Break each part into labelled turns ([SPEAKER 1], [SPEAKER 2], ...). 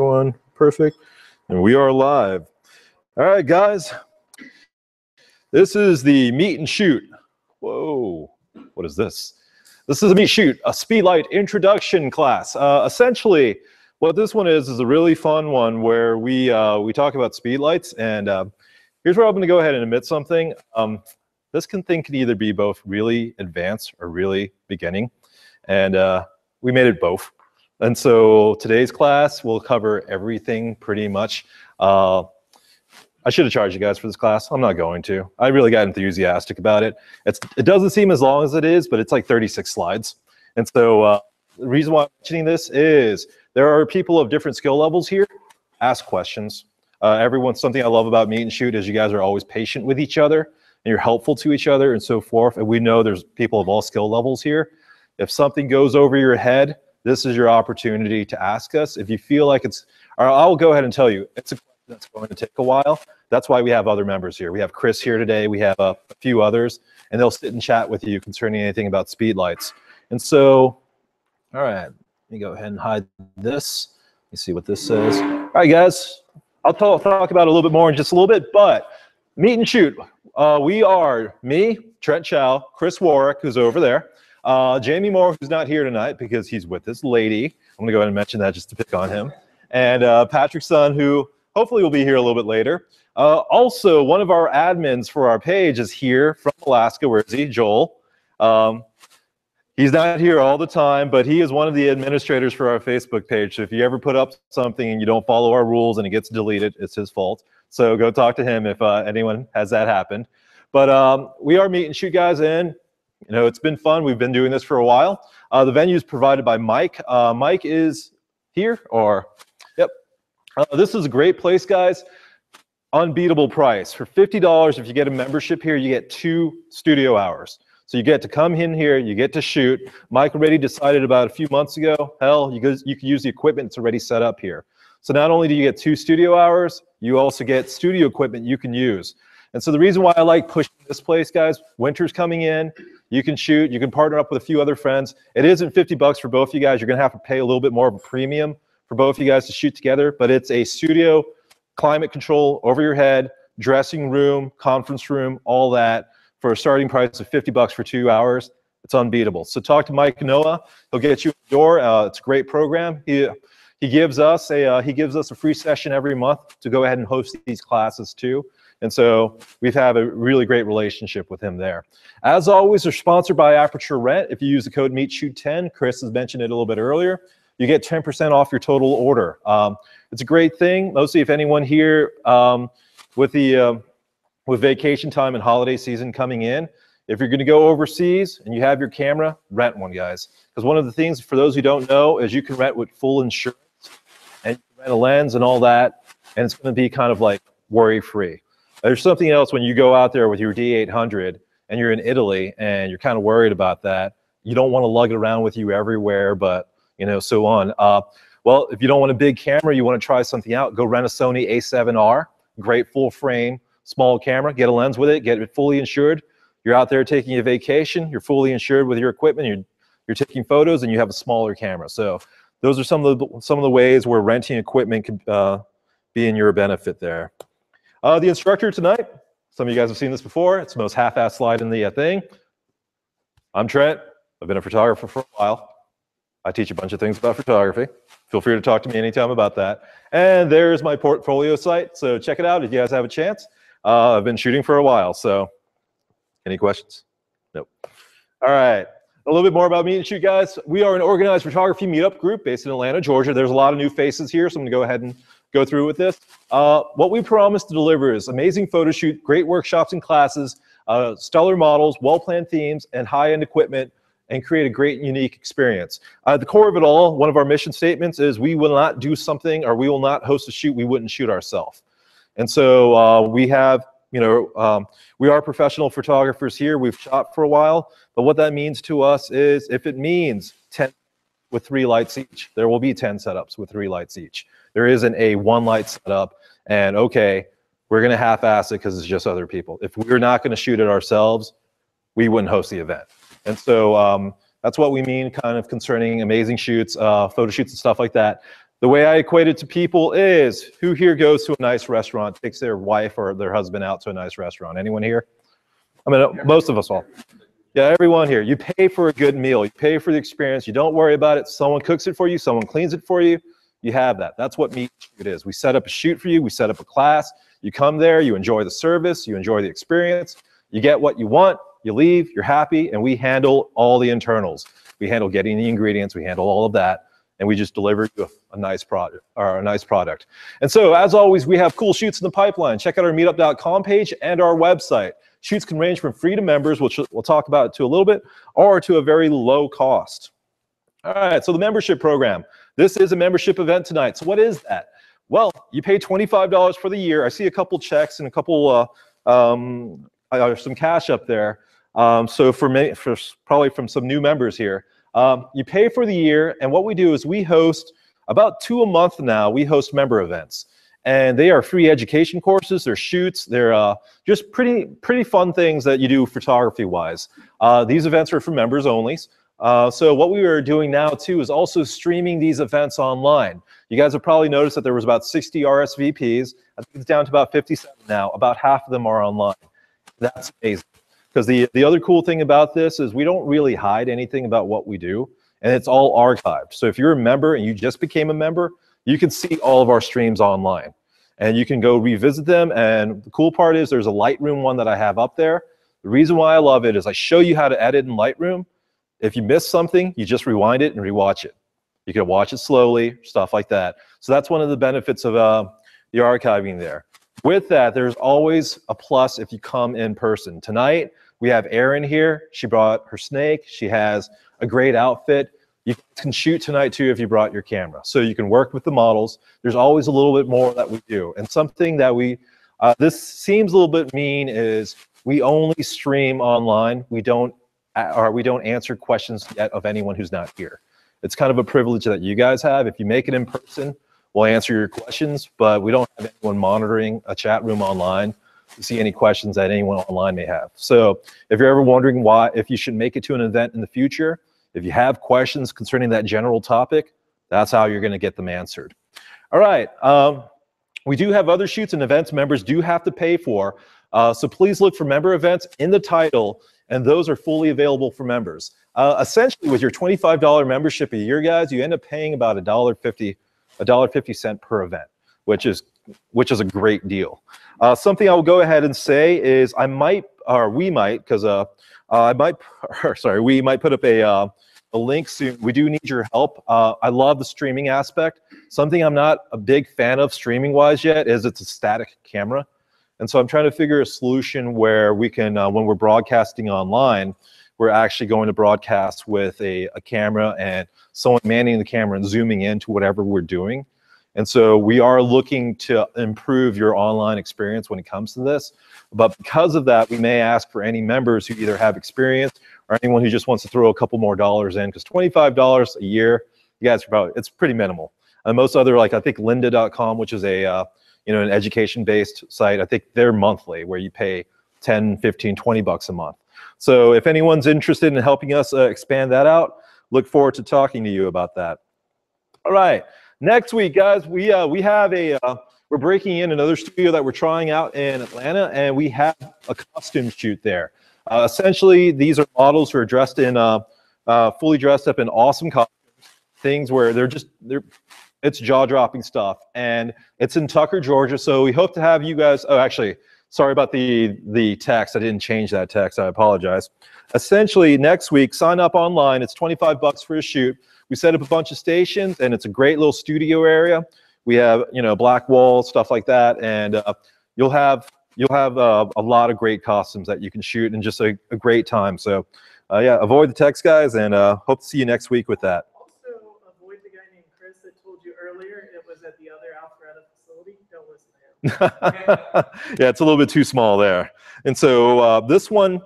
[SPEAKER 1] everyone. Perfect. And we are live. All right, guys. This is the meet and shoot. Whoa, what is this? This is a meet shoot, a Speedlight introduction class. Uh, essentially, what this one is is a really fun one where we uh, we talk about speedlights. And uh, here's where I'm going to go ahead and admit something. Um, this can thing can either be both really advanced or really beginning, and uh, we made it both. And so today's class will cover everything pretty much. Uh, I should have charged you guys for this class. I'm not going to. I really got enthusiastic about it. It's, it doesn't seem as long as it is, but it's like 36 slides. And so uh, the reason why I'm mentioning this is there are people of different skill levels here. Ask questions. Uh, everyone, something I love about Meet and Shoot is you guys are always patient with each other and you're helpful to each other and so forth. And we know there's people of all skill levels here. If something goes over your head, this is your opportunity to ask us. If you feel like it's, I'll go ahead and tell you, it's a question that's going to take a while. That's why we have other members here. We have Chris here today. We have a, a few others, and they'll sit and chat with you concerning anything about speed lights. And so, all right, let me go ahead and hide this. Let me see what this says. All right, guys, I'll talk, talk about a little bit more in just a little bit, but meet and shoot. Uh, we are me, Trent Chau, Chris Warwick, who's over there, uh, Jamie Moore, who's not here tonight because he's with this lady. I'm going to go ahead and mention that just to pick on him. And uh, Patrick Sun, who hopefully will be here a little bit later. Uh, also, one of our admins for our page is here from Alaska. Where is he? Joel. Um, he's not here all the time, but he is one of the administrators for our Facebook page. So if you ever put up something and you don't follow our rules and it gets deleted, it's his fault. So go talk to him if uh, anyone has that happened. But um, we are meeting shoot guys in. You know, it's been fun. We've been doing this for a while. Uh, the venue is provided by Mike. Uh, Mike is here, or, yep. Uh, this is a great place, guys. Unbeatable price. For $50, if you get a membership here, you get two studio hours. So you get to come in here, you get to shoot. Mike already decided about a few months ago, hell, you, you can use the equipment that's already set up here. So not only do you get two studio hours, you also get studio equipment you can use. And so the reason why I like pushing this place, guys, winter's coming in, you can shoot, you can partner up with a few other friends. It isn't 50 bucks for both of you guys. You're gonna have to pay a little bit more of a premium for both of you guys to shoot together, but it's a studio, climate control over your head, dressing room, conference room, all that for a starting price of 50 bucks for two hours. It's unbeatable. So talk to Mike Noah. He'll get you a door. Uh, it's a great program. He, he gives us a uh, he gives us a free session every month to go ahead and host these classes too. And so we've had a really great relationship with him there. As always, we're sponsored by Aperture Rent. If you use the code MEETSHOOT10, Chris has mentioned it a little bit earlier, you get 10% off your total order. Um, it's a great thing, mostly if anyone here um, with the uh, with vacation time and holiday season coming in, if you're going to go overseas and you have your camera, rent one, guys. Because one of the things, for those who don't know, is you can rent with full insurance and rent a lens and all that, and it's going to be kind of like worry-free. There's something else when you go out there with your D800 and you're in Italy and you're kind of worried about that. You don't want to lug it around with you everywhere, but you know, so on. Uh, well, if you don't want a big camera, you want to try something out, go rent a Sony a7R, great full frame, small camera, get a lens with it, get it fully insured. You're out there taking a vacation, you're fully insured with your equipment, you're, you're taking photos and you have a smaller camera. So those are some of the, some of the ways where renting equipment can uh, be in your benefit there. Uh, the instructor tonight, some of you guys have seen this before. It's the most half-assed slide in the uh, thing. I'm Trent. I've been a photographer for a while. I teach a bunch of things about photography. Feel free to talk to me anytime about that. And there's my portfolio site. So check it out if you guys have a chance. Uh, I've been shooting for a while. So any questions? Nope. All right. A little bit more about Meet and Shoot, guys. We are an organized photography meetup group based in Atlanta, Georgia. There's a lot of new faces here, so I'm going to go ahead and go through with this. Uh, what we promise to deliver is amazing photo shoot, great workshops and classes, uh, stellar models, well-planned themes, and high-end equipment, and create a great unique experience. Uh, the core of it all, one of our mission statements is we will not do something or we will not host a shoot we wouldn't shoot ourselves. And so uh, we have, you know, um, we are professional photographers here. We've shot for a while, but what that means to us is if it means 10 with three lights each, there will be 10 setups with three lights each. There isn't a one light setup and okay, we're going to half-ass it because it's just other people. If we're not going to shoot it ourselves, we wouldn't host the event. And so um, that's what we mean kind of concerning amazing shoots, uh, photo shoots and stuff like that. The way I equate it to people is who here goes to a nice restaurant, takes their wife or their husband out to a nice restaurant? Anyone here? I mean, most of us all. Yeah, everyone here. You pay for a good meal. You pay for the experience. You don't worry about it. Someone cooks it for you. Someone cleans it for you. You have that. That's what Meet Shoot is. We set up a shoot for you. We set up a class. You come there. You enjoy the service. You enjoy the experience. You get what you want. You leave. You're happy. And we handle all the internals. We handle getting the ingredients. We handle all of that and we just deliver you a, a, nice product or a nice product. And so, as always, we have cool shoots in the pipeline. Check out our meetup.com page and our website. Shoots can range from free to members, which we'll talk about to a little bit, or to a very low cost. All right, so the membership program. This is a membership event tonight. So what is that? Well, you pay $25 for the year. I see a couple checks and a couple, uh, um, uh, some cash up there. Um, so for, me, for probably from some new members here, um, you pay for the year, and what we do is we host about two a month now. We host member events, and they are free education courses. They're shoots. They're uh, just pretty pretty fun things that you do photography wise. Uh, these events are for members only. Uh, so what we are doing now too is also streaming these events online. You guys have probably noticed that there was about 60 RSVPs. I think it's down to about 57 now. About half of them are online. That's amazing. Because the, the other cool thing about this is we don't really hide anything about what we do, and it's all archived. So if you're a member and you just became a member, you can see all of our streams online. And you can go revisit them. And the cool part is there's a Lightroom one that I have up there. The reason why I love it is I show you how to edit in Lightroom. If you miss something, you just rewind it and rewatch it. You can watch it slowly, stuff like that. So that's one of the benefits of uh, the archiving there. With that, there's always a plus if you come in person. Tonight, we have Erin here. She brought her snake. She has a great outfit. You can shoot tonight too if you brought your camera. So you can work with the models. There's always a little bit more that we do. And something that we, uh, this seems a little bit mean is we only stream online. We don't, or we don't answer questions yet of anyone who's not here. It's kind of a privilege that you guys have. If you make it in person, we'll answer your questions, but we don't have anyone monitoring a chat room online to see any questions that anyone online may have. So if you're ever wondering why, if you should make it to an event in the future, if you have questions concerning that general topic, that's how you're going to get them answered. All right. Um, we do have other shoots and events members do have to pay for. Uh, so please look for member events in the title, and those are fully available for members. Uh, essentially, with your $25 membership a year, guys, you end up paying about $1.50, $1.50 per event, which is which is a great deal. Uh, something I will go ahead and say is I might, or we might, because uh, uh, I might, or sorry, we might put up a, uh, a link soon. We do need your help. Uh, I love the streaming aspect. Something I'm not a big fan of streaming wise yet is it's a static camera. And so I'm trying to figure a solution where we can, uh, when we're broadcasting online, we're actually going to broadcast with a, a camera and someone manning the camera and zooming into whatever we're doing. And so we are looking to improve your online experience when it comes to this. But because of that, we may ask for any members who either have experience or anyone who just wants to throw a couple more dollars in, because $25 a year, you guys are probably, it's pretty minimal. And most other, like I think lynda.com, which is a, uh, you know, an education-based site, I think they're monthly where you pay 10, 15, 20 bucks a month. So if anyone's interested in helping us uh, expand that out, look forward to talking to you about that. All right. Next week, guys, we uh, we have a uh, we're breaking in another studio that we're trying out in Atlanta, and we have a costume shoot there. Uh, essentially, these are models who are dressed in uh, uh, fully dressed up in awesome costumes, things where they're just they're it's jaw-dropping stuff, and it's in Tucker, Georgia. So we hope to have you guys. Oh, actually, sorry about the the text. I didn't change that text. I apologize. Essentially, next week, sign up online. It's 25 bucks for a shoot. We set up a bunch of stations, and it's a great little studio area. We have, you know, black walls, stuff like that, and uh, you'll have you'll have uh, a lot of great costumes that you can shoot and just a, a great time. So, uh, yeah, avoid the text, guys, and uh, hope to see you next week with that.
[SPEAKER 2] Also, avoid the guy named Chris that told you earlier it was at the other Alpharetta facility. Don't listen to him.
[SPEAKER 1] yeah, it's a little bit too small there. And so uh, this one,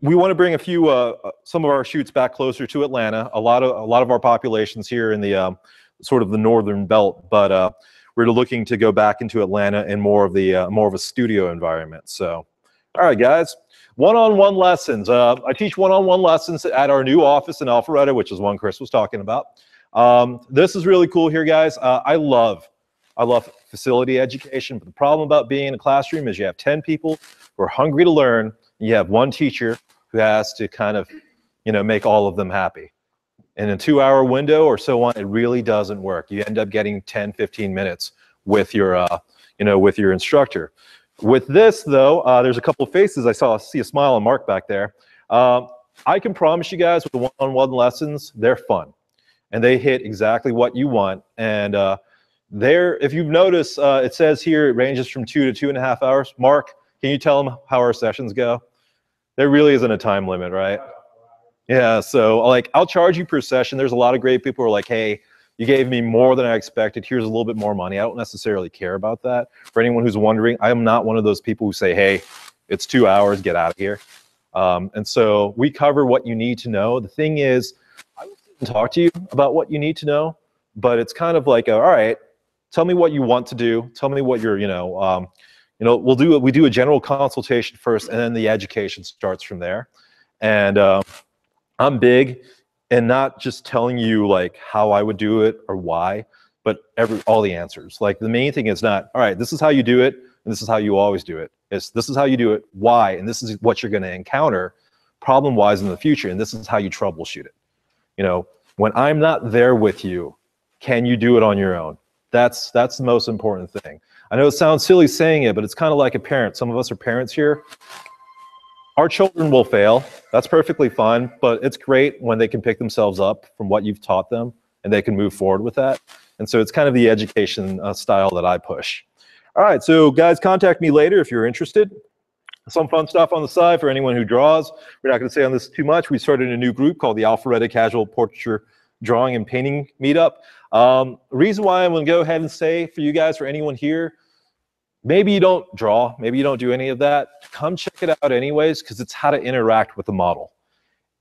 [SPEAKER 1] we want to bring a few, uh, uh, some of our shoots back closer to Atlanta. A lot of a lot of our populations here in the um, sort of the northern belt, but uh, we're looking to go back into Atlanta in more of the uh, more of a studio environment. So, all right, guys, one-on-one lessons. Uh, I teach one-on-one lessons at our new office in Alpharetta, which is one Chris was talking about. Um, this is really cool here, guys. I love, I love facility education, but the problem about being in a classroom is you have 10 people who are hungry to learn. And you have one teacher who has to kind of, you know, make all of them happy. And In a two hour window or so on, it really doesn't work. You end up getting 10, 15 minutes with your, uh, you know, with your instructor. With this though, uh, there's a couple faces. I saw, see a smile on Mark back there. Um, I can promise you guys with the one-on-one lessons, they're fun and they hit exactly what you want. And uh, there, if you've noticed, uh, it says here it ranges from two to two and a half hours. Mark, can you tell them how our sessions go? There really isn't a time limit, right? Yeah, so like I'll charge you per session. There's a lot of great people who are like, hey, you gave me more than I expected. Here's a little bit more money. I don't necessarily care about that. For anyone who's wondering, I am not one of those people who say, hey, it's two hours, get out of here. Um, and so we cover what you need to know. The thing is, I will talk to you about what you need to know, but it's kind of like, all right, tell me what you want to do. Tell me what you're, you know, um, you know, we'll do we do a general consultation first, and then the education starts from there. And uh, I'm big and not just telling you like how I would do it or why, but every all the answers. Like the main thing is not, all right, this is how you do it, and this is how you always do it. It's this is how you do it, why, and this is what you're going to encounter problem-wise in the future, and this is how you troubleshoot it. You know, when I'm not there with you, can you do it on your own? That's that's the most important thing. I know it sounds silly saying it, but it's kind of like a parent. Some of us are parents here. Our children will fail. That's perfectly fine, but it's great when they can pick themselves up from what you've taught them and they can move forward with that. And so it's kind of the education uh, style that I push. All right, so guys, contact me later if you're interested. Some fun stuff on the side for anyone who draws. We're not going to say on this too much. We started a new group called the Alpharetta Casual Portraiture Drawing and Painting Meetup. Um, reason why I'm going to go ahead and say for you guys, for anyone here, maybe you don't draw, maybe you don't do any of that. Come check it out anyways, because it's how to interact with the model.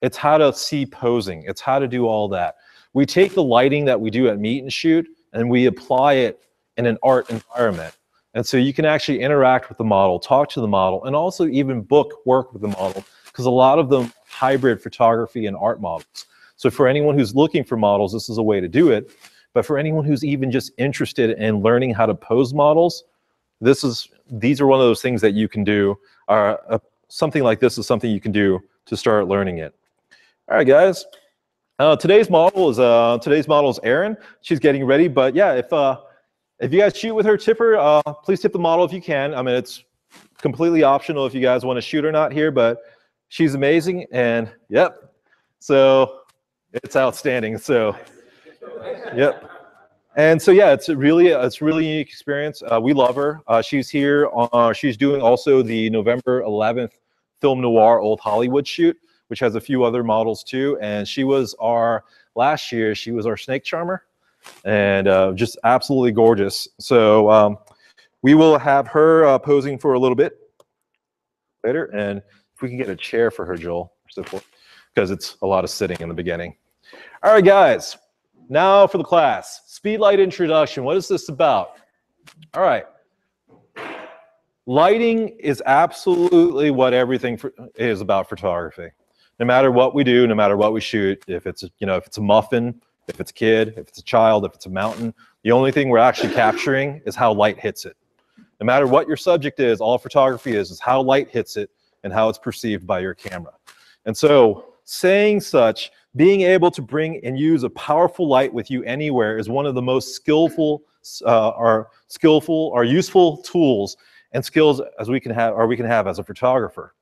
[SPEAKER 1] It's how to see posing. It's how to do all that. We take the lighting that we do at Meet and Shoot and we apply it in an art environment. And so you can actually interact with the model, talk to the model, and also even book work with the model, because a lot of them hybrid photography and art models. So for anyone who's looking for models, this is a way to do it. But for anyone who's even just interested in learning how to pose models, this is these are one of those things that you can do. Uh, uh, something like this is something you can do to start learning it. All right, guys. Uh, today's model is uh, today's model is Erin. She's getting ready, but yeah, if uh, if you guys shoot with her, tip her. Uh, please tip the model if you can. I mean, it's completely optional if you guys want to shoot or not here, but she's amazing. And yep, so it's outstanding. So, yep. And so yeah, it's really it's really unique experience. Uh, we love her. Uh, she's here. Uh, she's doing also the November 11th film noir old Hollywood shoot, which has a few other models too. And she was our last year. She was our snake charmer and uh, just absolutely gorgeous. So um, we will have her uh, posing for a little bit later, and if we can get a chair for her, Joel, because it's a lot of sitting in the beginning. All right, guys, now for the class. Speedlight introduction. What is this about? All right. Lighting is absolutely what everything for, is about photography. No matter what we do, no matter what we shoot, if it's you know if it's a muffin, if it's a kid, if it's a child, if it's a mountain. The only thing we're actually capturing is how light hits it. No matter what your subject is, all photography is, is how light hits it and how it's perceived by your camera. And so saying such, being able to bring and use a powerful light with you anywhere is one of the most skillful uh, or skillful or useful tools and skills as we can have or we can have as a photographer.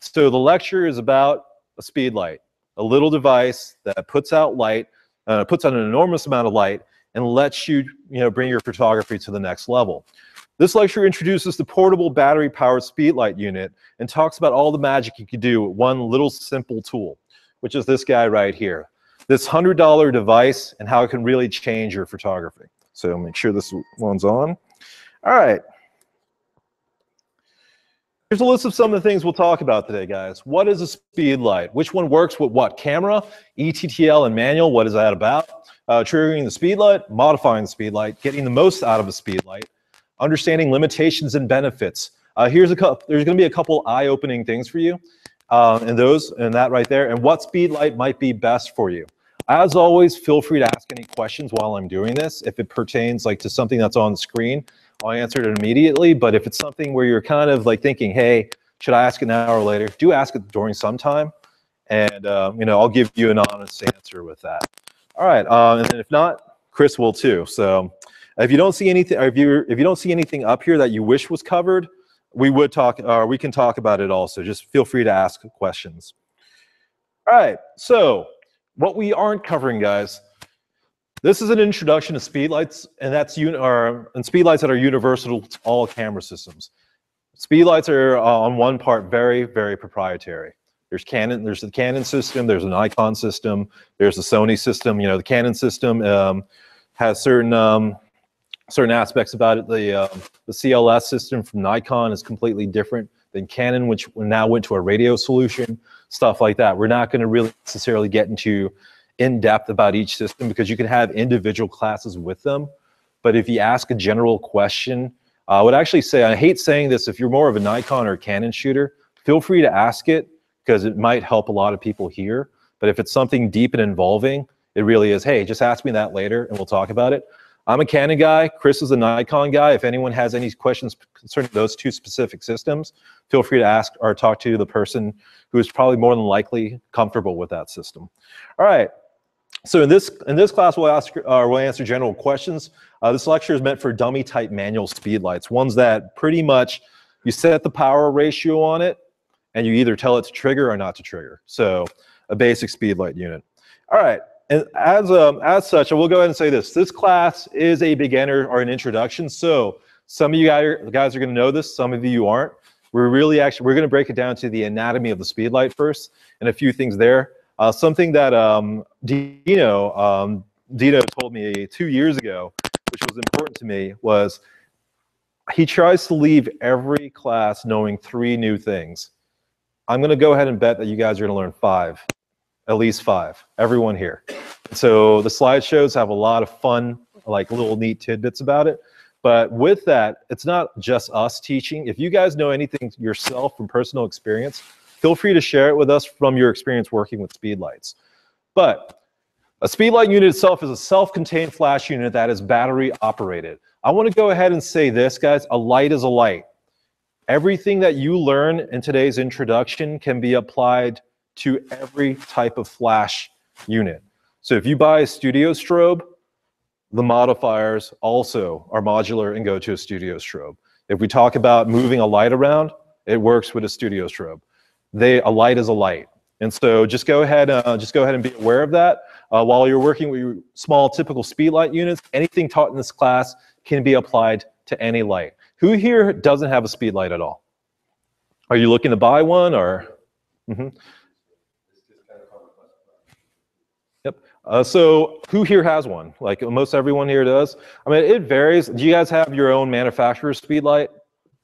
[SPEAKER 1] So the lecture is about a speed light, a little device that puts out light uh, puts on an enormous amount of light and lets you, you know, bring your photography to the next level. This lecture introduces the portable battery-powered speedlight unit and talks about all the magic you can do with one little simple tool, which is this guy right here. This $100 device and how it can really change your photography. So make sure this one's on. All right. Here's a list of some of the things we'll talk about today, guys. What is a speed light? Which one works with what camera? ETTL and manual, what is that about? Uh, triggering the speed light, modifying the speed light, getting the most out of a speed light, understanding limitations and benefits. Uh, here's a couple, there's gonna be a couple eye-opening things for you, uh, and those, and that right there, and what speed light might be best for you. As always, feel free to ask any questions while I'm doing this. If it pertains like to something that's on the screen, I'll answer it immediately. But if it's something where you're kind of like thinking, hey, should I ask now or later? Do ask it during some time. And, um, you know, I'll give you an honest answer with that. All right. Um, and if not, Chris will too. So if you don't see anything, if you if you don't see anything up here that you wish was covered, we would talk, or we can talk about it also. Just feel free to ask questions. All right. So what we aren't covering, guys, this is an introduction to speedlights, and that's un or, and speedlights that are universal to all camera systems. Speedlights are uh, on one part very, very proprietary. There's Canon, there's the Canon system, there's an Nikon system, there's the Sony system. You know, the Canon system um, has certain um, certain aspects about it. The uh, the CLS system from Nikon is completely different than Canon, which now went to a radio solution, stuff like that. We're not going to really necessarily get into in depth about each system because you can have individual classes with them. But if you ask a general question, I would actually say, I hate saying this, if you're more of a Nikon or Canon shooter, feel free to ask it because it might help a lot of people here. But if it's something deep and involving, it really is, hey, just ask me that later and we'll talk about it. I'm a Canon guy. Chris is a Nikon guy. If anyone has any questions concerning those two specific systems, feel free to ask or talk to the person who is probably more than likely comfortable with that system. All right. So in this in this class, we'll ask uh, we'll answer general questions. Uh, this lecture is meant for dummy type manual speed lights, ones that pretty much you set the power ratio on it, and you either tell it to trigger or not to trigger. So a basic speed light unit. All right and as um, as such, I will go ahead and say this: this class is a beginner or an introduction. So some of you guys, are going to know this, some of you aren't. We're really actually we're going to break it down to the anatomy of the speedlight first, and a few things there. Uh, something that um, Dino um, Dino told me two years ago, which was important to me, was he tries to leave every class knowing three new things. I'm going to go ahead and bet that you guys are going to learn five at least five, everyone here. So the slideshows have a lot of fun, like little neat tidbits about it. But with that, it's not just us teaching. If you guys know anything yourself from personal experience, feel free to share it with us from your experience working with speedlights. But a speedlight unit itself is a self-contained flash unit that is battery operated. I want to go ahead and say this, guys, a light is a light. Everything that you learn in today's introduction can be applied to every type of flash unit. So if you buy a studio strobe, the modifiers also are modular and go to a studio strobe. If we talk about moving a light around, it works with a studio strobe. They, a light is a light. And so just go ahead, uh, just go ahead and be aware of that. Uh, while you're working with your small typical speed light units, anything taught in this class can be applied to any light. Who here doesn't have a speed light at all? Are you looking to buy one or? Mm -hmm. Uh, so who here has one? Like most everyone here does. I mean, it varies. Do you guys have your own manufacturer's speedlight,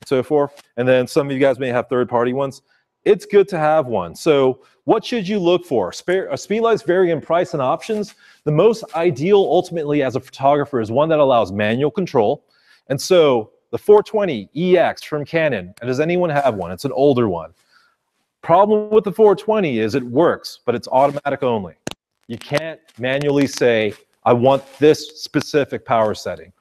[SPEAKER 1] so forth? And then some of you guys may have third-party ones. It's good to have one. So what should you look for? Speedlights vary in price and options. The most ideal ultimately as a photographer is one that allows manual control. And so the 420 EX from Canon, does anyone have one? It's an older one. Problem with the 420 is it works, but it's automatic only. You can't manually say, I want this specific power setting.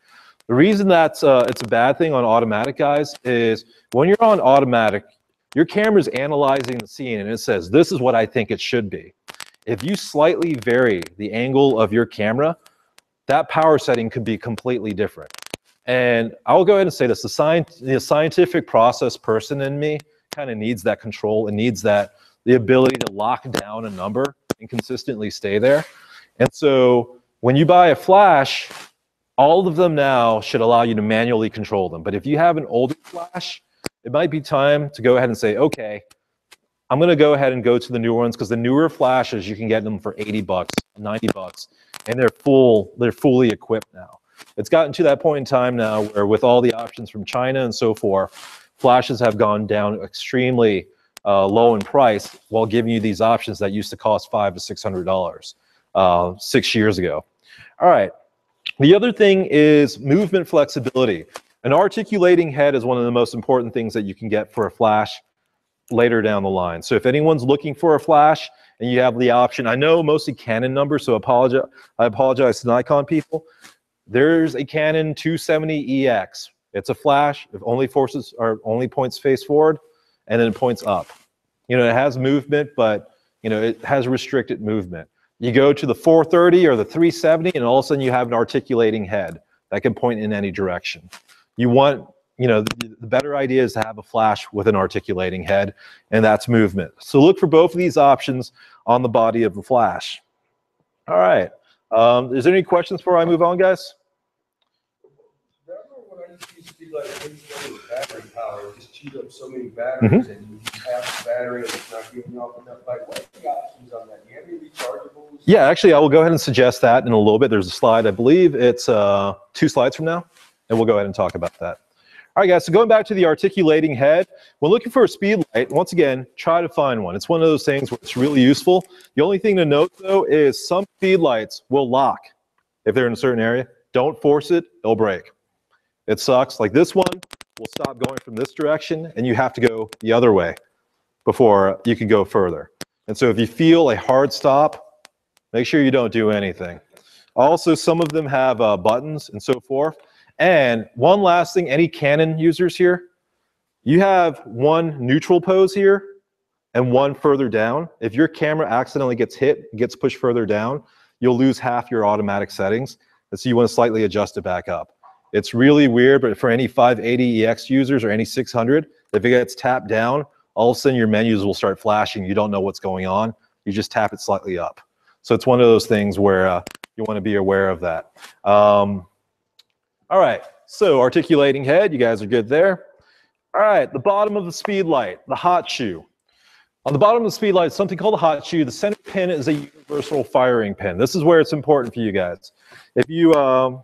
[SPEAKER 1] The reason that's uh, it's a bad thing on automatic, guys, is when you're on automatic, your camera's analyzing the scene and it says, this is what I think it should be. If you slightly vary the angle of your camera, that power setting could be completely different. And I'll go ahead and say this, the, the scientific process person in me kind of needs that control and needs that, the ability to lock down a number and consistently stay there. And so when you buy a flash, all of them now should allow you to manually control them. But if you have an older flash, it might be time to go ahead and say, okay, I'm going to go ahead and go to the newer ones because the newer flashes you can get them for 80 bucks, 90 bucks, and they're full, they're fully equipped now. It's gotten to that point in time now where with all the options from China and so forth, flashes have gone down extremely uh, low in price while giving you these options that used to cost five to six hundred dollars uh, six years ago. All right. The other thing is movement flexibility. An articulating head is one of the most important things that you can get for a flash later down the line. So if anyone's looking for a flash and you have the option. I know mostly Canon numbers, so apologize. I apologize to Nikon people. There's a Canon 270EX. It's a flash. If only forces are only points face forward, and then points up. You know, it has movement, but you know it has restricted movement. You go to the 430 or the 370, and all of a sudden you have an articulating head that can point in any direction. You want, you know, the, the better idea is to have a flash with an articulating head, and that's movement. So look for both of these options on the body of the flash. All right. Um, is there any questions before I move on, guys?
[SPEAKER 3] Remember when I used to used to battery power, just cheat up so many batteries and you have the battery and it's not giving off enough light. What are the options on that? Do you have any rechargeables?
[SPEAKER 1] Yeah, actually, I will go ahead and suggest that in a little bit. There's a slide, I believe it's uh, two slides from now, and we'll go ahead and talk about that. All right, guys, so going back to the articulating head, when looking for a speed light, once again, try to find one. It's one of those things where it's really useful. The only thing to note, though, is some speed lights will lock if they're in a certain area. Don't force it, it'll break. It sucks. Like this one will stop going from this direction, and you have to go the other way before you can go further. And so if you feel a hard stop, make sure you don't do anything. Also, some of them have uh, buttons and so forth. And one last thing, any Canon users here, you have one neutral pose here and one further down. If your camera accidentally gets hit, gets pushed further down, you'll lose half your automatic settings. And so you want to slightly adjust it back up. It's really weird, but for any 580EX users or any 600, if it gets tapped down, all of a sudden your menus will start flashing. You don't know what's going on. You just tap it slightly up. So it's one of those things where uh, you want to be aware of that. Um, all right, so articulating head, you guys are good there. All right, the bottom of the speed light, the hot shoe. On the bottom of the speed light, something called a hot shoe. The center pin is a universal firing pin. This is where it's important for you guys. If you um,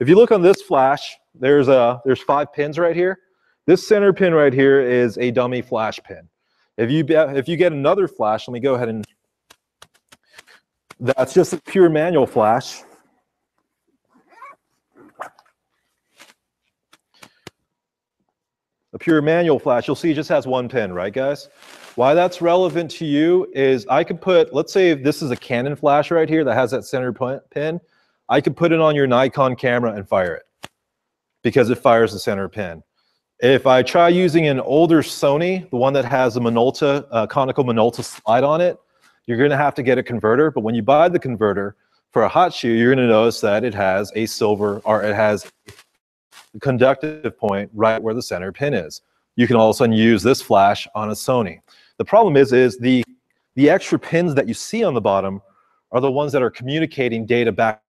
[SPEAKER 1] if you look on this flash, there's a there's five pins right here. This center pin right here is a dummy flash pin. If you if you get another flash, let me go ahead and that's just a pure manual flash. A pure manual flash, you'll see it just has one pin, right guys? Why that's relevant to you is I could put, let's say this is a Canon flash right here that has that center pin. I could put it on your Nikon camera and fire it because it fires the center pin. If I try using an older Sony, the one that has a Minolta, uh, Konica Minolta slide on it, you're going to have to get a converter. But when you buy the converter for a hot shoe, you're going to notice that it has a silver or it has a conductive point right where the center pin is. You can all of a sudden use this flash on a Sony. The problem is, is the, the extra pins that you see on the bottom are the ones that are communicating data back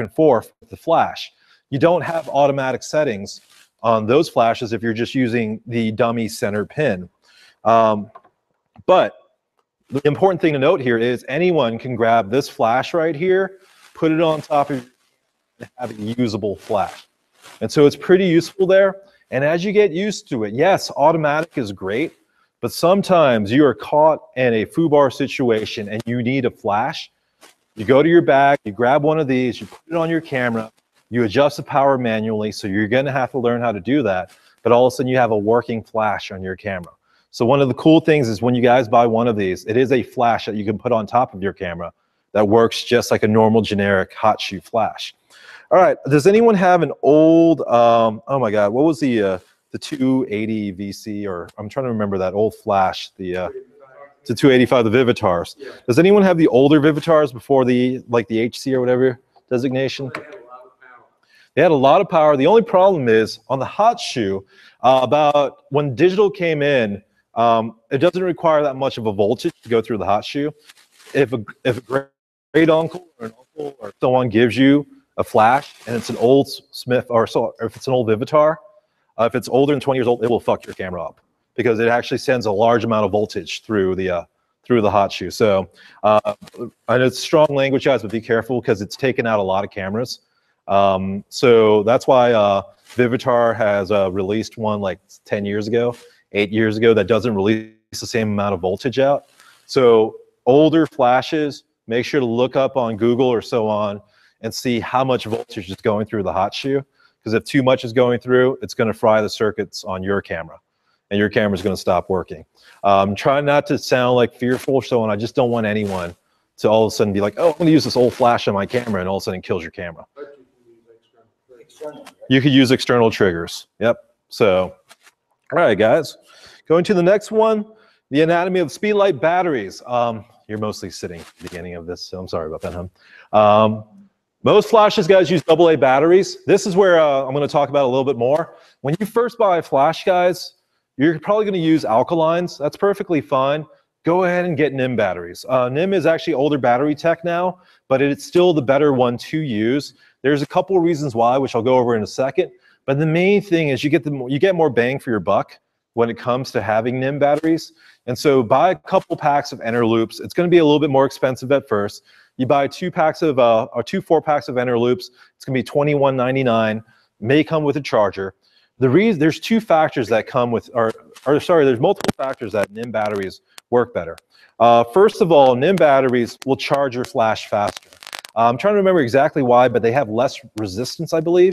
[SPEAKER 1] and forth with the flash. You don't have automatic settings on those flashes if you're just using the dummy center pin. Um, but the important thing to note here is anyone can grab this flash right here, put it on top of have a usable flash. And so it's pretty useful there. And as you get used to it, yes, automatic is great, but sometimes you are caught in a foobar situation and you need a flash. You go to your bag, you grab one of these, you put it on your camera, you adjust the power manually, so you're going to have to learn how to do that. But all of a sudden, you have a working flash on your camera. So one of the cool things is when you guys buy one of these, it is a flash that you can put on top of your camera that works just like a normal generic hot shoe flash. All right, does anyone have an old, um, oh my God, what was the, uh, the 280 VC, or I'm trying to remember that old flash, the, uh, the 285, the Vivitars. Does anyone have the older Vivitars before the, like the HC or whatever designation? They had a lot of power. The only problem is on the hot shoe, uh, about when digital came in, um, it doesn't require that much of a voltage to go through the hot shoe. If a, if a great, great uncle or an uncle or someone gives you a flash and it's an old Smith or so, if it's an old Vivitar, uh, if it's older than 20 years old, it will fuck your camera up because it actually sends a large amount of voltage through the uh, through the hot shoe. So uh, it's strong language, guys, but be careful because it's taken out a lot of cameras. Um, so that's why uh, Vivitar has uh, released one like 10 years ago, eight years ago, that doesn't release the same amount of voltage out. So older flashes, make sure to look up on Google or so on and see how much voltage is going through the hot shoe. Because if too much is going through, it's going to fry the circuits on your camera. And your camera's going to stop working. Um, try not to sound like fearful, so and I just don't want anyone to all of a sudden be like, oh, I'm going to use this old flash on my camera, and all of a sudden it kills your camera.
[SPEAKER 3] You can use external-
[SPEAKER 4] External, right?
[SPEAKER 1] You could use external triggers. Yep. So, all right, guys. Going to the next one, the anatomy of speedlight batteries. Um, you're mostly sitting at the beginning of this, so I'm sorry about that, huh? Um, most flashes, guys, use AA batteries. This is where uh, I'm going to talk about a little bit more. When you first buy a flash, guys, you're probably going to use alkalines. That's perfectly fine. Go ahead and get NIM batteries. Uh, NIM is actually older battery tech now, but it's still the better one to use. There's a couple of reasons why, which I'll go over in a second. But the main thing is you get the you get more bang for your buck when it comes to having NIM batteries. And so buy a couple packs of Eneloops. It's going to be a little bit more expensive at first. You buy two packs of uh, or two four packs of Eneloops. It's going to be $21.99. May come with a charger. The reason there's two factors that come with, or, or sorry, there's multiple factors that NIM batteries work better. Uh, first of all, NIM batteries will charge your flash faster. I'm trying to remember exactly why, but they have less resistance, I believe.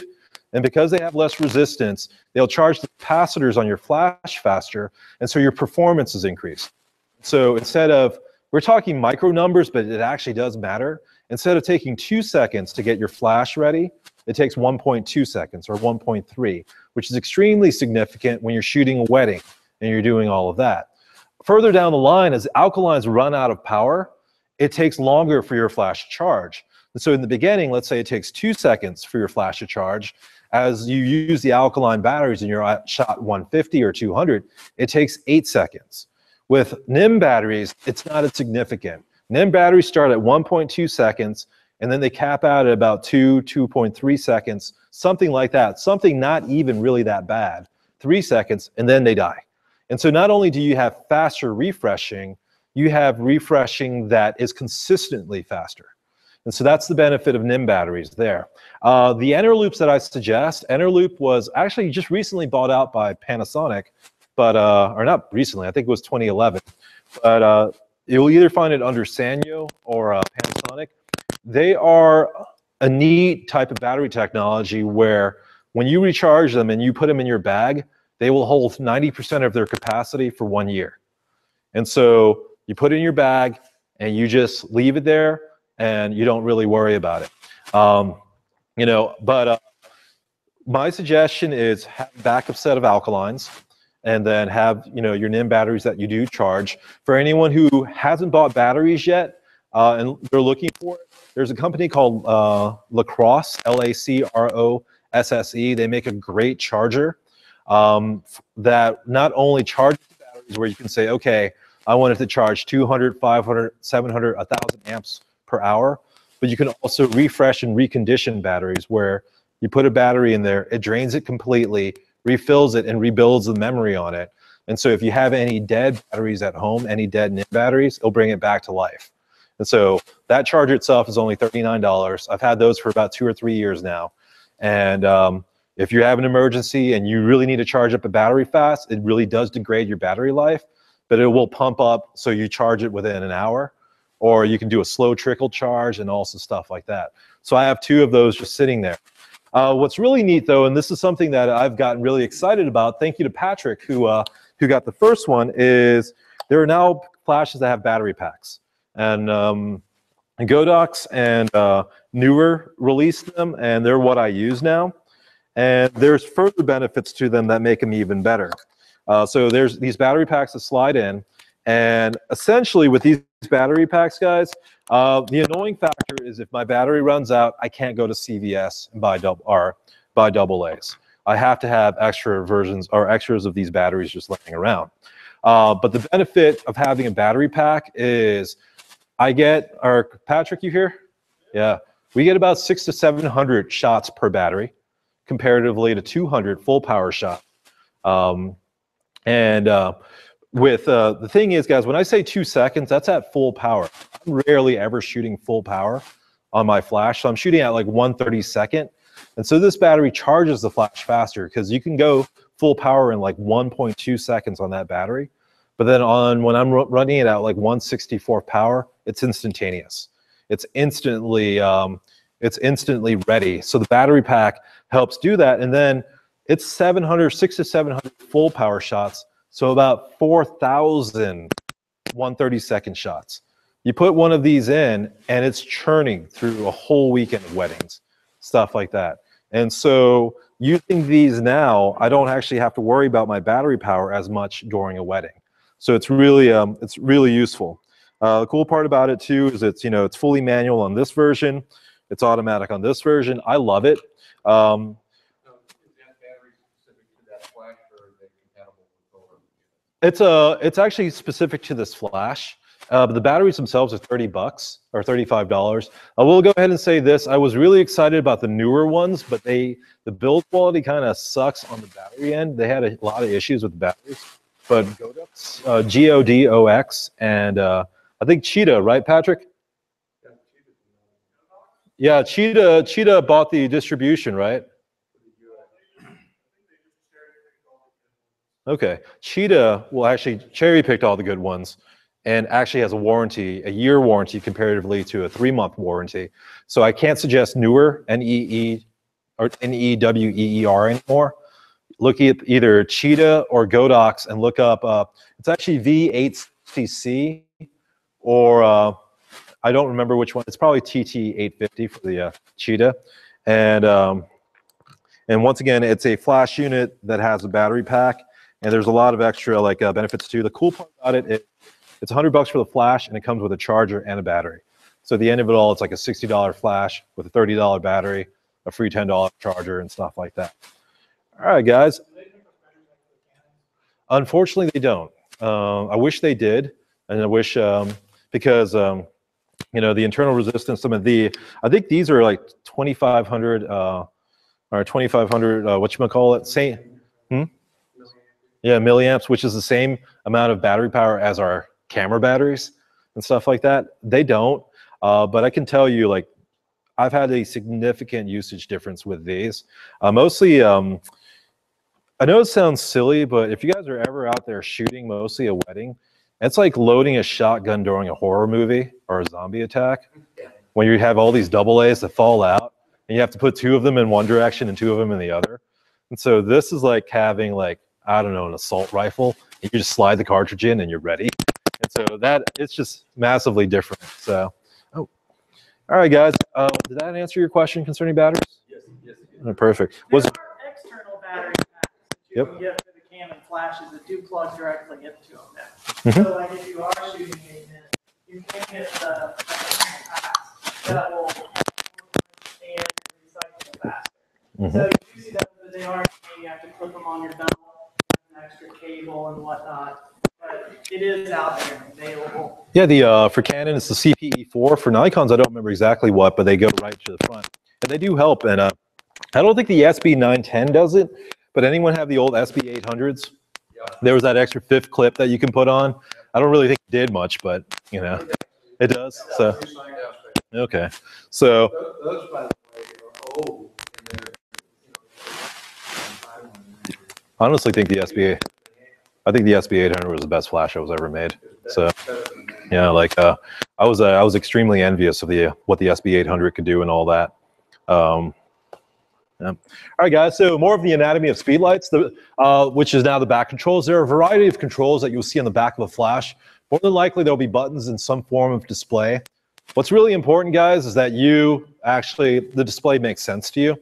[SPEAKER 1] And because they have less resistance, they'll charge the capacitors on your flash faster, and so your performance is increased. So instead of, we're talking micro numbers, but it actually does matter. Instead of taking two seconds to get your flash ready, it takes 1.2 seconds or 1.3, which is extremely significant when you're shooting a wedding and you're doing all of that. Further down the line, as alkalines run out of power, it takes longer for your flash to charge. And so in the beginning, let's say it takes two seconds for your flash to charge. As you use the alkaline batteries and you're at shot 150 or 200, it takes eight seconds. With NIM batteries, it's not as significant. NIM batteries start at 1.2 seconds, and then they cap out at about 2, 2.3 seconds, something like that, something not even really that bad, three seconds, and then they die. And so not only do you have faster refreshing, you have refreshing that is consistently faster. And so that's the benefit of NIM batteries there. Uh, the Eneloops that I suggest, Eneloop was actually just recently bought out by Panasonic, but uh, or not recently, I think it was 2011. But uh, you'll either find it under Sanyo or uh, Panasonic. They are a neat type of battery technology where when you recharge them and you put them in your bag, they will hold 90% of their capacity for one year. And so you put it in your bag and you just leave it there and you don't really worry about it. Um, you know, but uh, my suggestion is have a backup set of alkalines and then have, you know, your NIM batteries that you do charge. For anyone who hasn't bought batteries yet uh, and they're looking for it, there's a company called uh, Lacrosse, L-A-C-R-O-S-S-E. They make a great charger um, that not only charges batteries where you can say, okay, I want it to charge 200, 500, 700, 1,000 amps per hour, but you can also refresh and recondition batteries where you put a battery in there, it drains it completely, refills it, and rebuilds the memory on it. And so if you have any dead batteries at home, any dead NIM batteries, it'll bring it back to life. And so that charger itself is only $39. I've had those for about two or three years now. And um, if you have an emergency and you really need to charge up a battery fast, it really does degrade your battery life, but it will pump up so you charge it within an hour. Or you can do a slow trickle charge and also stuff like that. So I have two of those just sitting there. Uh, what's really neat though, and this is something that I've gotten really excited about, thank you to Patrick who, uh, who got the first one, is there are now flashes that have battery packs. And um, Godox and uh, Neewer released them, and they're what I use now. And there's further benefits to them that make them even better. Uh, so there's these battery packs that slide in, and essentially with these battery packs, guys, uh, the annoying factor is if my battery runs out, I can't go to CVS and buy double or buy double A's. I have to have extra versions or extras of these batteries just laying around. Uh, but the benefit of having a battery pack is I get, or Patrick, you here? Yeah, we get about six to 700 shots per battery comparatively to 200 full power shot. Um, and uh, with uh, the thing is, guys, when I say two seconds, that's at full power. I'm rarely ever shooting full power on my flash. So I'm shooting at like 132nd. And so this battery charges the flash faster because you can go full power in like 1.2 seconds on that battery. But then on when I'm running it out like 164 power, it's instantaneous. It's instantly um, it's instantly ready. So the battery pack helps do that. And then it's 700, six to 700 full power shots So about 4,000 130 second shots. You put one of these in and it's churning through a whole weekend of weddings, stuff like that. And so using these now, I don't actually have to worry about my battery power as much during a wedding. So it's really, um, it's really useful. Uh, the cool part about it too is it's, you know, it's fully manual on this version. It's automatic on this version. I love it. Um,
[SPEAKER 3] So is that battery specific to that flash or are they compatible with solar?
[SPEAKER 1] It's a, it's actually specific to this flash. Uh, but the batteries themselves are 30 bucks or $35. I will go ahead and say this. I was really excited about the Neewer ones, but they, the build quality kind of sucks on the battery end. They had a lot of issues with the batteries, but Godox, uh, G-O-D-O-X and, uh, I think Cheetah, right, Patrick?
[SPEAKER 3] Yeah,
[SPEAKER 1] Cheetah, Cheetah bought the distribution, right? Okay. Cheetah will actually cherry picked all the good ones and actually has a warranty, a year warranty comparatively to a three month warranty. So I can't suggest Neewer NEE or NEWEER anymore. Look at either Cheetah or Godox and look up, uh, it's actually V860 or uh, I don't remember which one. It's probably TT850 for the uh, Cheetah. And, um, and once again, it's a flash unit that has a battery pack and there's a lot of extra like uh, benefits too. The cool part about it, it, it's 100 bucks for the flash, and it comes with a charger and a battery. So at the end of it all, it's like a $60 flash with a $30 battery, a free $10 charger, and stuff like that. All right, guys. Unfortunately, they don't. Um, I wish they did, and I wish um, because um, you know the internal resistance. Some of the, I think these are like 2,500 uh, or 2,500. Uh, what you gonna call it? Same. Yeah, milliamps, which is the same amount of battery power as our camera batteries and stuff like that. They don't, uh, but I can tell you, like, I've had a significant usage difference with these. Uh, mostly, um, I know it sounds silly, but if you guys are ever out there shooting mostly a wedding, it's like loading a shotgun during a horror movie or a zombie attack. When you have all these double A's that fall out, and you have to put two of them in one direction and two of them in the other. And so this is like having like I don't know, an assault rifle. You just slide the cartridge in and you're ready. And so that it's just massively different. So, oh, all right, guys. Uh, did that answer your question concerning batteries?
[SPEAKER 3] Yes, yes, yes.
[SPEAKER 1] Oh, perfect.
[SPEAKER 2] There
[SPEAKER 1] Was
[SPEAKER 2] are external battery packs that you
[SPEAKER 1] Yep.
[SPEAKER 2] Can get for the Canon flashes that do plug directly into them
[SPEAKER 1] Mhm.
[SPEAKER 2] So like if you are shooting maintenance, you can get the that will and recycle faster.
[SPEAKER 1] Mhm.
[SPEAKER 2] So you see that but they are, you have to clip them on your belt, an extra cable and whatnot. But it is out there available.
[SPEAKER 1] yeah, the uh, for Canon it's the CPE4. For Nikon's, I don't remember exactly what, but they go right to the front, and they do help. And uh, I don't think the SB910 does it, but anyone have the old SB800s?
[SPEAKER 3] Yeah.
[SPEAKER 1] There was that extra fifth clip that you can put on. I don't really think it did much, but you know, it does. So okay, so
[SPEAKER 3] Those, those, by the way, are old and they're, you know.
[SPEAKER 1] I honestly think the SB, I think the SB800 was the best flash I was ever made. So yeah, like uh, I was uh, I was extremely envious of the what the SB800 could do and all that. Um, yeah. All right, guys. So more of the anatomy of speedlights, the uh, which is now the back controls. There are a variety of controls that you'll see on the back of a flash. More than likely, there'll be buttons in some form of display. What's really important, guys, is that you actually the display makes sense to you.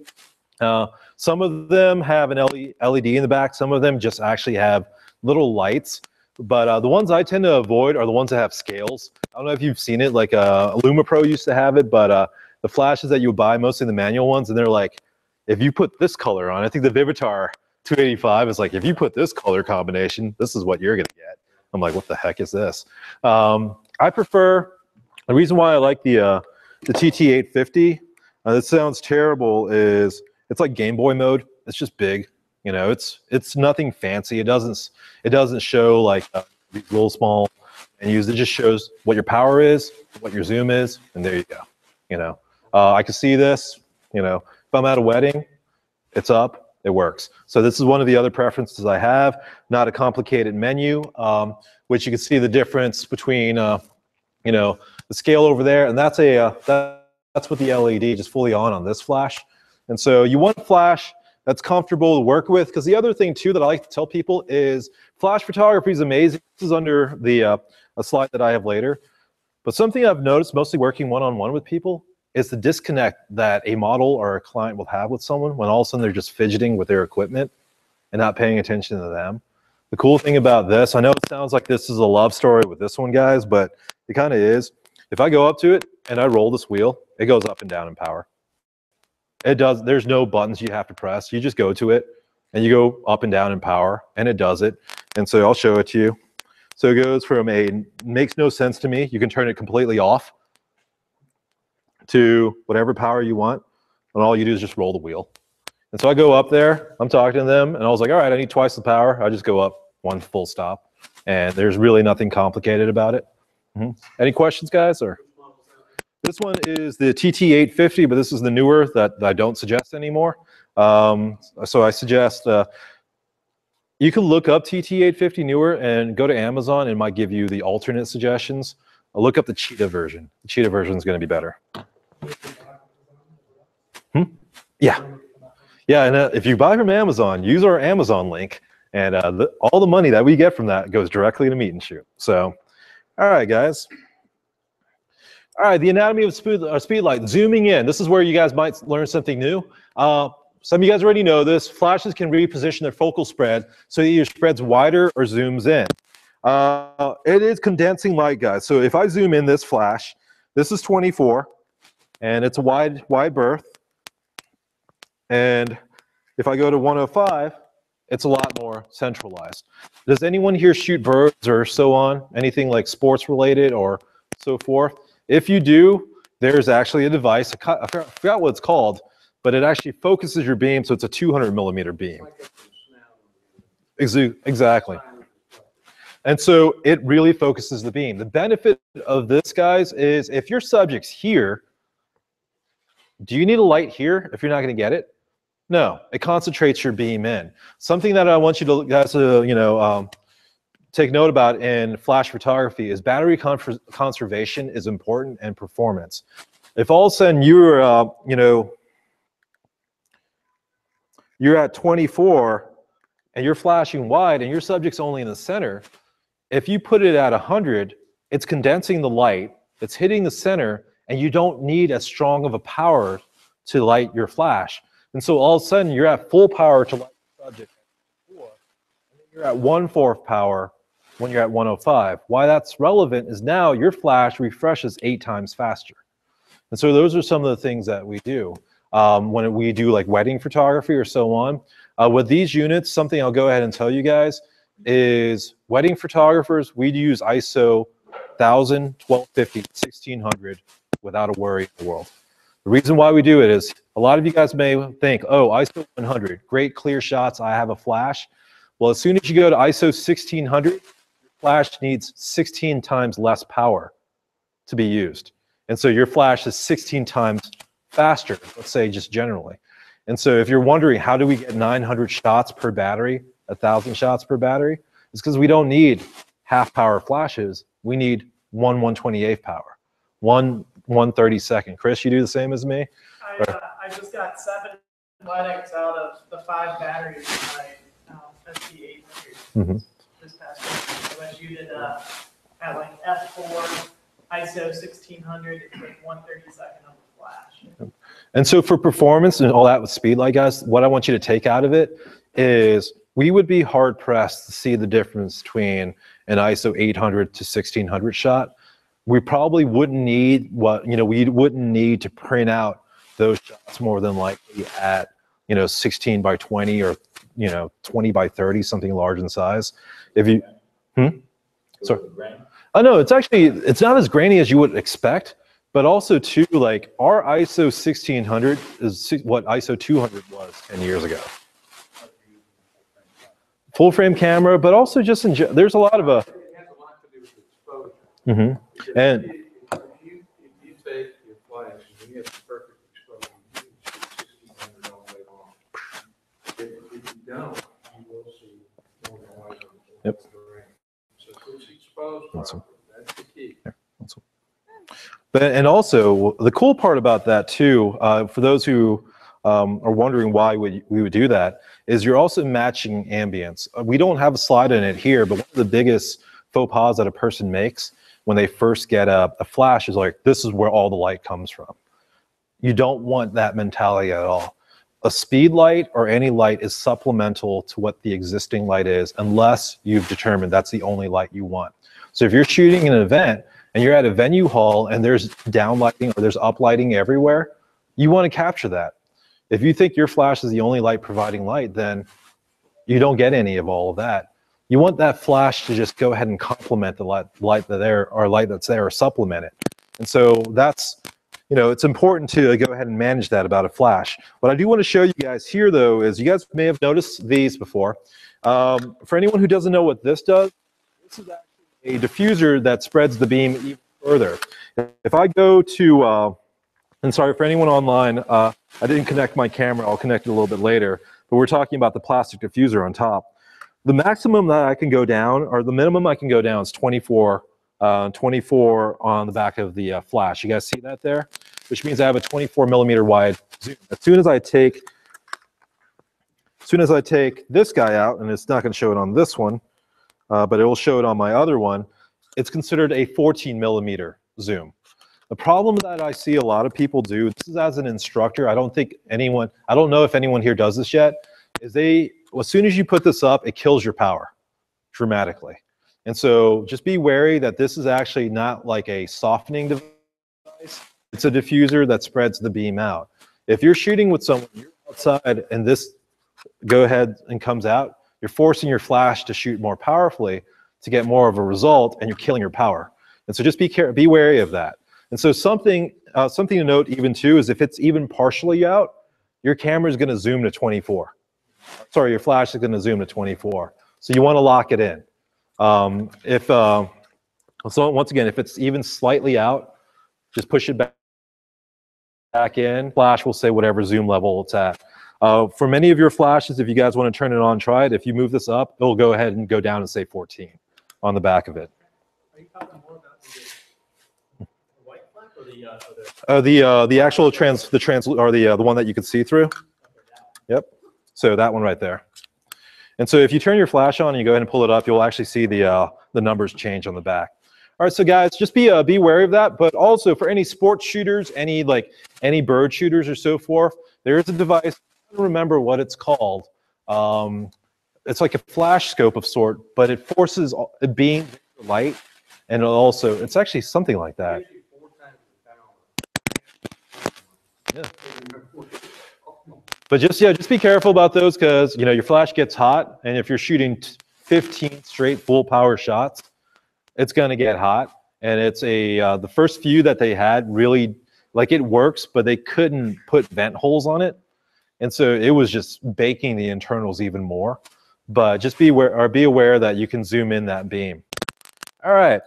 [SPEAKER 1] Uh, some of them have an LED in the back. Some of them just actually have little lights. But uh, the ones I tend to avoid are the ones that have scales. I don't know if you've seen it. Like uh, LumoPro used to have it, but uh, the flashes that you buy, mostly the manual ones, and they're like, if you put this color on, I think the Vivitar 285 is like, if you put this color combination, this is what you're gonna get. I'm like, what the heck is this? Um, I prefer. The reason why I like the uh, the TT850. Uh, this sounds terrible. Is it's like Game Boy mode. It's just big. You know, it's it's nothing fancy. It doesn't it doesn't show like uh, these little small menus. It just shows what your power is, what your zoom is, and there you go. You know, uh, I can see this. You know, if I'm at a wedding, it's up. It works. So this is one of the other preferences I have. Not a complicated menu, um, which you can see the difference between, uh, you know, the scale over there, and that's a uh, that, that's with the LED just fully on on this flash. And so you want flash that's comfortable to work with. Because the other thing too that I like to tell people is flash photography is amazing. This is under the uh, a slide that I have later. But something I've noticed, mostly working one-on-one with people, is the disconnect that a model or a client will have with someone when all of a sudden they're just fidgeting with their equipment and not paying attention to them. The cool thing about this, I know it sounds like this is a love story with this one, guys, but it kind of is. If I go up to it and I roll this wheel, it goes up and down in power. It does, there's no buttons you have to press. You just go to it and you go up and down in power and it does it. And so I'll show it to you. So it goes from a makes no sense to me. You can turn it completely off to whatever power you want. And all you do is just roll the wheel. And so I go up there, I'm talking to them, and I was like, all right, I need twice the power. I just go up one full stop. And there's really nothing complicated about it. Mhm. Any questions, guys? Or this one is the TT850, but this is the Neewer that, I don't suggest anymore. Um, so I suggest uh, you can look up TT850 Neewer and go to Amazon. It might give you the alternate suggestions. I'll look up the Cheetah version. The Cheetah version is going to be better. Hmm? Yeah. Yeah, and uh, if you buy from Amazon, use our Amazon link, and uh, the, all the money that we get from that goes directly to Meet and Shoot. So, all right, guys. All right, the anatomy of speed, uh, speed light. Zooming in. This is where you guys might learn something new. Uh, some of you guys already know this. Flashes can reposition their focal spread so it either spreads wider or zooms in. Uh, it is condensing light, guys. So if I zoom in this flash, this is 24, and it's a wide wide berth. And if I go to 105, it's a lot more centralized. Does anyone here shoot birds or so on? Anything like sports related or so forth? If you do, there's actually a device, I forgot- what it's called, but it actually focuses your beam, so it's a 200 millimeter beam. Exactly. And so it really focuses the beam. The benefit of this, guys, is if your subject's here, do you need a light here if you're not going to get it? No, it concentrates your beam in. Something that I want you to guys to you know um, take note about in flash photography is battery con- conservation is important and performance. If all of a sudden you're uh, you know you're at 24 and you're flashing wide and your subject's only in the center, if you put it at 100, it's condensing the light, it's hitting the center, and you don't need as strong of a power to light your flash. And so all of a sudden you're at full power to light the subject you're at one fourth power when you're at 105. Why that's relevant is now your flash refreshes eight times faster. And so those are some of the things that we do um, when we do like wedding photography or so on. Uh, with these units, something I'll go ahead and tell you guys is wedding photographers, we use ISO 1000, 1250, 1600 without a worry in the world. The reason why we do it is a lot of you guys may think, oh, ISO 100, great clear shots, I have a flash. Well, as soon as you go to ISO 1600, your flash needs 16 times less power to be used. And so your flash is 16 times faster, let's say just generally. And so if you're wondering, how do we get 900 shots per battery, 1,000 shots per battery? It's because we don't need half power flashes. We need one 128th power, one 132nd. Chris, you do the same as me?
[SPEAKER 2] I, uh, I just got seven weddings out of the five batteries in my um, ST eight
[SPEAKER 1] Mhm.
[SPEAKER 2] this past week. So I shooted uh, at like F four, ISO sixteen hundred, it's like one thirty second on the flash.
[SPEAKER 1] And so for performance and all that with speed Speedlight, guys, what I want you to take out of it is we would be hard pressed to see the difference between an ISO 800 to 1600 shot. We probably wouldn't need what, you know, we wouldn't need to print out those shots more than likely at, you know, 16 by 20 or, you know, 20 by 30, something large in size. If you, hmm? Hmm? Sorry. Oh no, it's actually it's not as grainy as you would expect, but also too like our ISO 1600 is what ISO 200 was 10 years ago. Full frame camera, but also just in there's a lot of a
[SPEAKER 4] a lot to do with exposure.
[SPEAKER 1] mhm. And-
[SPEAKER 4] If you, if you take your flash and you have the perfect exposure, you can shoot sixteen hundred all day long. If, if you don't, you will see more than one.
[SPEAKER 1] Yep.
[SPEAKER 4] So if it's exposed
[SPEAKER 1] Awesome.
[SPEAKER 4] properly, that's the key.
[SPEAKER 1] But and also the cool part about that too, uh, for those who um, are wondering why we, we would do that, is you're also matching ambience. Uh, We don't have a slide in it here, but one of the biggest faux pas that a person makes when they first get a, a flash is like, this is where all the light comes from. You don't want that mentality at all. A speed light or any light is supplemental to what the existing light is, unless you've determined that's the only light you want. So if you're shooting an event and you're at a venue hall and there's down lighting or there's up lighting everywhere, you want to capture that. If you think your flash is the only light providing light, then you don't get any of all of that. You want that flash to just go ahead and complement the light, light that there or light that's there or supplement it. And so that's, you know, it's important to go ahead and manage that about a flash. What I do want to show you guys here though is you guys may have noticed these before. Um, for anyone who doesn't know what this does, this is actually a diffuser that spreads the beam even further. If I go to, uh, and sorry for anyone online, uh, I didn't connect my camera. I'll connect it a little bit later. But we're talking about the plastic diffuser on top. The maximum that I can go down, or the minimum I can go down, is 24, uh, 24 on the back of the uh, flash. You guys see that there? Which means I have a 24 millimeter wide zoom. As soon as I take, as soon as I take this guy out, and it's not going to show it on this one, uh, but it will show it on my other one. It's considered a 14 millimeter zoom. The problem that I see a lot of people do, this is as an instructor, I don't think anyone, I don't know if anyone here does this yet, is they, as soon as you put this up, it kills your power dramatically. And so just be wary that this is actually not like a softening device. It's a diffuser that spreads the beam out. If you're shooting with someone, you're outside and this go ahead and comes out, you're forcing your flash to shoot more powerfully to get more of a result and you're killing your power. And so just be care, be wary of that. And so something uh, something to note even too is if it's even partially out, your camera is going to zoom to 24. Sorry, your flash is going to zoom to 24. So you want to lock it in. Um, if uh, so, once again, if it's even slightly out, just push it back back in. Flash will say whatever zoom level it's at. Uh, for many of your flashes, if you guys want to turn it on, try it. If you move this up, it'll go ahead and go down and say 14 on the back of it.
[SPEAKER 2] Are you talking more about the the white flag or the, uh, other?
[SPEAKER 1] Uh, the uh, the actual trans the trans or the uh, the one that you can see through. Yep. So that one right there. And so if you turn your flash on and you go ahead and pull it up, you'll actually see the uh, the numbers change on the back. All right, so guys, just be uh, be wary of that. But also for any sports shooters, any like any bird shooters or so forth, there is a device. I don't remember what it's called. Um, it's like a flash scope of sort, but it forces a beam light, and it also it's actually something like that.
[SPEAKER 4] Gives you four times the power.
[SPEAKER 1] But just yeah, just be careful about those because you know your flash gets hot, and if you're shooting 15 straight full power shots, it's going to get hot. And it's a uh, the first few that they had really like it works, but they couldn't put vent holes on it, and so it was just baking the internals even more. But just be aware or be aware that you can zoom in that beam. All right.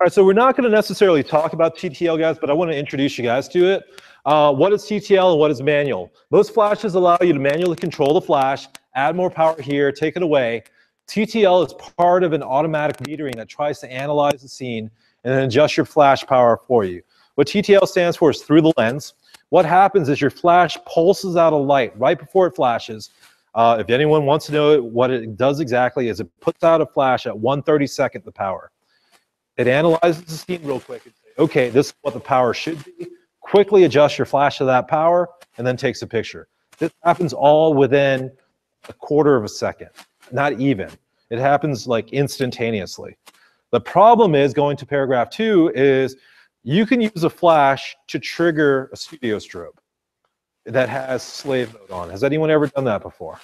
[SPEAKER 1] All right, so we're not going to necessarily talk about TTL, guys, but I want to introduce you guys to it. Uh, what is TTL and what is manual? Most flashes allow you to manually control the flash, add more power here, take it away. TTL is part of an automatic metering that tries to analyze the scene and then adjust your flash power for you. What TTL stands for is through the lens. What happens is your flash pulses out a light right before it flashes. Uh, if anyone wants to know what it does exactly, is it puts out a flash at 132nd the power. It analyzes the scene real quick and say, okay, this is what the power should be. Quickly adjust your flash to that power and then takes a picture. This happens all within a quarter of a second, not even. It happens like instantaneously. The problem is going to paragraph two is you can use a flash to trigger a studio strobe that has slave mode on. Has anyone ever done that before?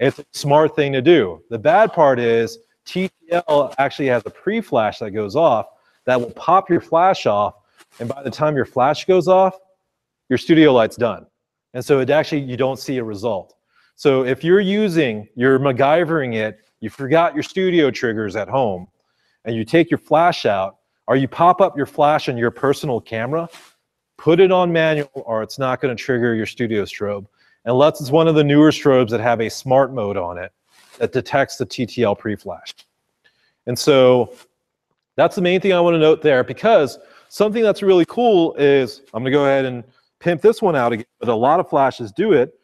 [SPEAKER 1] It's a smart thing to do. The bad part is TTL actually has a pre-flash that goes off that will pop your flash off, and by the time your flash goes off, your studio light's done. And so it actually you don't see a result. So if you're using, you're MacGyvering it, you forgot your studio triggers at home, and you take your flash out, or you pop up your flash on your personal camera, put it on manual, or it's not going to trigger your studio strobe. Unless it's one of the newer strobes that have a smart mode on it that detects the TTL pre-flash. And so that's the main thing I want to note there because something that's really cool is I'm going to go ahead and pimp this one out again, but a lot of flashes do it.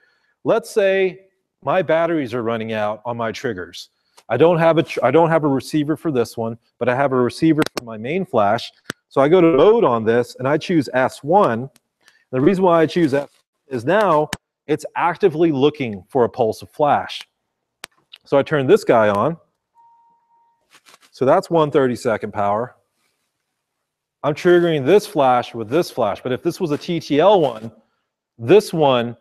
[SPEAKER 1] Let's say my batteries are running out on my triggers. I don't have a I don't have a receiver for this one, but I have a receiver for my main flash. So I go to mode on this and I choose S1. The reason why I choose S is now it's actively looking for a pulse of flash. So I turn this guy on. So that's 130 second power. I'm triggering this flash with this flash, but if this was a TTL one, this one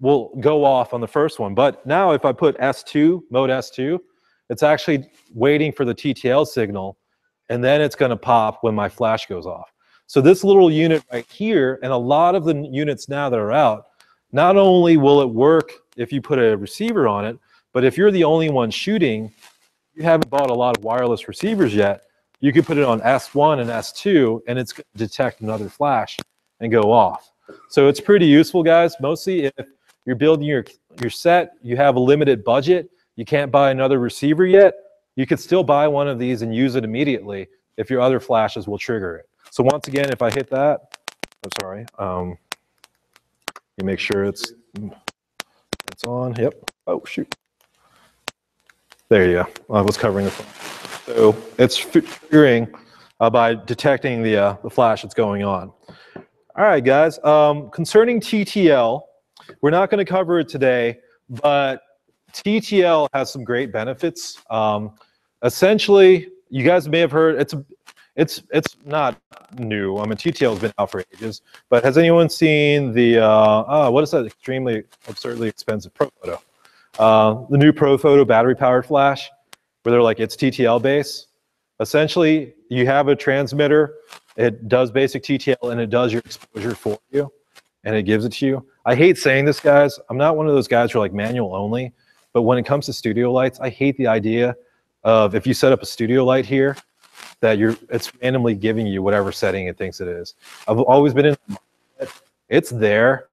[SPEAKER 1] will go off on the first one. But now if I put S2, mode S2, it's actually waiting for the TTL signal, and then it's gonna pop when my flash goes off. So this little unit right here, and a lot of the units now that are out, not only will it work if you put a receiver on it, but if you're the only one shooting, you haven't bought a lot of wireless receivers yet, you can put it on S1 and S2 and it's detect another flash and go off. So it's pretty useful, guys. Mostly if you're building your, your set, you have a limited budget, you can't buy another receiver yet, you could still buy one of these and use it immediately if your other flashes will trigger it. So once again, if I hit that, I'm sorry, um, you make sure it's, it's on, yep. Oh, shoot. There you go. I was covering the phone. So it's f- triggering uh, by detecting the, uh, the flash that's going on. All right, guys. Um, concerning TTL, we're not going to cover it today, but TTL has some great benefits. Um, essentially, you guys may have heard it's it's it's not new. I mean, TTL has been out for ages, but has anyone seen the uh, oh, what is that extremely absurdly expensive Pro Photo? Uh, the new Profoto battery powered flash, where they're like it's TTL base. Essentially, you have a transmitter. It does basic TTL and it does your exposure for you, and it gives it to you. I hate saying this, guys. I'm not one of those guys who are like manual only, but when it comes to studio lights, I hate the idea of if you set up a studio light here, that you're it's randomly giving you whatever setting it thinks it is. I've always been in it's there.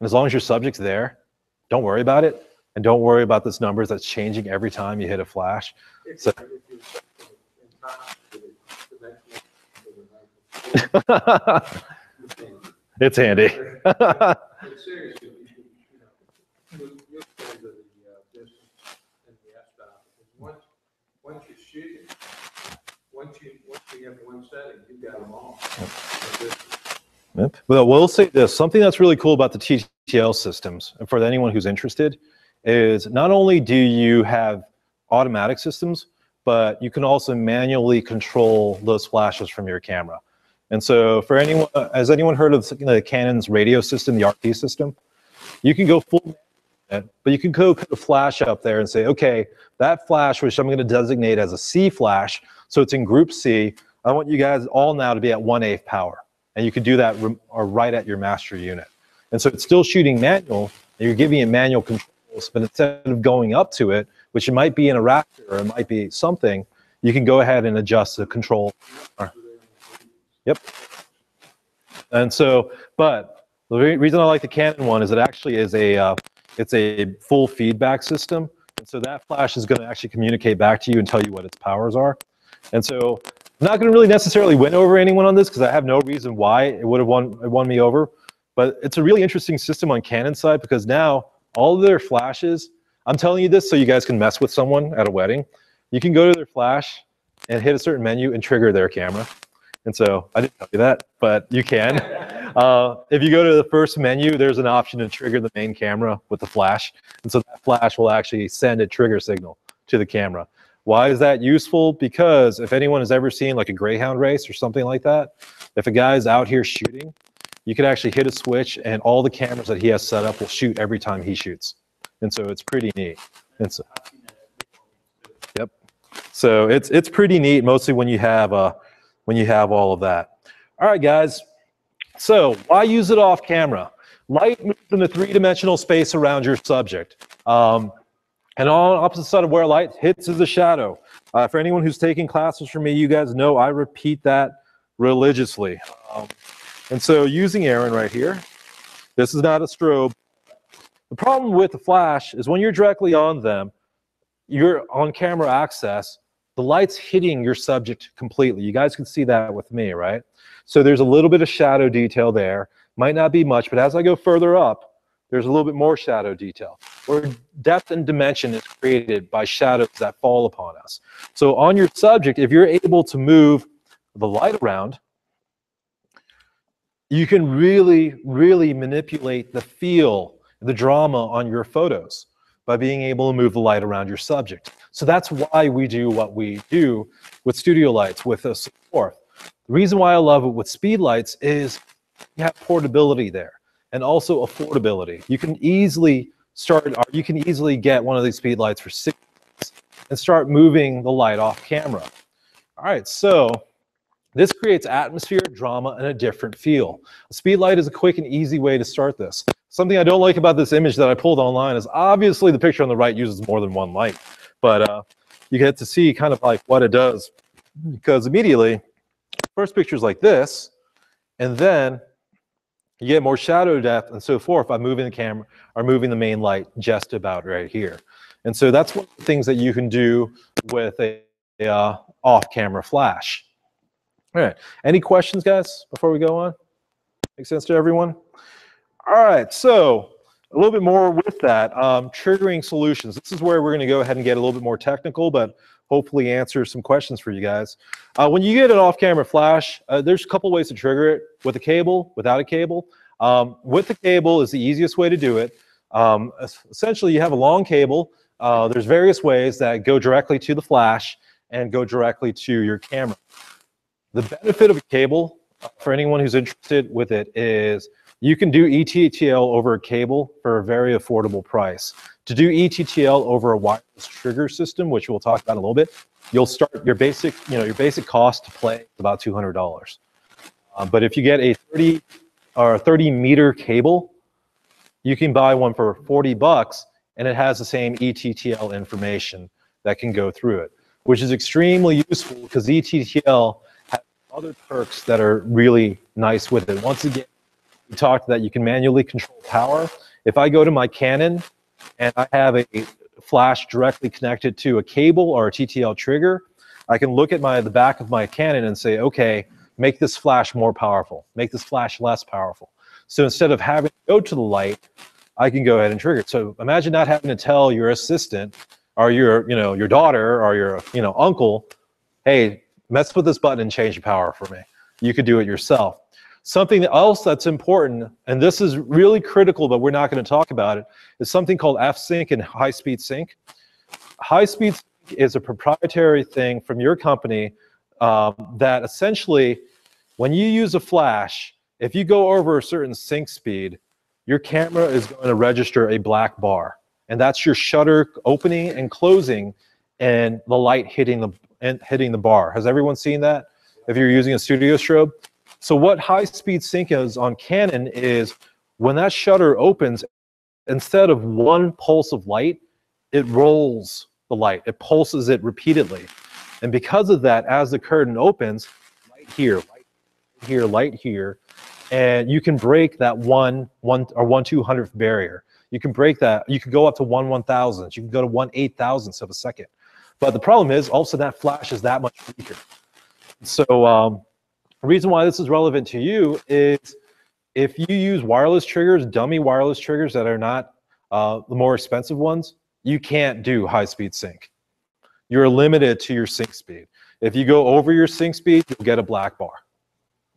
[SPEAKER 1] And as long as your subject's there, don't worry about it. And don't worry about this numbers that's changing every time you hit a flash. So-
[SPEAKER 4] you- if you set it in time, the- the next one, the night before.
[SPEAKER 1] it's handy.
[SPEAKER 4] But seriously, you should, you know, you'll, you'll go to the, uh, distance and the f-stop, because once, you shoot it, once you, once you have one setting, you've got them all. So
[SPEAKER 1] Yep. Well, we'll say this. Something that's really cool about the TTL systems, and for anyone who's interested, is not only do you have automatic systems, but you can also manually control those flashes from your camera. And so, for anyone, has anyone heard of the Canon's radio system, the RT system? You can go full, but you can go put a flash up there and say, okay, that flash, which I'm going to designate as a C flash, so it's in group C. I want you guys all now to be at one eighth power and you can do that or right at your master unit. And so it's still shooting manual, you're giving it manual controls, but instead of going up to it, which it might be in a Raptor or it might be something, you can go ahead and adjust the control. Yep. And so, but the re- reason I like the Canon one is it actually is a, uh, it's a full feedback system. And so that flash is going to actually communicate back to you and tell you what its powers are. And so I'm not going to really necessarily win over anyone on this because I have no reason why it would have won, it won me over. But it's a really interesting system on Canon side because now all of their flashes, I'm telling you this so you guys can mess with someone at a wedding. You can go to their flash and hit a certain menu and trigger their camera. And so I didn't tell you that, but you can. Uh, if you go to the first menu, there's an option to trigger the main camera with the flash. And so that flash will actually send a trigger signal to the camera. Why is that useful? Because if anyone has ever seen like a Greyhound race or something like that, if a guy's out here shooting, you could actually hit a switch and all the cameras that he has set up will shoot every time he shoots. And so it's pretty neat. And so, yep. So it's it's pretty neat, mostly when you have uh, when you have all of that. All right, guys. So why use it off camera? Light moves in a three-dimensional space around your subject. Um, and on opposite side of where light hits is a shadow. Uh, for anyone who's taking classes from me, you guys know I repeat that religiously. Um, and so using Aaron right here, this is not a strobe. The problem with the flash is when you're directly on them, you're on camera access the light's hitting your subject completely. You guys can see that with me, right? So there's a little bit of shadow detail there. Might not be much, but as I go further up, there's a little bit more shadow detail. Where depth and dimension is created by shadows that fall upon us. So on your subject, if you're able to move the light around, you can really, really manipulate the feel, the drama on your photos by being able to move the light around your subject. So that's why we do what we do with studio lights, with a forth. The reason why I love it with speed lights is you have portability there and also affordability. You can easily start, you can easily get one of these speed lights for six and start moving the light off camera. All right, so this creates atmosphere, drama, and a different feel. A speed light is a quick and easy way to start this. Something I don't like about this image that I pulled online is obviously the picture on the right uses more than one light, but uh, you get to see kind of like what it does because immediately, first picture's like this, and then you get more shadow depth and so forth by moving the camera or moving the main light just about right here. And so that's one of the things that you can do with a, a uh, off-camera flash. All right. Any questions, guys, before we go on? Make sense to everyone? All right. So a little bit more with that. Um, triggering solutions. This is where we're going to go ahead and get a little bit more technical, but hopefully answer some questions for you guys. Uh, when you get an off-camera flash, uh, there's a couple ways to trigger it. With a cable, without a cable. Um, with the cable is the easiest way to do it. Um, essentially, you have a long cable. Uh, there's various ways that go directly to the flash and go directly to your camera. The benefit of a cable, uh, for anyone who's interested with it, is you can do ETTL over a cable for a very affordable price. To do ETTL over a wireless trigger system, which we'll talk about a little bit, you'll start your basic, you know, your basic cost to play is about $200. Uh, but if you get a 30 or 30 meter cable, you can buy one for 40 bucks and it has the same ETTL information that can go through it, which is extremely useful because ETTL has other perks that are really nice with it. Once again, we talked that you can manually control power. If I go to my Canon and I have a flash directly connected to a cable or a TTL trigger, I can look at my the back of my Canon and say, okay, make this flash more powerful, make this flash less powerful. So instead of having to go to the light, I can go ahead and trigger it. So imagine not having to tell your assistant or your, you know, your daughter or your, you know, uncle, hey, mess with this button and change the power for me. You could do it yourself. Something else that's important, and this is really critical, but we're not going to talk about it, is something called F-Sync and high-speed sync. High-speed sync is a proprietary thing from your company um, that essentially, when you use a flash, if you go over a certain sync speed, your camera is going to register a black bar. And that's your shutter opening and closing and the light hitting the, and hitting the bar. Has everyone seen that? If you're using a studio strobe? So what high speed sync is on Canon is when that shutter opens, instead of one pulse of light, it rolls the light. It pulses it repeatedly. And because of that, as the curtain opens, light here, light here, light here, and you can break that one, one or one two hundredth barrier. You can break that. You can go up to one one thousandth. You can go to one eight thousandths of a second. But the problem is also that flash is that much weaker. So um, the reason why this is relevant to you is if you use wireless triggers, dummy wireless triggers that are not uh, the more expensive ones, you can't do high speed sync. You're limited to your sync speed. If you go over your sync speed, you'll get a black bar.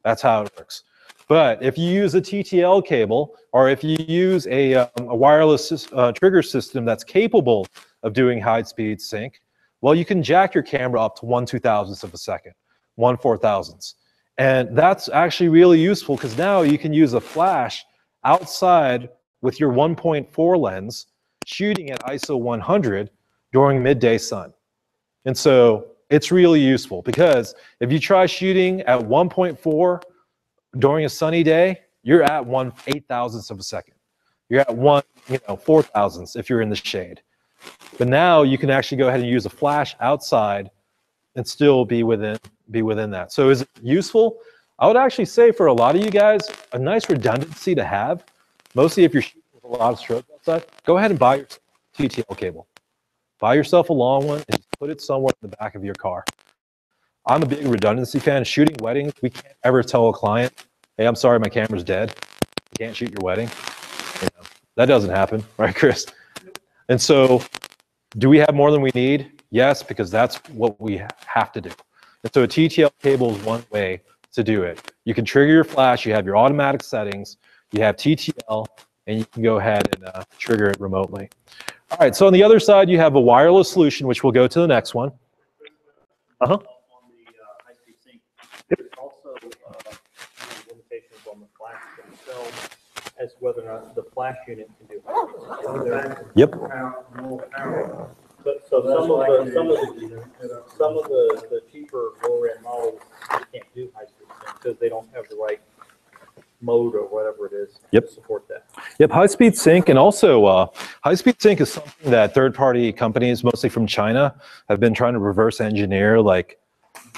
[SPEAKER 1] That's how it works. But if you use a TTL cable or if you use a, um, a wireless uh, trigger system that's capable of doing high speed sync, well, you can jack your camera up to one two thousandths of a second, one four thousandths. And that's actually really useful because now you can use a flash outside with your 1.4 lens shooting at ISO 100 during midday sun. And so it's really useful because if you try shooting at 1.4 during a sunny day, you're at one eight thousandths of a second. You're at one, you know, four thousandths if you're in the shade. But now you can actually go ahead and use a flash outside and still be within be within that. So is it useful? I would actually say for a lot of you guys, a nice redundancy to have, mostly if you're shooting with a lot of strobes outside, go ahead and buy your TTL cable. Buy yourself a long one and put it somewhere in the back of your car. I'm a big redundancy fan. Shooting weddings, we can't ever tell a client, hey, I'm sorry, my camera's dead. Can't shoot your wedding. You know, that doesn't happen, right, Chris? And so, do we have more than we need? Yes, because that's what we have to do. And so, a TTL cable is one way to do it. You can trigger your flash, you have your automatic settings, you have TTL, and you can go ahead and uh, trigger it remotely. All right, so on the other side, you have a wireless solution, which we'll go to the next one. Uh-huh.
[SPEAKER 5] On the uh, high-speed sync, there's also uh, limitations on the flash themselves as whether or not the flash unit can do. high-speed sync.
[SPEAKER 1] Yep.
[SPEAKER 5] So, so some of the, some of the, some of the, the cheaper lower-end models can't do high-speed sync because they don't have the right mode or whatever it is.
[SPEAKER 1] Yep.
[SPEAKER 5] To support that.
[SPEAKER 1] Yep, high-speed sync, and also uh, high-speed sync is something that third-party companies, mostly from China, have been trying to reverse engineer. Like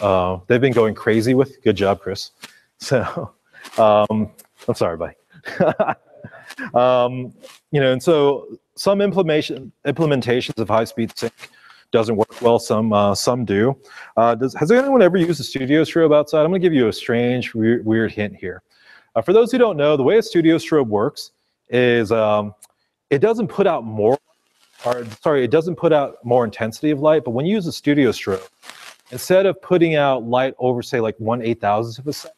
[SPEAKER 1] uh, they've been going crazy with. Good job, Chris. So um, I'm sorry, buddy. um, you know, and so some implementation implementations of high-speed sync doesn't work well. Some uh, some do. Uh, does, has anyone ever used a studio strobe outside? I'm going to give you a strange, weird, weird hint here. Uh, for those who don't know, the way a studio strobe works is um, it doesn't put out more, or sorry, it doesn't put out more intensity of light. But when you use a studio strobe, instead of putting out light over, say, like one eight thousandth of a second,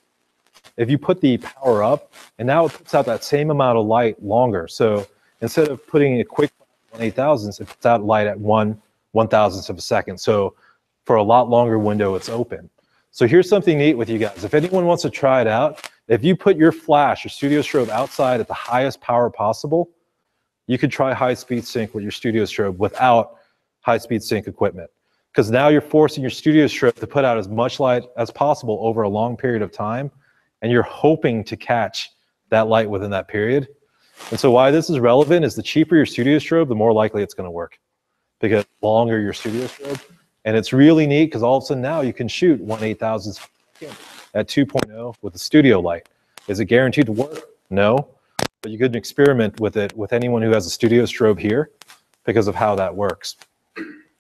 [SPEAKER 1] if you put the power up, and now it puts out that same amount of light longer. So instead of putting a quick one eight thousandths, it puts out light at one one thousandth of a second. So for a lot longer window, it's open. So here's something neat with you guys. If anyone wants to try it out, if you put your flash, your studio strobe outside at the highest power possible, you could try high speed sync with your studio strobe without high speed sync equipment. Because now you're forcing your studio strobe to put out as much light as possible over a long period of time, and you're hoping to catch that light within that period. And so why this is relevant is the cheaper your studio strobe, the more likely it's going to work. Because longer your studio strobe, and it's really neat because all of a sudden now you can shoot one eight thousandth at 2.0 with a studio light. Is it guaranteed to work? No, but you could experiment with it with anyone who has a studio strobe here because of how that works.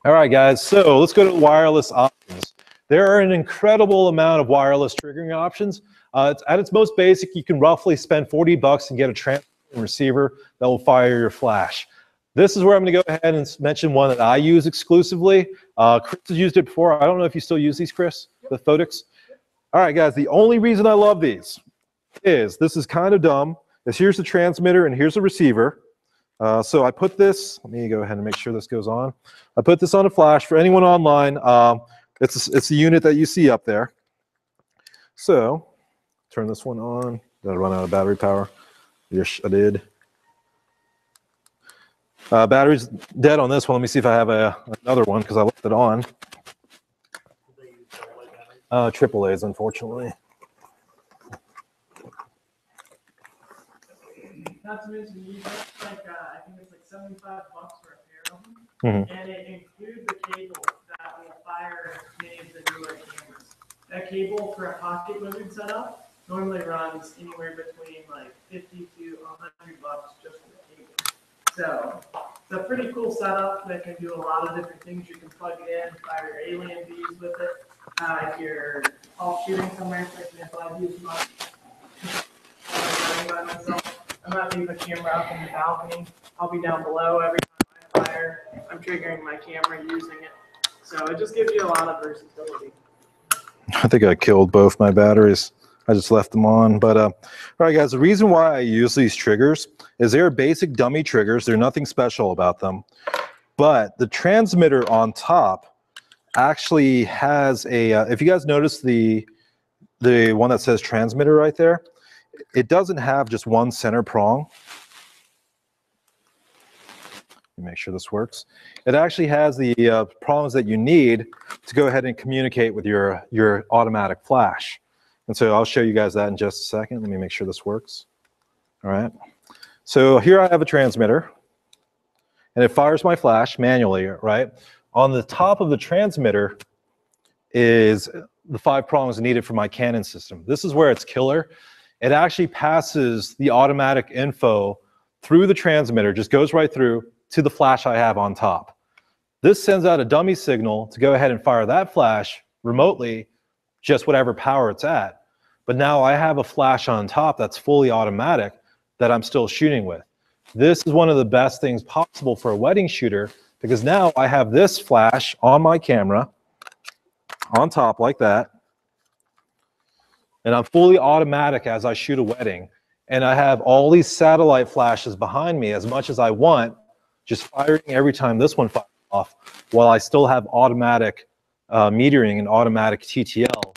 [SPEAKER 1] All right, guys, so let's go to wireless options. There are an incredible amount of wireless triggering options. Uh, it's, at its most basic, you can roughly spend 40 bucks and get a transmitter and receiver that will fire your flash. This is where I'm going to go ahead and mention one that I use exclusively. Uh, Chris has used it before. I don't know if you still use these, Chris, the Phottix. All right, guys, the only reason I love these is this is kind of dumb. Is here's the transmitter and here's the receiver. Uh, so I put this, let me go ahead and make sure this goes on. I put this on a flash for anyone online. Um, it's, it's the unit that you see up there. So turn this one on. Did I run out of battery power? Yes, I did. Uh, battery's dead on this one. Let me see if I have a, another one because I left it on. Uh, triple A's, unfortunately.
[SPEAKER 2] Not to mention, you get like, uh, I think it's like seventy-five bucks for a pair of them. And it includes the cable that will fire many of the newer cameras. That cable for a pocket moving setup normally runs anywhere between like fifty to a hundred bucks just for the cable. So, it's a pretty cool setup that can do a lot of different things. You can plug it in, fire your AlienBees with it. Uh, if you're off shooting somewhere, for example, I've used my by myself. I'm might leave a camera up in the balcony. I'll be down below every time I fire. I'm triggering my camera using it. So it just gives you a lot of versatility.
[SPEAKER 1] I think I killed both my batteries. I just left them on. But uh, all right, guys, the reason why I use these triggers is they're basic dummy triggers. There's nothing special about them. But the transmitter on top actually has a. Uh, if you guys notice the the one that says transmitter right there, it doesn't have just one center prong. Let me Make sure this works. It actually has the uh, prongs that you need to go ahead and communicate with your, your automatic flash. And so I'll show you guys that in just a second. Let me make sure this works. All right. So here I have a transmitter and it fires my flash manually, right? On the top of the transmitter is the five prongs needed for my Canon system. This is where it's killer. It actually passes the automatic info through the transmitter, just goes right through to the flash I have on top. This sends out a dummy signal to go ahead and fire that flash remotely, just whatever power it's at. But now I have a flash on top that's fully automatic that I'm still shooting with. This is one of the best things possible for a wedding shooter because now I have this flash on my camera on top like that. And I'm fully automatic as I shoot a wedding. And I have all these satellite flashes behind me as much as I want, just firing every time this one fires off, while I still have automatic uh, metering and automatic TTL.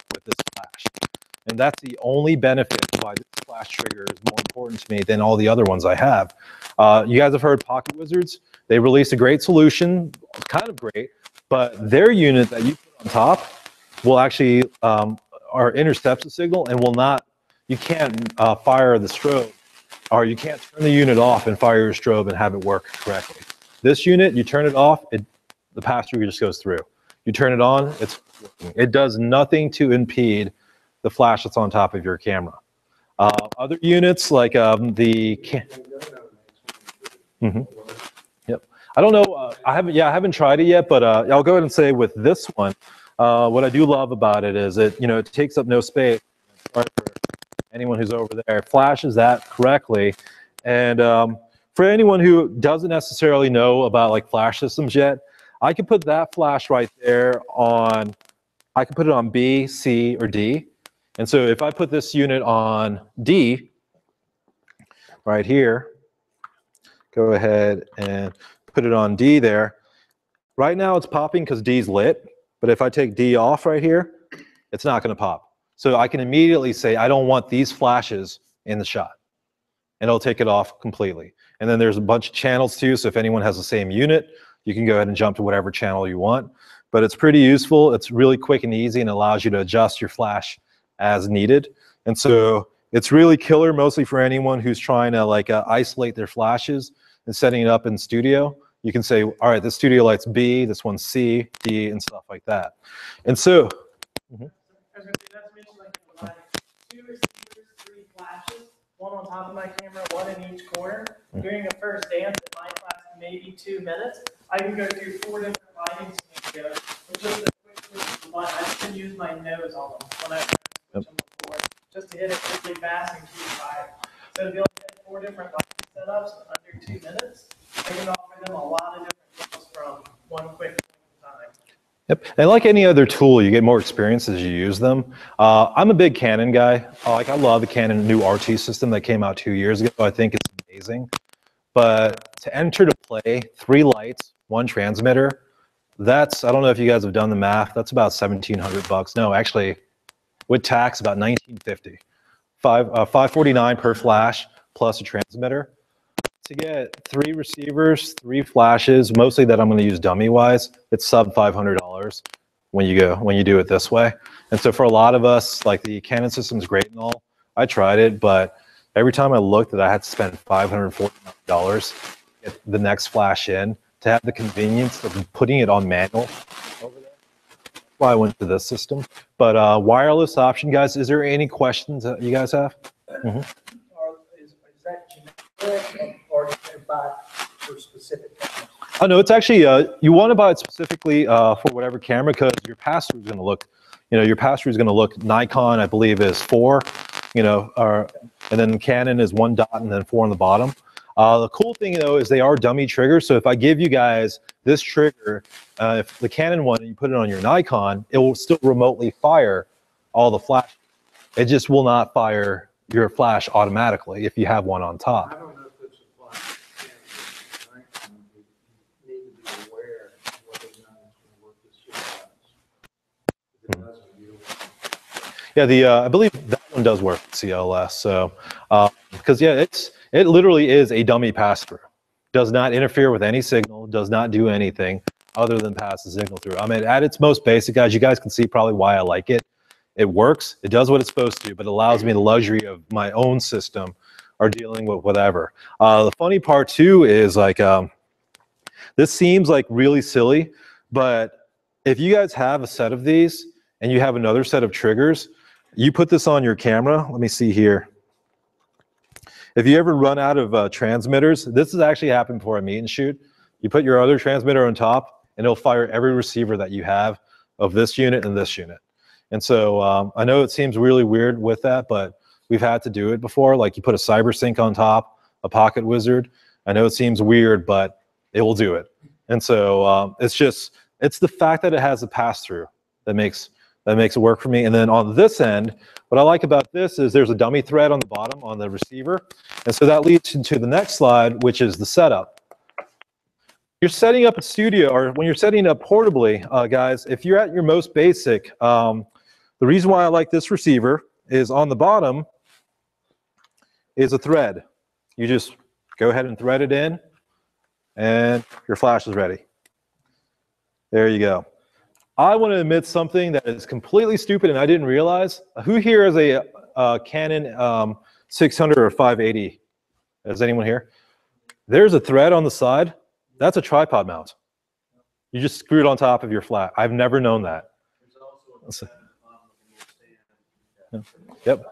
[SPEAKER 1] And that's the only benefit why this flash trigger is more important to me than all the other ones I have. Uh, you guys have heard PocketWizards. They released a great solution, kind of great, but their unit that you put on top will actually um, or intercepts the signal and will not. You can't uh, fire the strobe, or you can't turn the unit off and fire your strobe and have it work correctly. This unit, you turn it off, it the pass through just goes through. You turn it on, it's working. It does nothing to impede the flash that's on top of your camera. Uh, other units like um, the ca- Mhm. Yep. I don't know. Uh, I haven't. Yeah, I haven't tried it yet, but uh, I'll go ahead and say with this one, uh, what I do love about it is it you know it takes up no space. Anyone who's over there, flashes that correctly, and um, for anyone who doesn't necessarily know about like flash systems yet, I can put that flash right there on. I can put it on B, C, or D, and so if I put this unit on D, right here, go ahead and put it on D there. Right now it's popping because D's lit, but if I take D off right here, it's not going to pop. So I can immediately say, I don't want these flashes in the shot. And it'll take it off completely. And then there's a bunch of channels too. So if anyone has the same unit, you can go ahead and jump to whatever channel you want. But it's pretty useful. It's really quick and easy and allows you to adjust your flash as needed. And so it's really killer mostly for anyone who's trying to like uh, isolate their flashes and setting it up in studio. You can say, all right, this studio light's B, this one's C, D, and stuff like that. And so,
[SPEAKER 2] I was gonna say, that's mentioned like, when I have two receivers, three flashes, one on top of my camera, one in each corner. During a first dance, it might last maybe two minutes. I can go through four different lighting scenarios with just a quick switch of the button. I can use my nose on them when I them just to hit it really fast and keep fire. So to be able to get four different setups under two minutes, I can offer them a lot of different levels from one quick time.
[SPEAKER 1] Yep. And like any other tool, you get more experience as you use them. Uh, I'm a big Canon guy. Uh, like I love the Canon new RT system that came out two years ago. I think it's amazing. But to enter to play, three lights, one transmitter, that's I don't know if you guys have done the math. That's about 1,700 bucks. No, actually, with tax, about 1950. Five uh, 549 per flash plus a transmitter. To get three receivers, three flashes, mostly that I'm going to use dummy wise, it's sub $500 when you go when you do it this way. And so for a lot of us, like the Canon system's great and all. I tried it, but every time I looked that I had to spend $540 to get the next flash in to have the convenience of putting it on manual over why I went to this system. But uh, wireless option, guys, is there any questions that you guys have?
[SPEAKER 6] Or is, is that generic or you can buy for specific cameras?
[SPEAKER 1] Oh no, it's actually uh, you want to buy it specifically uh, for whatever camera because your pass through is going to look, you know, your pass through is going to look Nikon, I believe, is four, you know, or and then Canon is one dot and then four on the bottom. Uh, the cool thing though is they are dummy triggers. So if I give you guys this trigger, uh, if the Canon one and you put it on your Nikon, it will still remotely fire all the flash. It just will not fire your flash automatically if you have one on top.
[SPEAKER 4] don't know if this applies to cameras, right? We Need to be aware of whether or not it's gonna work this shit out. If it doesn't, you don't.
[SPEAKER 1] Yeah, the uh, I believe that one does work with CLS. So because yeah, it's it literally is a dummy pass through. Does not interfere with any signal. Does not do anything other than pass the signal through. I mean, at its most basic, guys, you guys can see probably why I like it. It works. It does what it's supposed to but it allows me the luxury of my own system or dealing with whatever. Uh, the funny part too is like um, this seems like really silly, but if you guys have a set of these and you have another set of triggers, you put this on your camera. Let me see here. If you ever run out of uh, transmitters, this has actually happened before a meet and shoot. You put your other transmitter on top, and it'll fire every receiver that you have of this unit and this unit. And so um, I know it seems really weird with that, but we've had to do it before. Like you put a CyberSync on top, a PocketWizard. I know it seems weird, but it will do it. And so um, it's just it's the fact that it has a pass through that makes that makes it work for me. And then on this end, what I like about this is there's a dummy thread on the bottom on the receiver. And so that leads into the next slide, which is the setup. You're setting up a studio, or when you're setting up portably, uh, guys, if you're at your most basic, um, the reason why I like this receiver is on the bottom is a thread. You just go ahead and thread it in, and your flash is ready. There you go. I want to admit something that is completely stupid and I didn't realize. Who here is a uh, Canon um, 600 or 580? Is anyone here? There's a thread on the side. That's a tripod mount. You just screw it on top of your flat. I've never known that.
[SPEAKER 2] Stand.
[SPEAKER 1] Yep.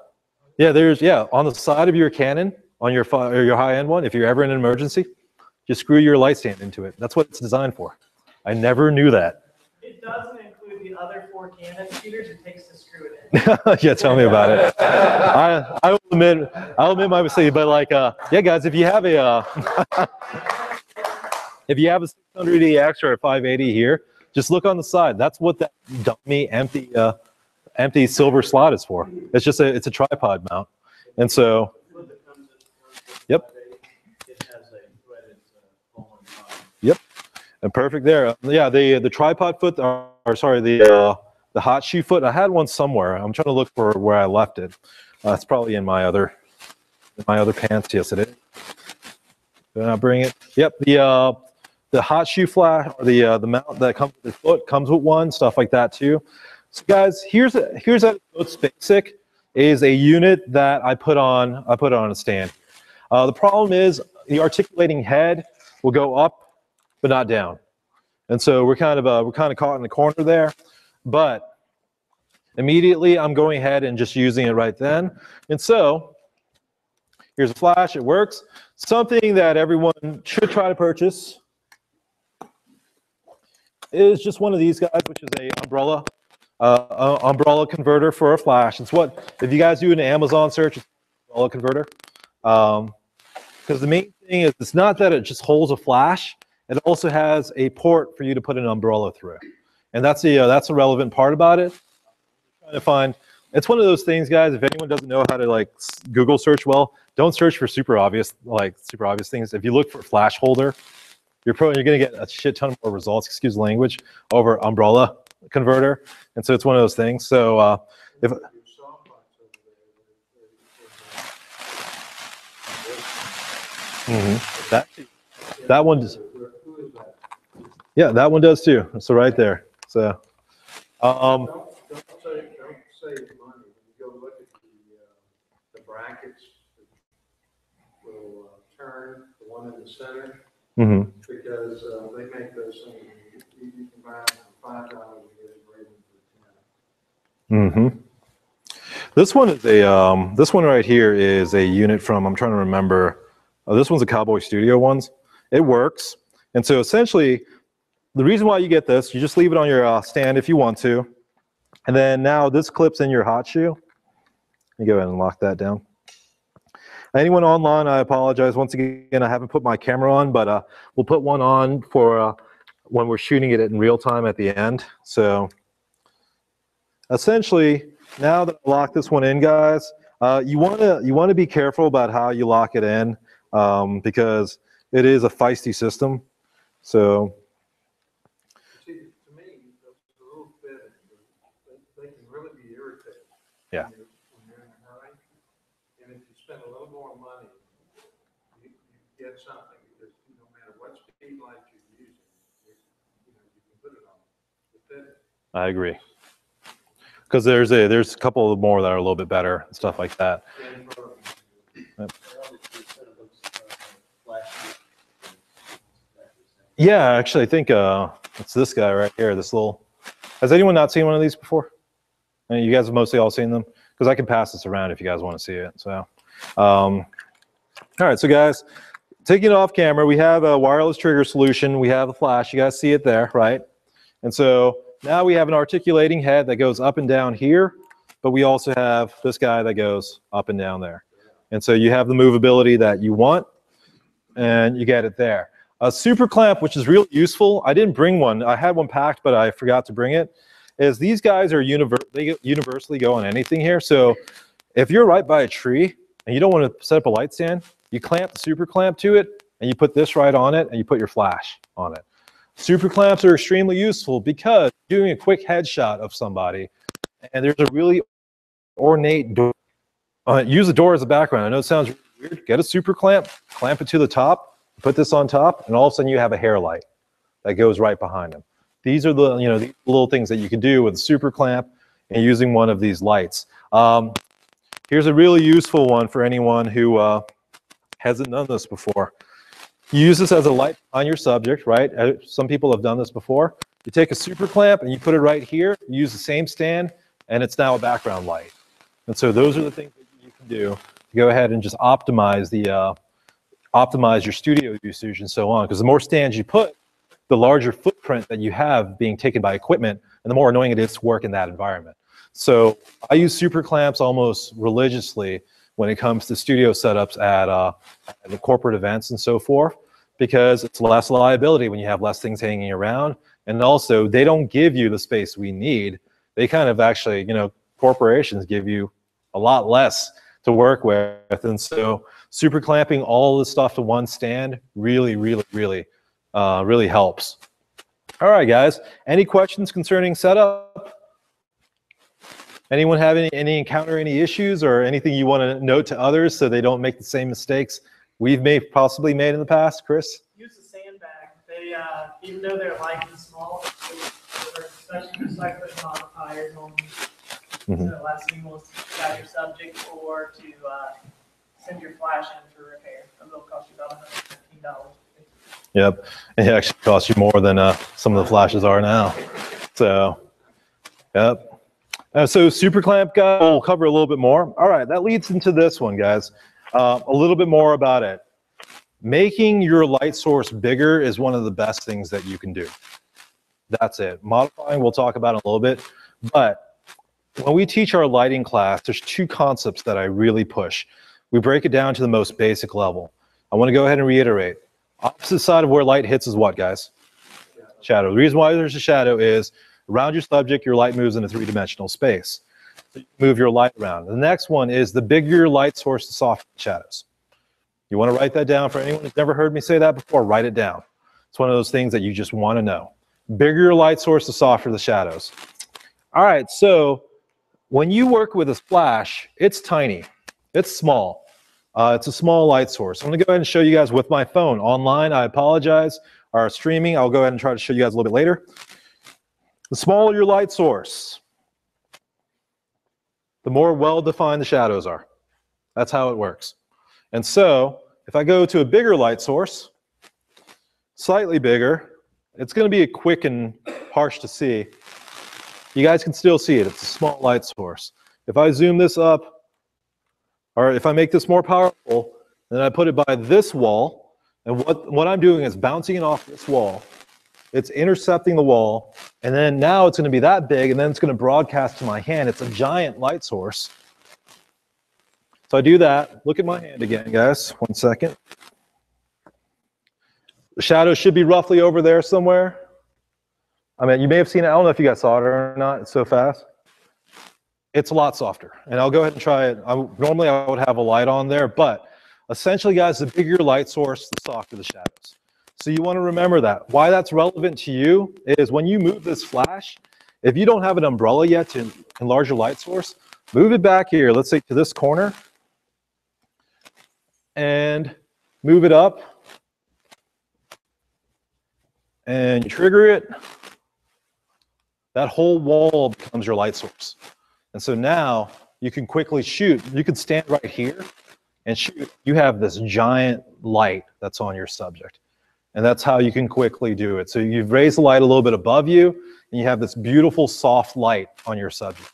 [SPEAKER 1] Yeah, there's yeah on the side of your Canon on your your high end one. If you're ever in an emergency, just screw your light stand into it. That's what it's designed for. I never knew that.
[SPEAKER 2] It other four Canon shooters, it takes to screw it in.
[SPEAKER 1] yeah, tell me about it. I I will admit I'll admit my mistake, but like uh yeah, guys, if you have a uh, if you have a 600EX or a 580 here, just look on the side. That's what that dummy empty uh empty silver slot is for. It's just a it's a tripod mount, and so Yep.
[SPEAKER 5] It has a threaded, uh, hole in the bottom.
[SPEAKER 1] and perfect there. Yeah, the the tripod foot or, or sorry the uh, the hot shoe foot. I had one somewhere. I'm trying to look for where I left it. Uh, it's probably in my other in my other pants. Yes, it is. Did I bring it? Yep. The uh, the hot shoe flash or the uh, the mount that comes with the foot comes with one stuff like that too. So guys, here's a, here's a Goats basic is a unit that I put on I put on a stand. Uh, the problem is the articulating head will go up but not down, and so we're kind of uh, we're kind of caught in the corner there. But immediately I'm going ahead and just using it right then, and so here's a flash. It works. Something that everyone should try to purchase is just one of these guys, which is a umbrella, uh, uh, umbrella converter for a flash. It's what if you guys do an Amazon search, it's umbrella converter. Um, because the main thing is it's not that it just holds a flash; it also has a port for you to put an umbrella through, and that's the uh, that's the relevant part about it. To find. It's one of those things, guys. If anyone doesn't know how to like Google search well, don't search for super obvious like super obvious things. If you look for flash holder, you're probably you're gonna get a shit ton more results. Excuse the language over umbrella converter, and so it's one of those things. So uh, if mhm. that that one does, yeah, that one does too. So right there. So um,
[SPEAKER 4] Don't, don't say, don't save money, when you go look at the, uh, the brackets, that will uh, turn, the one in the center,
[SPEAKER 1] mm-hmm.
[SPEAKER 4] because, uh, they make those things, you, you can buy them for five dollars, you get a for ten.
[SPEAKER 1] hmm This one is a um, this one right here is a unit from I'm trying to remember. Oh, this one's a Cowboy Studio ones. It works, and so essentially, the reason why you get this, you just leave it on your uh, stand if you want to, and then now this clips in your hot shoe. Me go ahead and lock that down. Anyone online, I apologize once again. I haven't put my camera on, but uh, we'll put one on for uh, when we're shooting it in real time at the end. So essentially, now that I lock this one in, guys, uh, you want to you want to be careful about how you lock it in um, because it is a feisty system. So
[SPEAKER 4] See, to me, those the little bit, they, they can really be irritating.
[SPEAKER 1] Yeah.
[SPEAKER 4] When you're, when you're in a hurry, and if you spend a little more money, you, you get something, because no matter what speed light you're using, you, you know, you can put it on the fit.
[SPEAKER 1] I agree because there's a there's a couple more that are a little bit better and stuff like that. Yeah, actually, I think uh, it's this guy right here. This little. Has anyone not seen one of these before? Uh, You guys have mostly all seen them because I can pass this around if you guys want to see it. So, um, all right, so guys, taking it off camera, we have a wireless trigger solution. We have a flash. You guys see it there, right? And so now we have an articulating head that goes up and down here, but we also have this guy that goes up and down there. And so you have the movability that you want, and you get it there. A super clamp, which is really useful. I didn't bring one. I had one packed, but I forgot to bring it. Is these guys are univer- they universally go on anything here. So if you're right by a tree and you don't want to set up a light stand, you clamp the super clamp to it, and you put this right on it, and you put your flash on it. Super clamps are extremely useful because doing a quick headshot of somebody, and there's a really ornate door. Uh, use the door as a background. I know it sounds weird. Get a super clamp, clamp it to the top, put this on top, and all of a sudden you have a hair light that goes right behind them. These are the you know the little things that you can do with a super clamp and using one of these lights. Um, here's a really useful one for anyone who uh, hasn't done this before. You use this as a light on your subject, right? Uh, Some people have done this before. You take a super clamp and you put it right here, you use the same stand, and it's now a background light. And so those are the things that you can do to go ahead and just optimize the uh, optimize your studio usage and so on. Because the more stands you put, the larger footprint that you have being taken by equipment, and the more annoying it is to work in that environment. So I use super clamps almost religiously when it comes to studio setups at, uh, the corporate events and so forth, because it's less liability when you have less things hanging around. And also, they don't give you the space we need. They kind of actually, you know, corporations give you a lot less to work with. And so, super clamping all the stuff to one stand really, really, really, uh, really helps. All right, guys. Any questions concerning setup? Anyone have any, any encounter any issues or anything you want to note to others so they don't make the same mistakes we've made possibly made in the past, Chris?
[SPEAKER 2] Use the sandbag. They, uh, even though they're light and small, they're especially recycling modifiers only.
[SPEAKER 1] Mhm.
[SPEAKER 2] So the last thing was to your subject or to, uh, send your flash in for repair. They'll cost you about hundred and fifteen dollars.
[SPEAKER 1] Yep. It actually costs you more than uh, some of the flashes are now. So, yep. Uh, so super clamp guy, we'll cover a little bit more. All right, that leads into this one, guys. Uh, a little bit more about it. Making your light source bigger is one of the best things that you can do. That's it. Modifying, we'll talk about in a little bit. But when we teach our lighting class, there's two concepts that I really push. We break it down to the most basic level. I want to go ahead and reiterate. Opposite side of where light hits is what, guys? Shadow. The reason why there's a shadow is around your subject, your light moves in a three-dimensional space. Move your light around. The next one is the bigger your light source, the softer the shadows. You want to write that down for anyone who's never heard me say that before, write it down. It's one of those things that you just want to know. Bigger your light source, the softer the shadows. All right, so when you work with a flash, it's tiny, it's small. Uh, it's a small light source. I'm gonna go ahead and show you guys with my phone online. I apologize. Our streaming, I'll go ahead and try to show you guys a little bit later. The smaller your light source, the more well-defined the shadows are. That's how it works. And so if I go to a bigger light source, slightly bigger, it's gonna be quick and harsh to see. You guys can still see it. It's a small light source. If I zoom this up, or if I make this more powerful, then I put it by this wall, and what, what I'm doing is bouncing it off this wall. It's intercepting the wall, and then now it's gonna be that big, and then it's gonna broadcast to my hand. It's a giant light source. So I do that. Look at my hand again, guys. One second. The shadow should be roughly over there somewhere. I mean, you may have seen it. I don't know if you guys saw it or not. It's so fast. It's a lot softer. And I'll go ahead and try it. I, normally, I would have a light on there, but essentially, guys, the bigger your light source, the softer the shadows. So you want to remember that. Why that's relevant to you is when you move this flash, if you don't have an umbrella yet to enlarge your light source, move it back here, let's say to this corner, and move it up, and trigger it, that whole wall becomes your light source. And so now you can quickly shoot. You can stand right here and shoot. You have this giant light that's on your subject. And that's how you can quickly do it. So you've raised the light a little bit above you, and you have this beautiful soft light on your subject.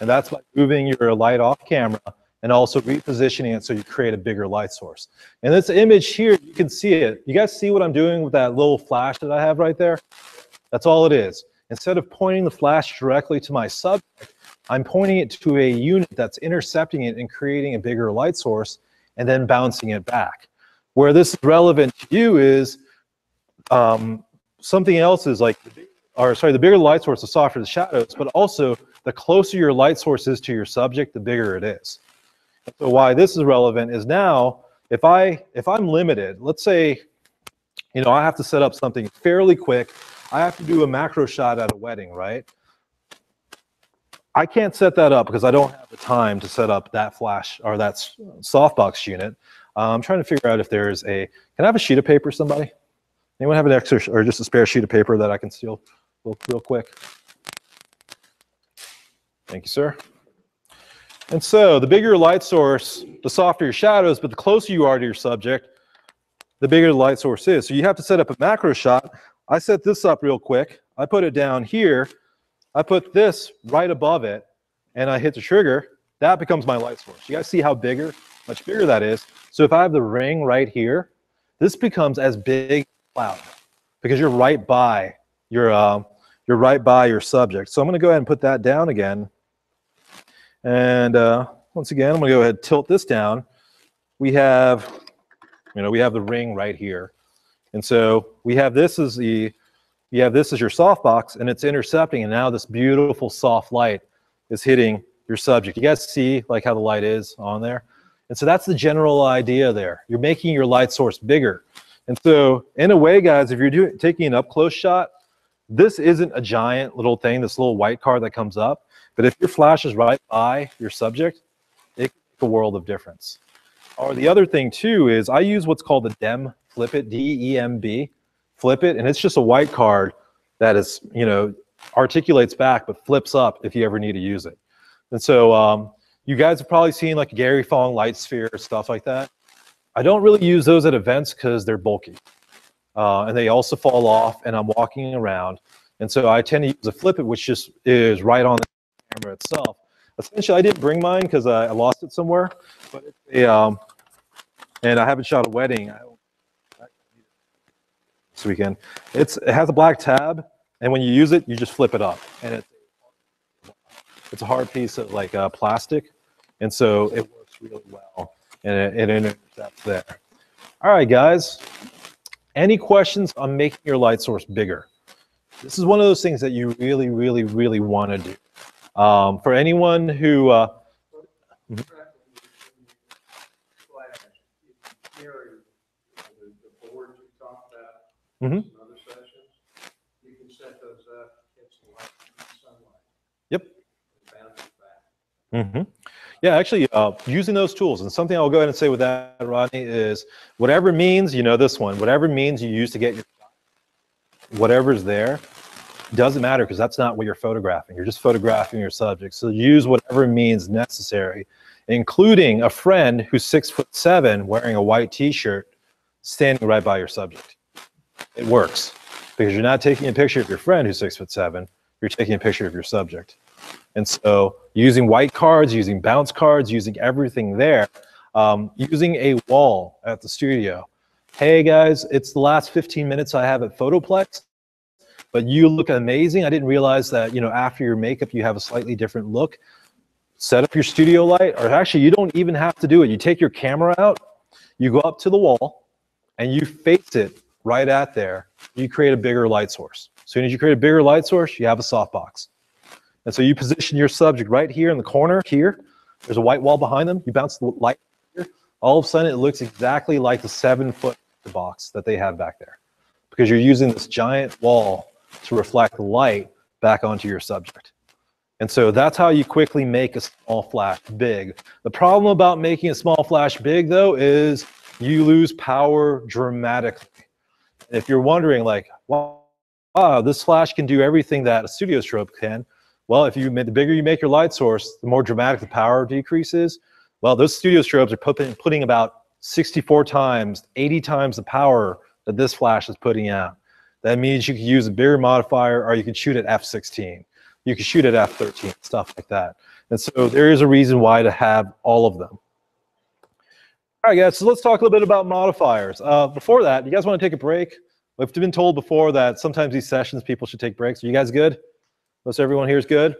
[SPEAKER 1] And that's by moving your light off camera and also repositioning it so you create a bigger light source. And this image here, you can see it. You guys see what I'm doing with that little flash that I have right there? That's all it is. Instead of pointing the flash directly to my subject, I'm pointing it to a unit that's intercepting it and creating a bigger light source and then bouncing it back. Where this is relevant to you is um, something else is like, or sorry, the bigger the light source, the softer the shadows, but also the closer your light source is to your subject, the bigger it is. So why this is relevant is now, if I if I'm limited, let's say, you know, I have to set up something fairly quick. I have to do a macro shot at a wedding, right? I can't set that up because I don't have the time to set up that flash or that softbox unit. Uh, I'm trying to figure out if there's a, can I have a sheet of paper, somebody? Anyone have an extra, or just a spare sheet of paper that I can steal real, real quick? Thank you, sir. And so the bigger your light source, the softer your shadows, but the closer you are to your subject, the bigger the light source is. So you have to set up a macro shot. I set this up real quick. I put it down here. I put this right above it and I hit the trigger. That becomes my light source. You guys see how bigger, much bigger that is. So if I have the ring right here, this becomes as big because you're right by your, um, you're right by your subject. So I'm going to go ahead and put that down again. And uh, once again, I'm going to go ahead and tilt this down. We have, you know, we have the ring right here. And so we have this as the, you have this as your softbox and it's intercepting and now this beautiful soft light is hitting your subject. You guys see like how the light is on there? And so that's the general idea there. You're making your light source bigger. And so in a way, guys, if you're doing taking an up close shot, this isn't a giant little thing, this little white card that comes up. But if your flash is right by your subject, it can make a world of difference. Or the other thing too is I use what's called the Demb flip it, D-E-M-B, flip it, and it's just a white card that is, you know, articulates back but flips up if you ever need to use it. And so um, you guys have probably seen like Gary Fong light sphere, stuff like that. I don't really use those at events because they're bulky. Uh, and they also fall off and I'm walking around. And so I tend to use a flip it, which just is right on the camera itself. Essentially, I didn't bring mine because I, I lost it somewhere, but it's a, um, and I haven't shot a wedding. This weekend. It's it has a black tab, and when you use it, you just flip it up, and it it's a hard piece of like uh, plastic, and so it works really well, and it, it intercepts there. All right, guys. Any questions on making your light source bigger? This is one of those things that you really, really, really want to do. Um, for anyone who, uh,
[SPEAKER 4] light, sunlight.
[SPEAKER 1] Yep.
[SPEAKER 4] back.
[SPEAKER 1] hmm Yeah, actually, uh, using those tools, and something I'll go ahead and say with that, Rodney, is whatever means, you know, this one, whatever means you use to get your, whatever's there, doesn't matter because that's not what you're photographing. You're just photographing your subject. So use whatever means necessary, including a friend who's six foot seven wearing a white T-shirt, standing right by your subject. It works because you're not taking a picture of your friend who's six foot seven. You're taking a picture of your subject. And so using white cards, using bounce cards, using everything there, um, using a wall at the studio. Hey guys, it's the last 15 minutes I have at Photoplex, but you look amazing. I didn't realize that, you know, after your makeup, you have a slightly different look. Set up your studio light, or actually you don't even have to do it. You take your camera out, you go up to the wall and you face it right at there. You create a bigger light source. As soon as you create a bigger light source, you have a softbox. And so you position your subject right here in the corner here. There's a white wall behind them. You bounce the light here. All of a sudden, it looks exactly like the seven foot box that they have back there because you're using this giant wall to reflect light back onto your subject. And so that's how you quickly make a small flash big. The problem about making a small flash big, though, is you lose power dramatically. If you're wondering, like, wow, wow, this flash can do everything that a studio strobe can, well, if you the bigger you make your light source, the more dramatic the power decrease is. Well, those studio strobes are putting, putting about 64 times, 80 times the power that this flash is putting out. That means you can use a bigger modifier or you can shoot at f16. You can shoot at f13, stuff like that. And so there is a reason why to have all of them. All right, guys, so let's talk a little bit about modifiers. Uh, before that, you guys want to take a break? We've been told before that sometimes these sessions people should take breaks. Are you guys good? Most everyone here is good?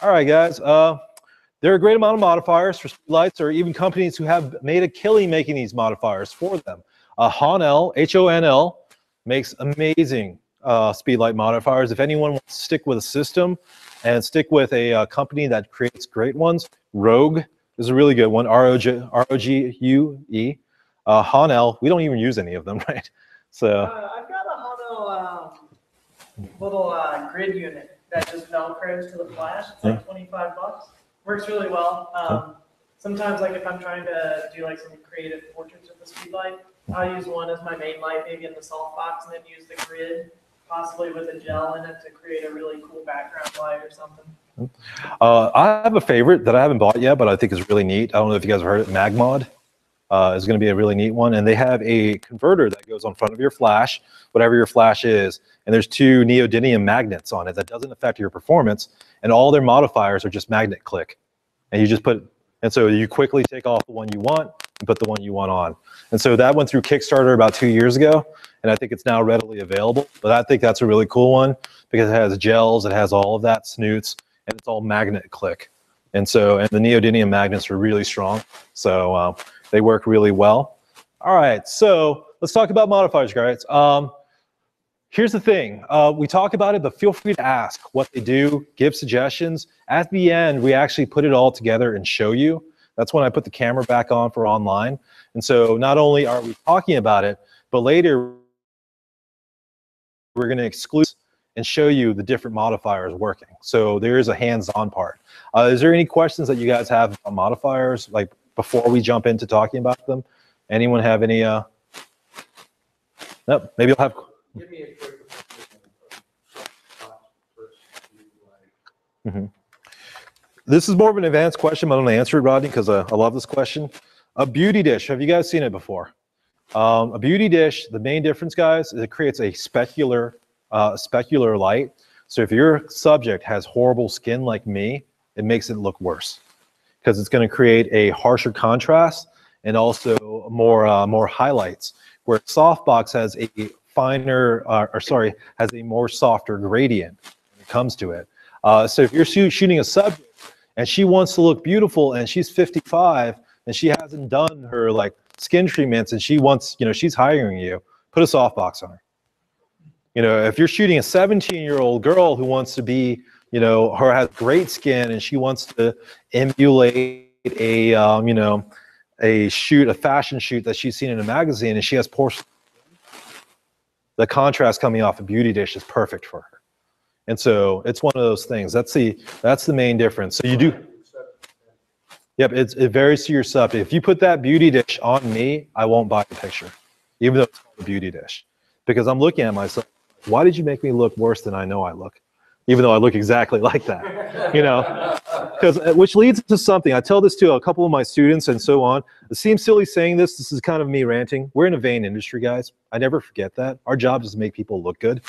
[SPEAKER 1] All right, guys. Uh, there are a great amount of modifiers for lights or even companies who have made a killing making these modifiers for them. Uh, Honl, H-O-N-L, makes amazing uh, speed light modifiers. If anyone wants to stick with a system and stick with a uh, company that creates great ones, Rogue is a really good one, R-O-G- R-O-G-U-E. Uh, Honl, we don't even use any of them, right? So,
[SPEAKER 2] Uh, I've got a Honl, um, little, uh, grid unit that just velcros to the flash. It's like twenty-five bucks. Works really well. Um, sometimes like if I'm trying to do like some creative portraits with the speed light, I'll use one as my main light, maybe in the soft box and then use the grid, possibly with a gel in it to create a really cool background light or something.
[SPEAKER 1] uh, I have a favorite that I haven't bought yet, but I think is really neat. I don't know if you guys have heard it, MagMod. Uh, is going to be a really neat one. And they have a converter that goes on front of your flash, whatever your flash is. And there's two neodymium magnets on it that doesn't affect your performance. And all their modifiers are just magnet click. And you just put, and so you quickly take off the one you want and put the one you want on. And so that went through Kickstarter about two years ago. And I think it's now readily available. But I think that's a really cool one because it has gels, it has all of that snoots, and it's all magnet click. And so, and the neodymium magnets are really strong. So uh, they work really well. All right, so let's talk about modifiers, guys. Um, here's the thing. Uh, we talk about it, but feel free to ask what they do, give suggestions. At the end, we actually put it all together and show you. That's when I put the camera back on for online. And so not only are we talking about it, but later we're going to exclude and show you the different modifiers working. So there is a hands-on part. Uh, is there any questions that you guys have about modifiers, like before we jump into talking about them? Anyone have any? Uh... Nope. Maybe I'll have.
[SPEAKER 4] Give me a quick. of
[SPEAKER 1] This is more of an advanced question, but I'm going to answer it, Rodney, because uh, I love this question. A beauty dish. Have you guys seen it before? Um, a beauty dish. The main difference, guys, is it creates a specular, uh, specular light. So if your subject has horrible skin like me, it makes it look worse because it's going to create a harsher contrast and also more uh, more highlights. Where softbox has a finer, uh, or sorry, has a more softer gradient when it comes to it. Uh, so if you're shoo- shooting a subject and she wants to look beautiful and she's 55 and she hasn't done her like skin treatments and she wants, you know, she's hiring you, put a softbox on her. You know, if you're shooting a 17 year old girl who wants to be, you know, her has great skin and she wants to emulate a, um, you know, a shoot, a fashion shoot that she's seen in a magazine and she has porcelain. the contrast coming off a beauty dish is perfect for her. And so it's one of those things. That's the, that's the main difference. So you do, Yep, it's, it varies to your. If you put that beauty dish on me, I won't buy the picture, even though it's called a beauty dish, because I'm looking at myself. Why did you make me look worse than I know I look, even though I look exactly like that? You know, because which leads to something. I tell this to a couple of my students and so on. It seems silly saying this. This is kind of me ranting. We're in a vain industry, guys. I never forget that. Our job is to make people look good,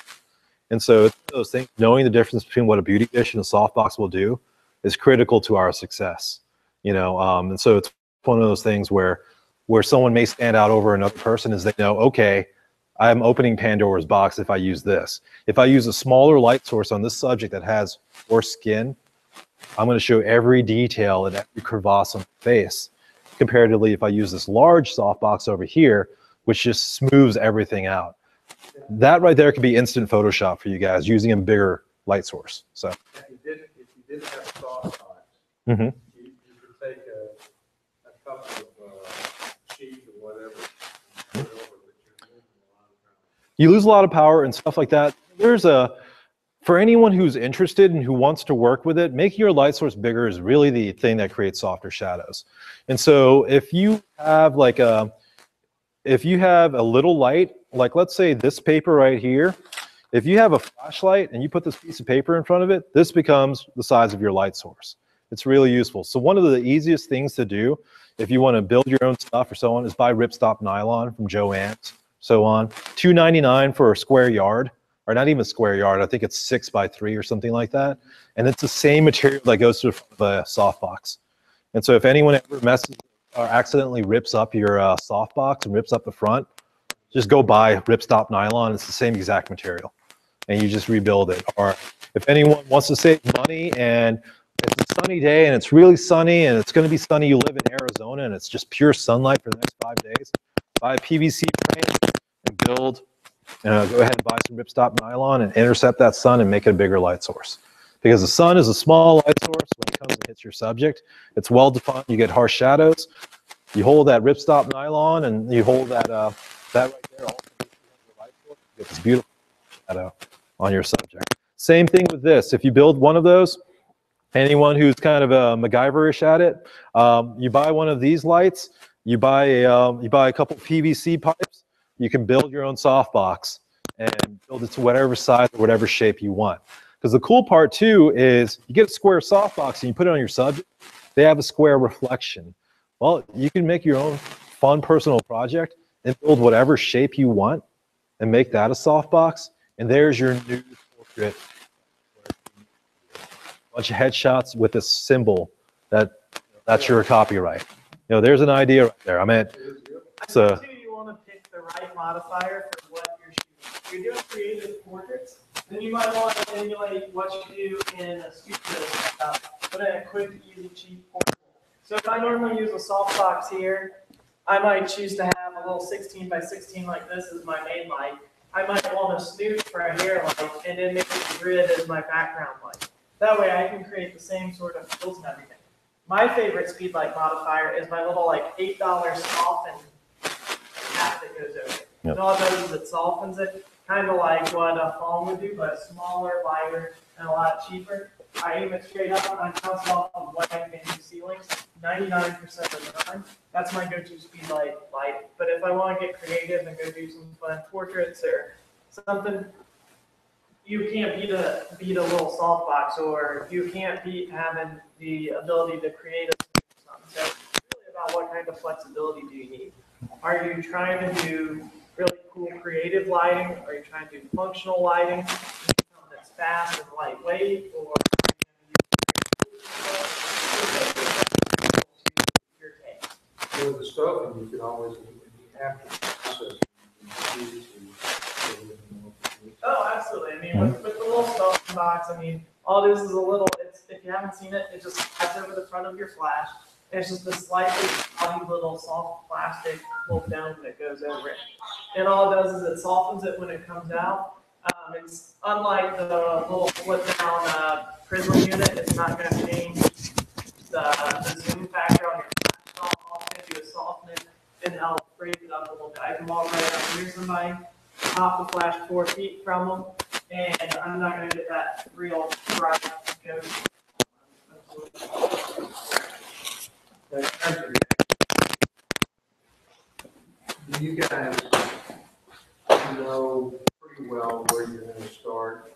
[SPEAKER 1] and so those things. Knowing the difference between what a beauty dish and a softbox will do is critical to our success you know um, and so it's one of those things where where someone may stand out over another person is they know okay i'm opening pandora's box if i use this. If i use a smaller light source on this subject that has more skin i'm going to show every detail and every crevasse on the face. Comparatively if i use this large softbox over here which just smooths everything out that right there could be instant photoshop for you guys using a bigger light source so.
[SPEAKER 4] If you didn't, if you didn't have soft box,
[SPEAKER 1] Mhm.
[SPEAKER 4] you, you could take a, a couple of, uh, sheets or whatever. and put it over, but you're losing a lot of ground.
[SPEAKER 1] You lose a lot of power and stuff like that. There's a, for anyone who's interested and who wants to work with it, making your light source bigger is really the thing that creates softer shadows. And so if you have like a, if you have a little light, like let's say this paper right here, if you have a flashlight and you put this piece of paper in front of it, this becomes the size of your light source. It's really useful. So one of the easiest things to do if you want to build your own stuff or so on is buy ripstop nylon from Joann's, so on. $2.99 for a square yard. or not even a square yard. I think it's six by three or something like that. And it's the same material that goes to the softbox. And so if anyone ever messes or accidentally rips up your uh, softbox and rips up the front, just go buy ripstop nylon. It's the same exact material, and you just rebuild it. Or if anyone wants to save money and it's a sunny day and it's really sunny and it's going to be sunny, you live in Arizona and it's just pure sunlight for the next five days, buy a PVC frame build. Uh, go ahead and buy some ripstop nylon and intercept that sun and make it a bigger light source. Because the sun is a small light source when it comes and hits your subject. It's well defined. You get harsh shadows. You hold that ripstop nylon and you hold that uh, that right there. You get this beautiful shadow on your subject. Same thing with this. If you build one of those, anyone who's kind of a MacGyverish at it, um, you buy one of these lights. You buy a um, you buy a couple PVC pipes. You can build your own softbox and build it to whatever size or whatever shape you want. Because the cool part too is you get a square softbox and you put it on your subject, they have a square reflection. Well, you can make your own fun personal project and build whatever shape you want and make that a softbox. And there's your new portrait. Bunch of headshots with a symbol that that's your copyright. You know, there's an idea right there. I mean, it's a,
[SPEAKER 2] Too, you want to pick the right modifier for what you're shooting. If you're doing creative portraits, then you might want to emulate what you do in a studio setup, but in a quick, easy, cheap portable. So if I normally use a softbox here, I might choose to have a little 16 by 16 like this as my main light. I might want a snoot for a hair light and then maybe the grid as my background light. That way I can create the same sort of fills and everything. My favorite speed light modifier is my little like eight dollar Sto-Fen cap that goes over it.
[SPEAKER 1] Yep.
[SPEAKER 2] And all it does is it softens it, kind of like what a Fong would do, but smaller, lighter, and a lot cheaper. I aim it straight up, bounce off of white and ceilings, ninety-nine percent of the time. That's my go-to speed light light. But if I want to get creative and go do some fun portraits or something, you can't beat a beat a little softbox, or you can't beat having the ability to create a something. So it's really about what kind of flexibility do you need. Are you trying to do really cool creative lighting? Are you trying to do functional lighting? Something that's fast and lightweight, or your taste.
[SPEAKER 4] With the stuff, and you can always, after the process, you can choose to-
[SPEAKER 2] Oh, absolutely. I mean, with, with the little stuff box, I mean, all it is is a little, it's, if you haven't seen it, it just slides over the front of your flash. It's just a slightly tiny little soft plastic little dome that goes over it. And all it does is it softens it when it comes out. Um, it's unlike the little flip down, uh, Prism unit, it's not gonna change the, the zoom factor on your flash. All it's gonna do is soften it and help raise it up a little bit. I can walk right up here somebody, pop the flash four feet from them, and I'm not gonna get that real bright ghost.
[SPEAKER 4] Do you guys know pretty well where you're gonna start?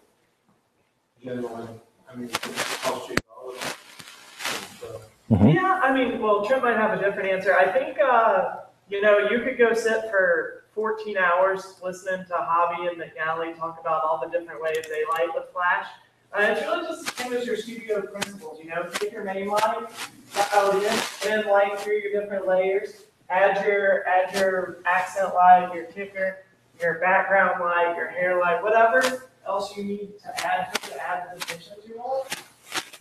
[SPEAKER 4] Generally, I mean, cost you dollars. and stuff.
[SPEAKER 1] Mhm.
[SPEAKER 2] Yeah, I mean, well, Trent might have a different answer. I think, uh, you know, you could go sit for 14 hours listening to Hobby and McNally talk about all the different ways they light with flash. Uh, it's really just the same as your studio principles, you know, take your main it in, and then light through your different layers. Add your, add your accent light, your kicker, your background light, your hair light, whatever else you need to add to add the dimensions you want.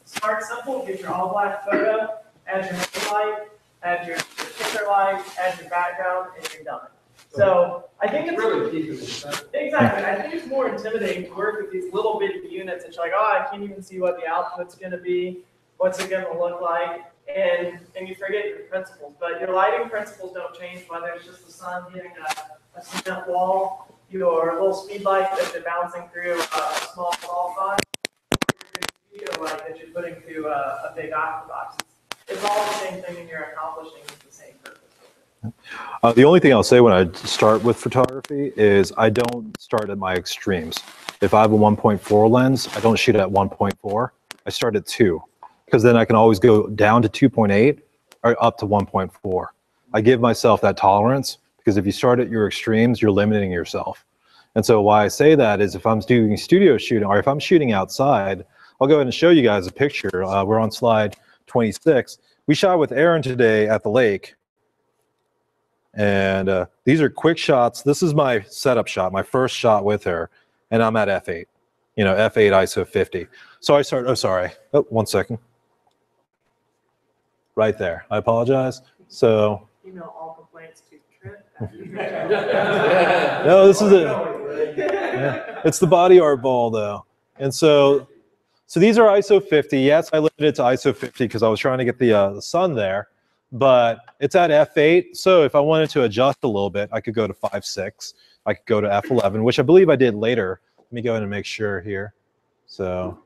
[SPEAKER 2] Start simple, get your all black photo, add your main light, add your, your kicker light, add your background, and you're done. So I think
[SPEAKER 4] It's really keeping it simple.
[SPEAKER 2] Exactly. I think it's more intimidating to work with these little bitty units. It's like, oh, I can't even see what the output's gonna be. What's it gonna look like? And, and you forget your principles, but your lighting principles don't change, whether it's just the sun hitting a, a cement wall, your little speed light that you're bouncing through a small ball font, or your studio light that you're putting through a, a big octabox. It's it's all the same thing and you're accomplishing the same purpose. with it.
[SPEAKER 1] Uh, the only thing I'll say when I start with photography is I don't start at my extremes. If I have a 1.4 lens, I don't shoot at 1.4. I start at 2 because then I can always go down to 2.8 or up to 1.4. I give myself that tolerance because if you start at your extremes, you're limiting yourself. And so why I say that is if I'm doing studio shooting or if I'm shooting outside, I'll go ahead and show you guys a picture. Uh, we're on slide 26. We shot with Aaron today at the lake. And uh, these are quick shots. This is my setup shot, my first shot with her. And I'm at f8, you know, f8 ISO 50. So I start, oh, sorry. Oh, one second. Right there. I apologize. So,
[SPEAKER 2] Email all complaints to Trent.
[SPEAKER 1] no, this is a, yeah, it's the body art ball though. And so, so these are ISO 50. Yes, I limited it to ISO 50 because I was trying to get the, uh, the sun there, but it's at f8. So if I wanted to adjust a little bit, I could go to 5.6. I could go to f11, which I believe I did later. Let me go ahead and make sure here. So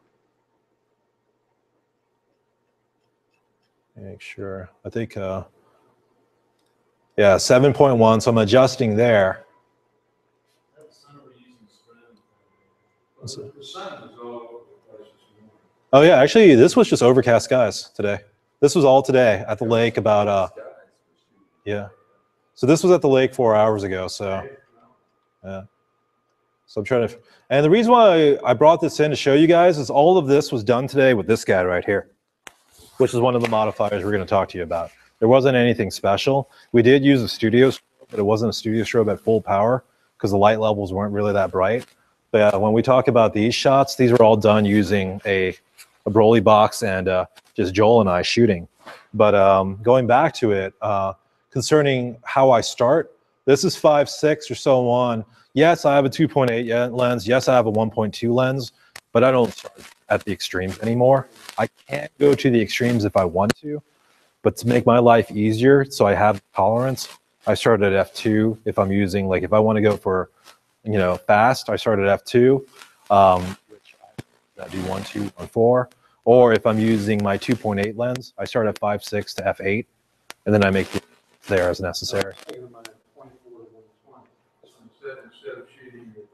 [SPEAKER 1] make sure. I think, uh, yeah, 7.1. So I'm adjusting there.
[SPEAKER 4] The sun is all over the place this morning.
[SPEAKER 1] Oh yeah, actually, this was just overcast skies today. This was all today at the lake about uh yeah. So this was at the lake four hours ago. So yeah. So I'm trying to, and the reason why I brought this in to show you guys is all of this was done today with this guy right here, which is one of the modifiers we're going to talk to you about. There wasn't anything special. We did use a studio, strobe, but it wasn't a studio strobe at full power because the light levels weren't really that bright. But uh, when we talk about these shots, these were all done using a, a Brolly box and uh, just Joel and I shooting. But um, going back to it, uh, concerning how I start, this is five, six or so on. Yes, I have a 2.8 lens. Yes, I have a 1.2 lens, but I don't start at the extremes anymore. I can't go to the extremes if I want to, but to make my life easier, so I have tolerance, I start at f2 if I'm using, like if I want to go for, you know, fast, I start at f2, um, I do one, two, one, four. Or if I'm using my 2.8 lens, I start at 5.6 to f8, and then I make it there as necessary.
[SPEAKER 4] Thinking about it, twenty-four to one twenty. So instead, instead of shooting at,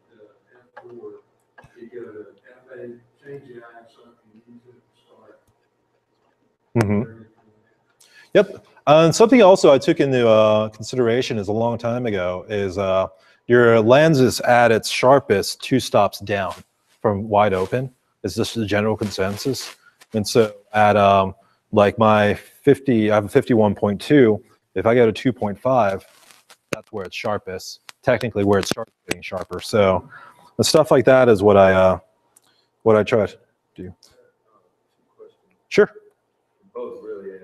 [SPEAKER 4] F four, you go to F eight, change the ISO, and use it to start.
[SPEAKER 1] Mhm. Yep. Uh, and something also I took into uh, consideration is a long time ago is uh, your lens is at its sharpest two stops down from wide open. Is this the general consensus? And so at um, like my 50, I have a 51.2. If I go to 2.5, that's where it's sharpest. Technically, where it starts getting sharper. So, the stuff like that is what I uh, what I try to do. Sure.
[SPEAKER 3] Both really.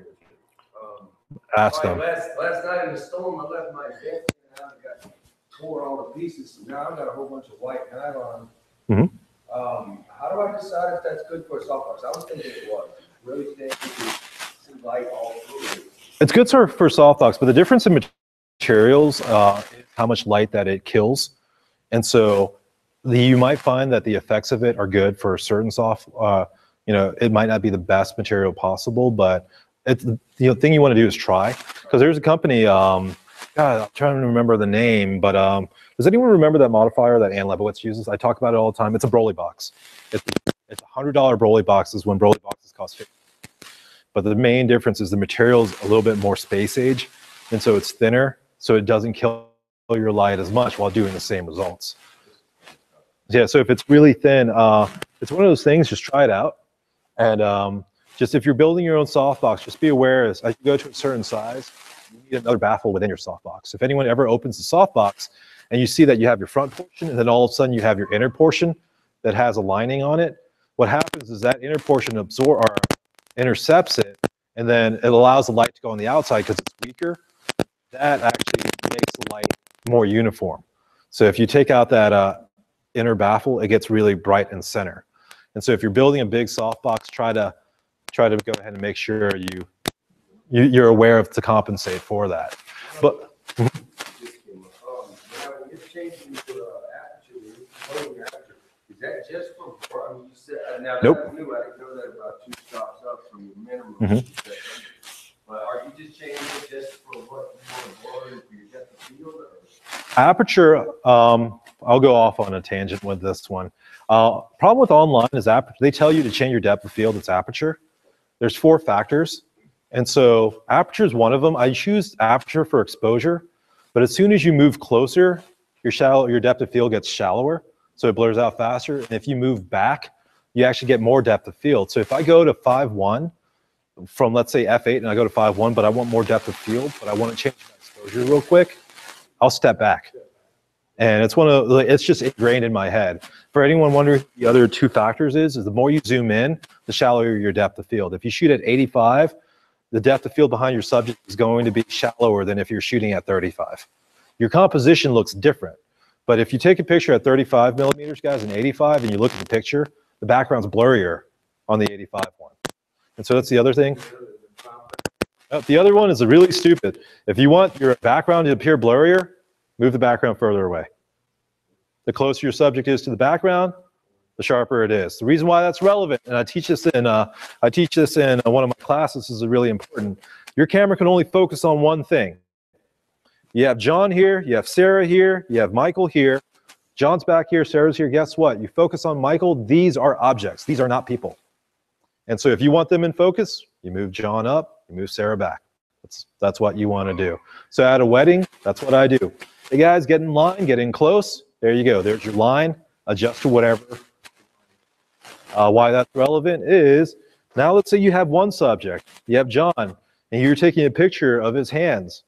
[SPEAKER 3] Um,
[SPEAKER 1] Ask them.
[SPEAKER 3] Last, last night in the storm, I left my deck and I got tore all to pieces. So now I've got a whole bunch of white nylon.
[SPEAKER 1] Mhm.
[SPEAKER 3] Um, how do I decide if that's good for softbox? I was thinking it was. Really it's light all through.
[SPEAKER 1] It's good for, for softbox, but the difference in materials, uh, how much light that it kills. And so the, you might find that the effects of it are good for certain soft, uh, you know, it might not be the best material possible, but it's, the you know, thing you want to do is try. Because there's a company, um, God, I'm trying to remember the name, but um, does anyone remember that modifier that Ann Leibovitz uses? I talk about it all the time. It's a Brolly box. It's, a hundred dollar Brolly boxes when Brolly boxes cost 50 but the main difference is the material is a little bit more space age and so it's thinner so it doesn't kill your light as much while doing the same results yeah so if it's really thin uh, it's one of those things just try it out and um, just if you're building your own softbox just be aware as as you go to a certain size you need another baffle within your softbox if anyone ever opens the softbox and you see that you have your front portion and then all of a sudden you have your inner portion that has a lining on it what happens is that inner portion absorb or intercepts it, and then it allows the light to go on the outside because it's weaker. That actually makes the light more uniform. So if you take out that uh, inner baffle, it gets really bright in center. And so if you're building a big softbox, try to try to go ahead and make sure you, you you're aware of to compensate for that. But
[SPEAKER 3] Just came up. Um, now, when you're changing the uh, aperture, you're aperture, is that just from, I mean, you said, uh, now
[SPEAKER 1] Nope.
[SPEAKER 3] that's new, I didn't know that about two stops up from your minimum.
[SPEAKER 1] Mhm.
[SPEAKER 3] But are you just changing it just for what you want to in for your depth of field? or-
[SPEAKER 1] aperture, um, I'll go off on a tangent with this one. Uh, problem with online is aperture. They tell you to change your depth of field. It's aperture. There's four factors, and so aperture is one of them. I choose aperture for exposure, but as soon as you move closer your shallow, your depth of field gets shallower, so it blurs out faster. And if you move back, you actually get more depth of field. So if I go to 5.1 from let's say f8 and I go to 5.1, but I want more depth of field, but I want to change my exposure real quick, I'll step back. And it's one of the, it's just ingrained in my head. For anyone wondering, the other two factors is, is the more you zoom in, the shallower your depth of field. If you shoot at 85, the depth of field behind your subject is going to be shallower than if you're shooting at 35. Your composition looks different. But if you take a picture at 35 millimeters, guys, and 85, and you look at the picture, the background's blurrier on the 85 one. And so that's the other thing. Uh, The other one is really stupid. If you want your background to appear blurrier, move the background further away. The closer your subject is to the background, the sharper it is. The reason why that's relevant, and I teach this in uh, I teach this in one of my classes, is really important. Your camera can only focus on one thing. You have John here, you have Sarah here, you have Michael here. John's back here, Sarah's here. Guess what? You focus on Michael, these are objects. These are not people. And so if you want them in focus, you move John up, you move Sarah back. That's, that's what you want to do. So at a wedding, that's what I do. Hey guys, get in line, get in close. There you go. There's your line. Adjust to whatever. Uh, why that's relevant is now let's say you have one subject. You have John, and you're taking a picture of his hands.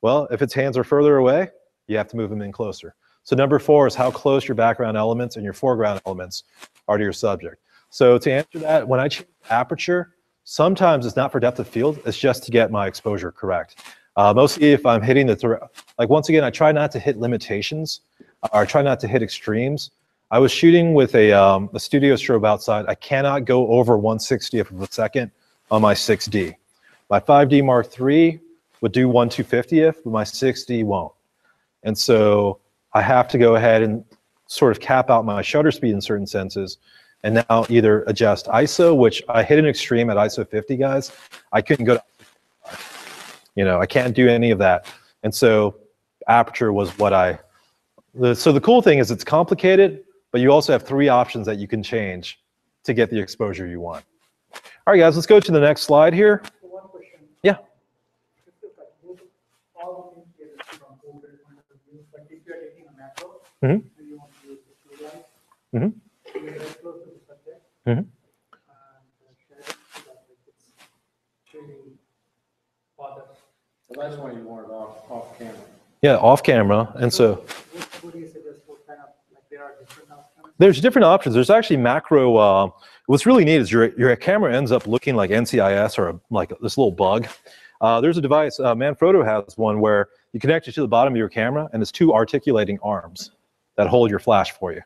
[SPEAKER 1] Well, if its hands are further away, you have to move them in closer. So number four is how close your background elements and your foreground elements are to your subject. So to answer that, when I change aperture, sometimes it's not for depth of field, it's just to get my exposure correct. Uh, mostly if I'm hitting the, like once again, I try not to hit limitations or try not to hit extremes. I was shooting with a, um, a studio strobe outside. I cannot go over 160th of a second on my 6D. My 5D Mark III would do 1 250th, but my 6D won't. And so I have to go ahead and sort of cap out my shutter speed in certain senses and now either adjust ISO, which I hit an extreme at ISO 50, guys. I couldn't go to, you know, I can't do any of that. And so aperture was what I, the, so the cool thing is it's complicated, but you also have three options that you can change to get the exposure you want. All right, guys, let's go to the next slide here.
[SPEAKER 6] So one question.
[SPEAKER 1] Yeah.
[SPEAKER 6] If you like move all the things here that you want to move it point of view, but if you're taking a macro,
[SPEAKER 1] Mhm.
[SPEAKER 6] do you want to use the blue light?
[SPEAKER 1] Mhm.
[SPEAKER 6] You're very close to the subject.
[SPEAKER 1] Mhm.
[SPEAKER 6] And the shadow, so that like it's shading farther.
[SPEAKER 4] That's why you want off, off camera.
[SPEAKER 1] Yeah, off camera. And so
[SPEAKER 6] What, what do you suggest, what kind of, like there are different options?
[SPEAKER 1] there's different options. There's actually macro. Uh, what's really neat is your your camera ends up looking like NCIS or a, like this little bug. Uh, there's a device. Uh, Manfrotto has one where you connect it to the bottom of your camera, and it's two articulating arms that hold your flash for you.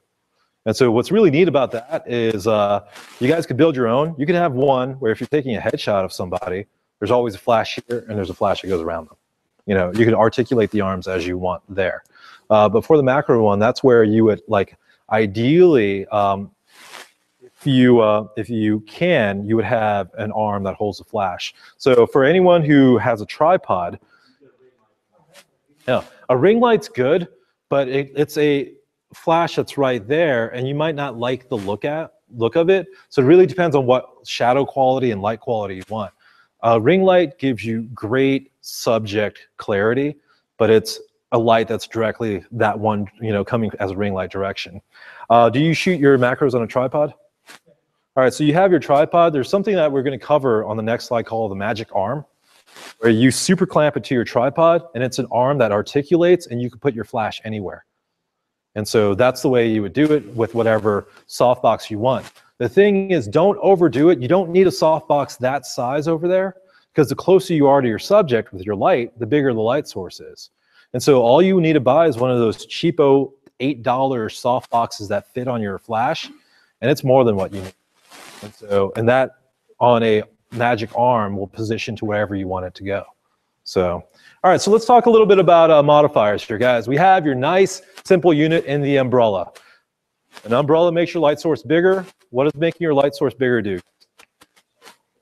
[SPEAKER 1] And so what's really neat about that is uh, you guys could build your own. You can have one where if you're taking a headshot of somebody, there's always a flash here and there's a flash that goes around them. You know, you can articulate the arms as you want there. Uh, but for the macro one, that's where you would like ideally, um, if you uh, if you can, you would have an arm that holds a flash. So for anyone who has a tripod, yeah, a ring light's good, but it, it's a flash that's right there, and you might not like the look at look of it. So it really depends on what shadow quality and light quality you want. A ring light gives you great subject clarity, but it's a light that's directly that one, you know, coming as a ring light direction. Uh, do you shoot your macros on a tripod? All right, so you have your tripod. There's something that we're going to cover on the next slide called the magic arm, where you super clamp it to your tripod, and it's an arm that articulates, and you can put your flash anywhere. And so that's the way you would do it with whatever softbox you want. The thing is, don't overdo it. You don't need a softbox that size over there, because the closer you are to your subject with your light, the bigger the light source is. And so all you need to buy is one of those cheapo $8 soft boxes that fit on your flash, and it's more than what you need. And so, and that on a magic arm will position to wherever you want it to go. So, all right, so let's talk a little bit about uh, modifiers here, guys. We have your nice, simple unit in the umbrella. An umbrella makes your light source bigger. What does making your light source bigger do?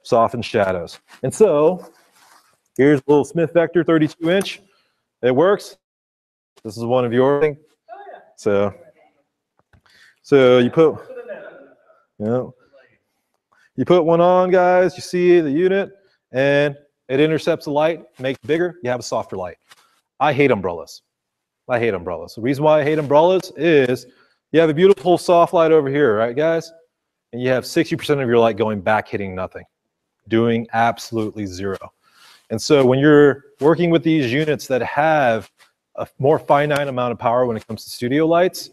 [SPEAKER 1] Soften shadows. And so, here's a little Smith-Victor 32 inch. It works. This is one of your thing. So, so you put, you know, you put one on, guys. You see the unit, and it intercepts the light, makes bigger. You have a softer light. I hate umbrellas. I hate umbrellas. The reason why I hate umbrellas is you have a beautiful soft light over here, right, guys? And you have 60% of your light going back hitting nothing, doing absolutely zero. And so when you're working with these units that have a more finite amount of power when it comes to studio lights,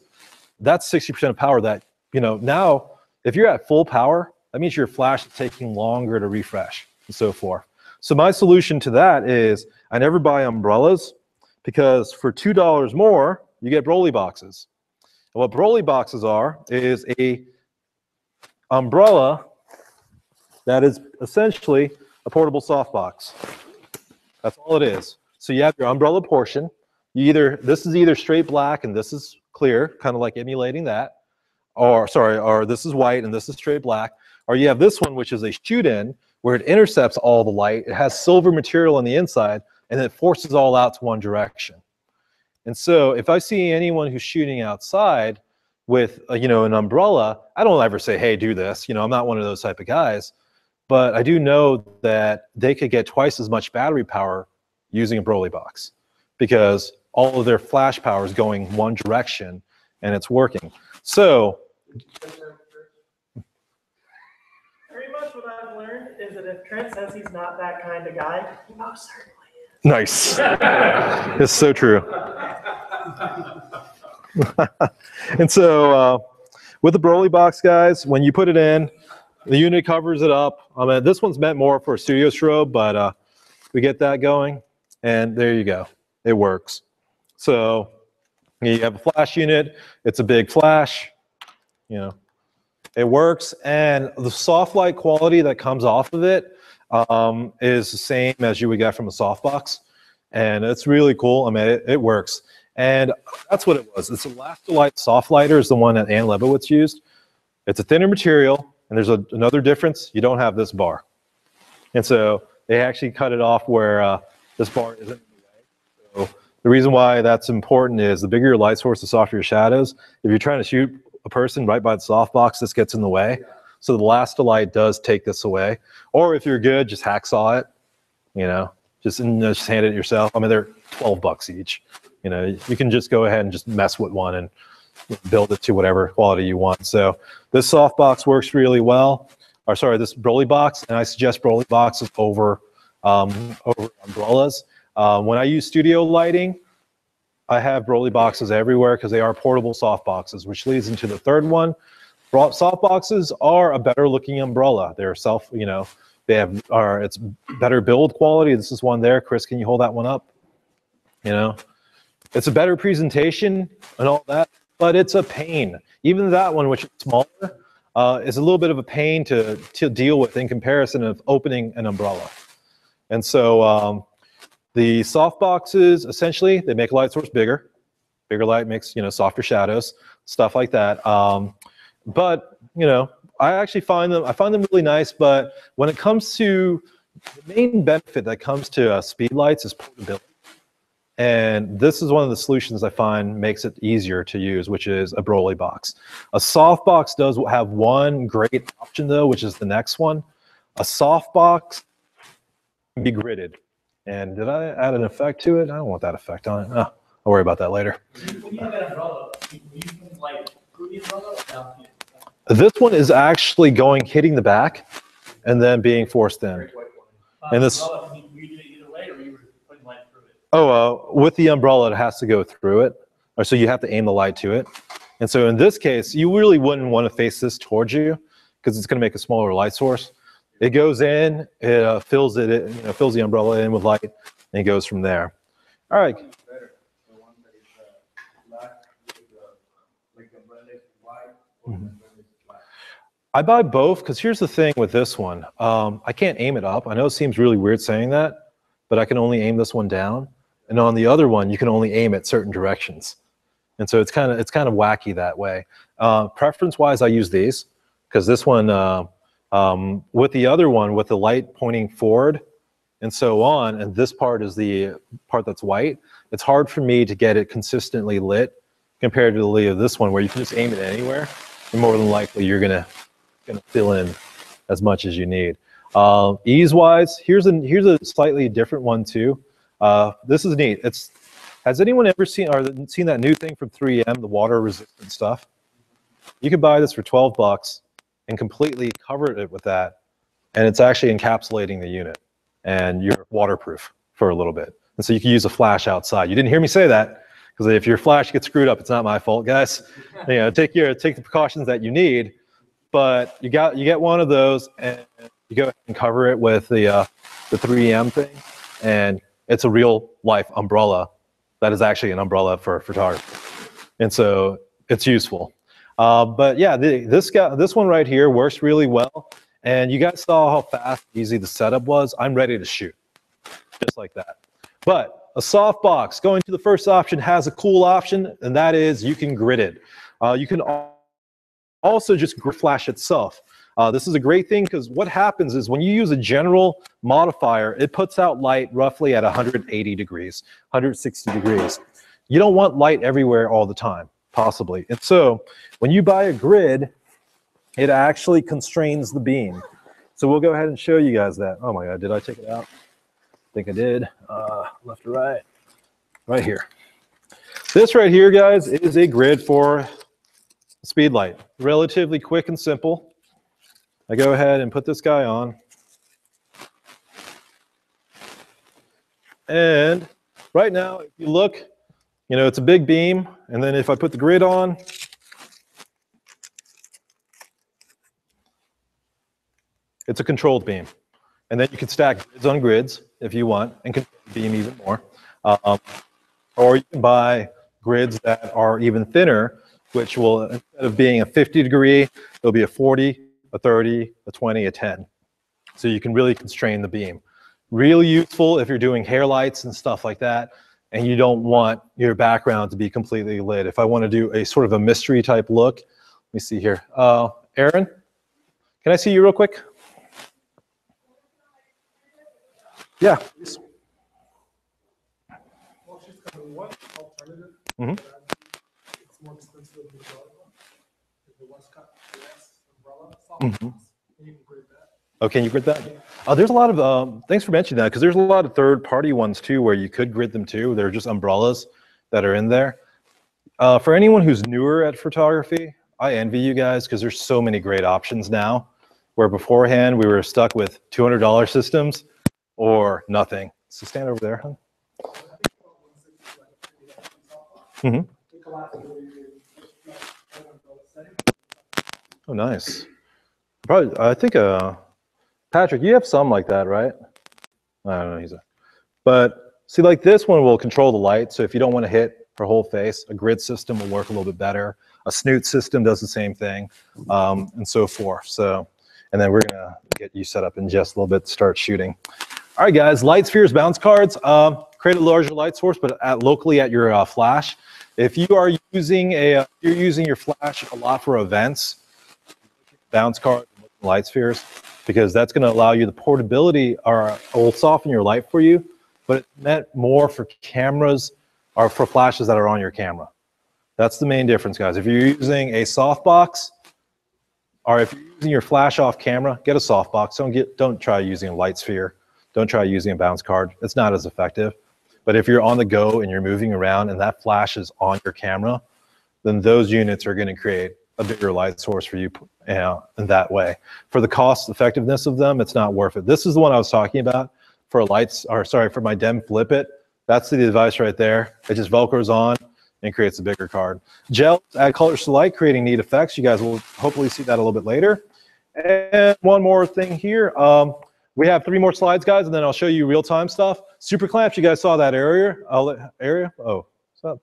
[SPEAKER 1] that's 60% of power that, you know, now if you're at full power, that means your flash is taking longer to refresh and so forth. So my solution to that is I never buy umbrellas because for $2 more, you get Brolly boxes. And what Brolly boxes are is a umbrella that is essentially a portable softbox. That's all it is. So you have your umbrella portion. You either this is either straight black and this is clear, kind of like emulating that, or sorry, or this is white and this is straight black, or you have this one which is a shoot-in where it intercepts all the light. It has silver material on the inside and it forces all out to one direction. And so if I see anyone who's shooting outside with uh, you know an umbrella, I don't ever say, "Hey, do this." You know, I'm not one of those type of guys, but I do know that they could get twice as much battery power using a Brolly box because all of their flash power is going one direction and it's working. So
[SPEAKER 2] Pretty much what I've learned is that if Trent says he's not that kind of guy, he most certainly is.
[SPEAKER 1] nice. it's so true. and so uh, with the Brolly box, guys, when you put it in, the unit covers it up. I mean, this one's meant more for a studio strobe, but uh, we get that going, and there you go. It works. So you have a flash unit. It's a big flash. You know, it works, and the soft light quality that comes off of it um, is the same as you would get from a softbox, and it's really cool. I mean, it, it works. And that's what it was. It's a Lastolite soft lighter is the one that Ann Leibovitz used. It's a thinner material, and there's a, another difference. You don't have this bar. And so they actually cut it off where uh, this bar isn't in the way. So the reason why that's important is the bigger your light source, the softer your shadows. If you're trying to shoot a person right by the softbox, this gets in the way. So the Lastolite does take this away. Or if you're good, just hacksaw it, you know, just, just hand it yourself. I mean, they're 12 bucks each. You know, you can just go ahead and just mess with one and build it to whatever quality you want. So this softbox works really well. Or sorry, this Brolly box, and I suggest Brolly boxes over um, over umbrellas. Um, when I use studio lighting, I have Brolly boxes everywhere because they are portable soft boxes, which leads into the third one. Soft boxes are a better looking umbrella. They're self, you know, they have are it's better build quality. This is one there. Chris, can you hold that one up? You know, it's a better presentation and all that, but it's a pain. Even that one, which is smaller, uh, is a little bit of a pain to to deal with in comparison of opening an umbrella. And so um, the soft boxes essentially they make light source bigger. Bigger light makes you know softer shadows, stuff like that. Um, but you know, I actually find them I find them really nice. But when it comes to the main benefit that comes to uh, speed lights is portability. And this is one of the solutions I find makes it easier to use, which is a Brolly box. A soft box does have one great option though, which is the next one. A soft box can be gridded. And did I add an effect to it? I don't want that effect on it. Oh, I'll worry about that later.
[SPEAKER 6] When you have an umbrella, you you can like, through the umbrella, down here.
[SPEAKER 1] This one is actually going, hitting the back and then being forced in.
[SPEAKER 6] Uh,
[SPEAKER 1] And this-
[SPEAKER 6] umbrella, can you you do it either way, or you were putting light through it?
[SPEAKER 1] Oh, uh, with the umbrella, it has to go through it. Or so you have to aim the light to it. And so in this case, you really wouldn't want to face this towards you because it's going to make a smaller light source. It goes in, it uh, fills it, you know, fills the umbrella in with light, and it goes from there. All right.
[SPEAKER 3] Black.
[SPEAKER 1] I buy both because here's the thing with this one. Um, I can't aim it up. I know it seems really weird saying that, but I can only aim this one down. And on the other one, you can only aim at certain directions. And so it's kind of it's kind of wacky that way. Uh, preference wise, I use these because this one uh, um, with the other one with the light pointing forward and so on, and this part is the part that's white. It's hard for me to get it consistently lit compared to the of this one where you can just aim it anywhere, and more than likely you're gonna gonna fill in as much as you need. Um, ease wise, here's a here's a slightly different one too. Uh, this is neat. It's Has anyone ever seen or seen that new thing from 3M, the water resistant stuff? You can buy this for 12 bucks and completely covered it with that, and it's actually encapsulating the unit, and you're waterproof for a little bit. And so you can use a flash outside. You didn't hear me say that because if your flash gets screwed up, it's not my fault, guys. You know, take your take the precautions that you need, but you got you get one of those and you go and cover it with the uh, the 3M thing, and it's a real life umbrella that is actually an umbrella for photography, and so it's useful. Uh, but yeah, the, this guy, this one right here works really well, and you guys saw how fast, easy the setup was. I'm ready to shoot, just like that. But a soft box, going to the first option, has a cool option, and that is you can grid it. Uh, you can also just flash itself. Uh, this is a great thing because what happens is when you use a general modifier, it puts out light roughly at 180 degrees, 160 degrees. You don't want light everywhere all the time, possibly. And so when you buy a grid, it actually constrains the beam. So we'll go ahead and show you guys that. Oh my God, did I take it out? I think I did. Uh, left or right? Right here. This right here, guys, is a grid for speed light. Relatively quick and simple. I go ahead and put this guy on. And right now, if you look, you know, it's a big beam. And then if I put the grid on, it's a controlled beam. And then you can stack grids on grids if you want and the beam even more. Um, or you can buy grids that are even thinner, which will, instead of being a 50 degree, there'll be a 40, a 30, a 20, a 10. So you can really constrain the beam. Really useful if you're doing hair lights and stuff like that, and you don't want your background to be completely lit. If I want to do a sort of a mystery type look, let me see here. Uh, Aaron, can I see you real quick? Yeah.
[SPEAKER 7] You can grade that.
[SPEAKER 1] Oh, can you grid that? Uh, there's a lot of, um, thanks for mentioning that, because there's a lot of third-party ones too, where you could grid them too. They're just umbrellas that are in there. Uh, for anyone who's newer at photography, I envy you guys because there's so many great options now. Where beforehand we were stuck with $200 systems or nothing. So stand over there, huh?
[SPEAKER 7] I think about 160, like, maybe that's the top box. It collapses over you, just like, I don't know, setting.
[SPEAKER 1] Oh, nice. Probably, I think, uh, Patrick, you have some like that, right? I don't know, he's a, but see, like this one will control the light. So if you don't want to hit her whole face, a grid system will work a little bit better. A snoot system does the same thing, um, and so forth. So, and then we're gonna get you set up in just a little bit to start shooting. All right, guys, light spheres, bounce cards. Um, create a larger light source, but at, locally at your uh, flash. If you are using a, uh, you're using your flash a lot for events, bounce cards, light spheres, because that's going to allow you the portability or it will soften your light for you, but it's meant more for cameras or for flashes that are on your camera. That's the main difference, guys. If you're using a softbox, or if you're using your flash off camera, get a softbox. Don't get, don't try using a light sphere. Don't try using a bounce card. It's not as effective. But if you're on the go and you're moving around and that flash is on your camera, then those units are going to create a bigger light source for you you know, in that way. For the cost effectiveness of them, it's not worth it. This is the one I was talking about for lights, or sorry, for my Demb Flip It. That's the device right there. It just Velcros on and creates a bigger card. Gels add colors to light, creating neat effects. You guys will hopefully see that a little bit later. And one more thing here. Um, we have three more slides, guys, and then I'll show you real-time stuff. Super clamps, you guys saw that area? I'll area? Oh, what's up?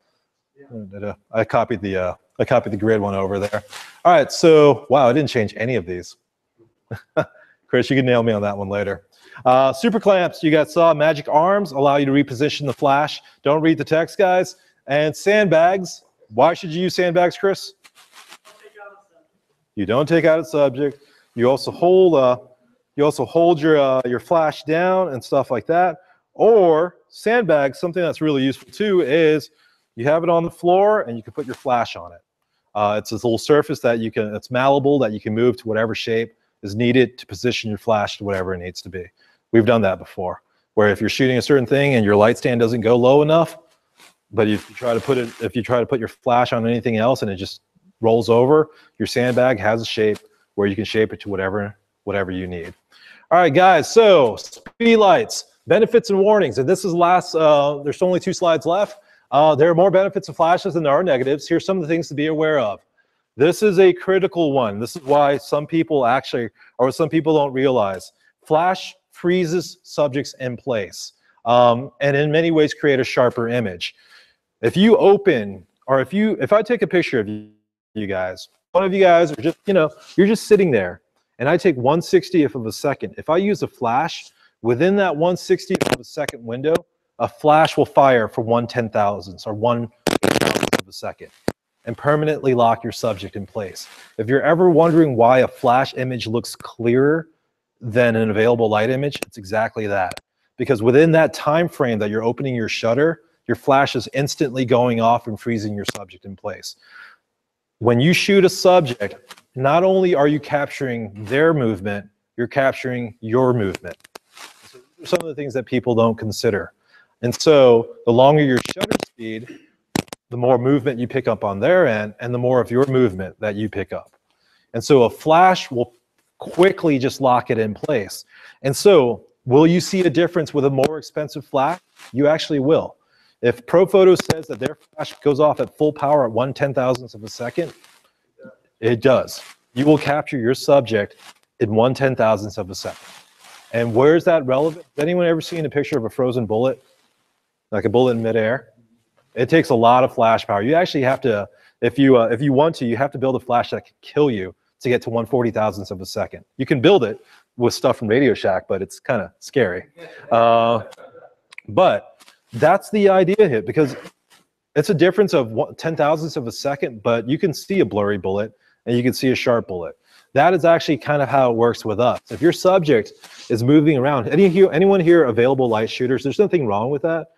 [SPEAKER 1] Da-da. I copied the uh, I copied the grid one over there. All right, so wow, I didn't change any of these. Chris, you can nail me on that one later. Uh, super clamps, you guys saw magic arms allow you to reposition the flash. Don't read the text, guys. And sandbags. Why should you use sandbags, Chris? You don't take out a subject. You also hold uh, you also hold your uh, your flash down and stuff like that. Or sandbags, something that's really useful too is you have it on the floor and you can put your flash on it. Uh, it's this little surface that you can it's malleable that you can move to whatever shape is needed to position your flash to whatever it needs to be. We've done that before. Where if you're shooting a certain thing and your light stand doesn't go low enough, But if you try to put it, if you try to put your flash on anything else and it just rolls over, your sandbag has a shape where you can shape it to whatever whatever you need. All right, guys. So speed lights, benefits and warnings, and this is last. Uh, there's only two slides left. Uh, there are more benefits of flashes than there are negatives. Here's some of the things to be aware of. This is a critical one. This is why some people actually, or some people don't realize, flash freezes subjects in place, um, and in many ways create a sharper image. If you open, or if you, if I take a picture of you, guys, one of you guys are just, you know, you're just sitting there, and I take 1 60th of a second. If I use a flash, within that 1 60th of a second window, a flash will fire for 1 ten thousandths or 1 thousandth of a second and permanently lock your subject in place. If you're ever wondering why a flash image looks clearer than an available light image, it's exactly that. Because within that time frame that you're opening your shutter, your flash is instantly going off and freezing your subject in place. When you shoot a subject, not only are you capturing their movement, you're capturing your movement. So some of the things that people don't consider. And so the longer your shutter speed, the more movement you pick up on their end and the more of your movement that you pick up. And so a flash will quickly just lock it in place. And so will you see a difference with a more expensive flash? You actually will. If Profoto says that their flash goes off at full power at one ten thousandths of a second, it does. You will capture your subject in one ten thousandths of a second. And where is that relevant? Has anyone ever seen a picture of a frozen bullet? Like a bullet in midair? It takes a lot of flash power. You actually have to, if you uh, if you want to, you have to build a flash that can kill you to get to 140 thousandths of a second. You can build it with stuff from Radio Shack, but it's kind of scary. Uh, but that's the idea here because it's a difference of one- 10 thousandths of a second, but you can see a blurry bullet and you can see a sharp bullet. That is actually kind of how it works with us. If your subject is moving around, any anyone here available light shooters, there's nothing wrong with that.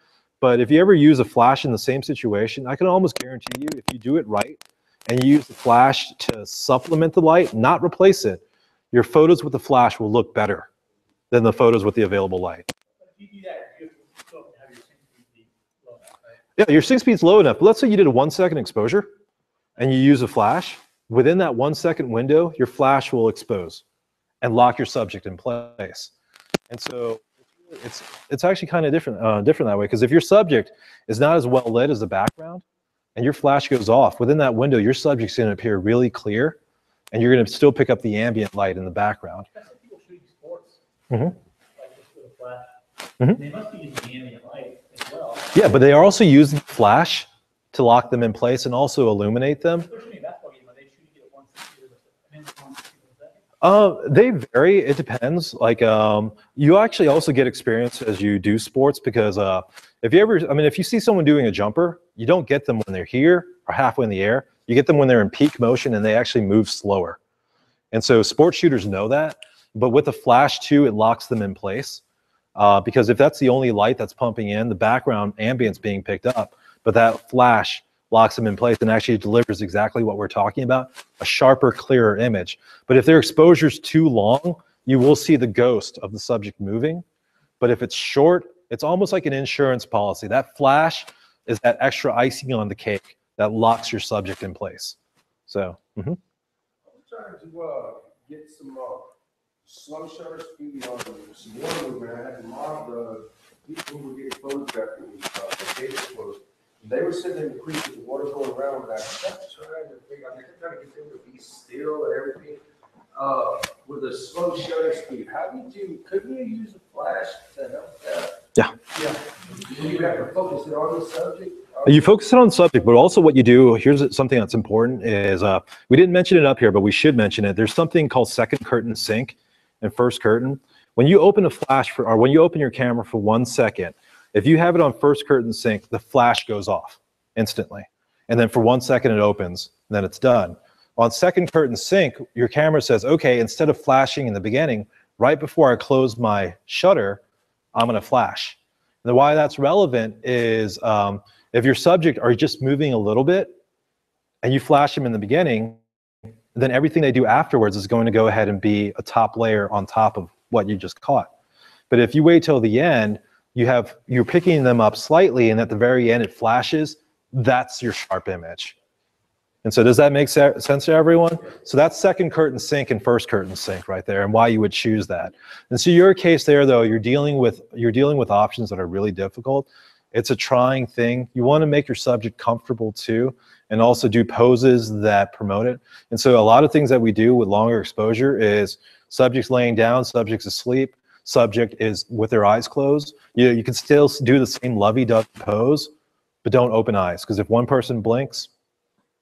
[SPEAKER 1] But if you ever use a flash in the same situation, I can almost guarantee you, if you do it right and you use the flash to supplement the light, not replace it, your photos with the flash will look better than the photos with the available light.
[SPEAKER 6] Your?
[SPEAKER 1] Yeah, your sync speed's low enough. But let's say you did a one second exposure and you use a flash. Within that one second window, your flash will expose and lock your subject in place. And so it's it's actually kind of different uh, different that way because if your subject is not as well lit as the background and your flash goes off within that window, your subject's going to appear really clear, and you're going to still pick up the ambient light in the background.
[SPEAKER 6] That's what people shooting sports.
[SPEAKER 1] Mhm.
[SPEAKER 6] Like this with a flash.
[SPEAKER 1] Mhm.
[SPEAKER 6] They must be using ambient light as well.
[SPEAKER 1] Yeah, but they are also using flash to lock them in place and also illuminate them.
[SPEAKER 6] They're shooting a basketball game, are they shooting it at one sixty of a, I mean, one sixty of a second?
[SPEAKER 1] Uh, they vary. It depends. Like, um, you actually also get experience as you do sports because uh, if you ever, I mean, if you see someone doing a jumper, you don't get them when they're here or halfway in the air. You get them when they're in peak motion and they actually move slower. And so sports shooters know that. But with the flash too, it locks them in place. Uh, because if that's the only light that's pumping in, the background ambience being picked up, but that flash locks them in place and actually delivers exactly what we're talking about a sharper, clearer image. But if their exposure is too long, you will see the ghost of the subject moving. But if it's short, it's almost like an insurance policy. That flash is that extra icing on the cake that locks your subject in place. So, mm-hmm.
[SPEAKER 3] I was trying to, uh, get some, uh, slow shutter speed on some water movement. I had to mob the people who were getting photographed with, uh, the data close. They were sitting in the creek with the water going around, and I kept trying to figure, I kept trying to get them to be still and everything. Uh, with a slow shutter speed, how did you, do? couldn't you use a flash to help that?
[SPEAKER 1] Yeah.
[SPEAKER 3] Yeah. You have to focus it on the subject?
[SPEAKER 1] You focus it on subject, but also what you do, here's something that's important is uh, we didn't mention it up here, but we should mention it. There's something called second curtain sync and first curtain. When you open a flash for, or when you open your camera for one second, if you have it on first curtain sync, the flash goes off instantly. And then for one second it opens, and then it's done. On second curtain sync, your camera says, okay, instead of flashing in the beginning, right before I close my shutter, I'm gonna flash. And why that's relevant is um, if your subject are just moving a little bit and you flash them in the beginning, then everything they do afterwards is going to go ahead and be a top layer on top of what you just caught. But if you wait till the end, you have you're picking them up slightly, and at the very end it flashes. That's your sharp image. And so, does that make sense to everyone? So that's second curtain sync and first curtain sync right there, and why you would choose that. And so, your case there, though, you're dealing with you're dealing with options that are really difficult. It's a trying thing. You want to make your subject comfortable too, and also do poses that promote it. And so, a lot of things that we do with longer exposure is subjects laying down, subjects asleep, subject is with their eyes closed. You you can still do the same lovey-dovey pose, but don't open eyes because if one person blinks,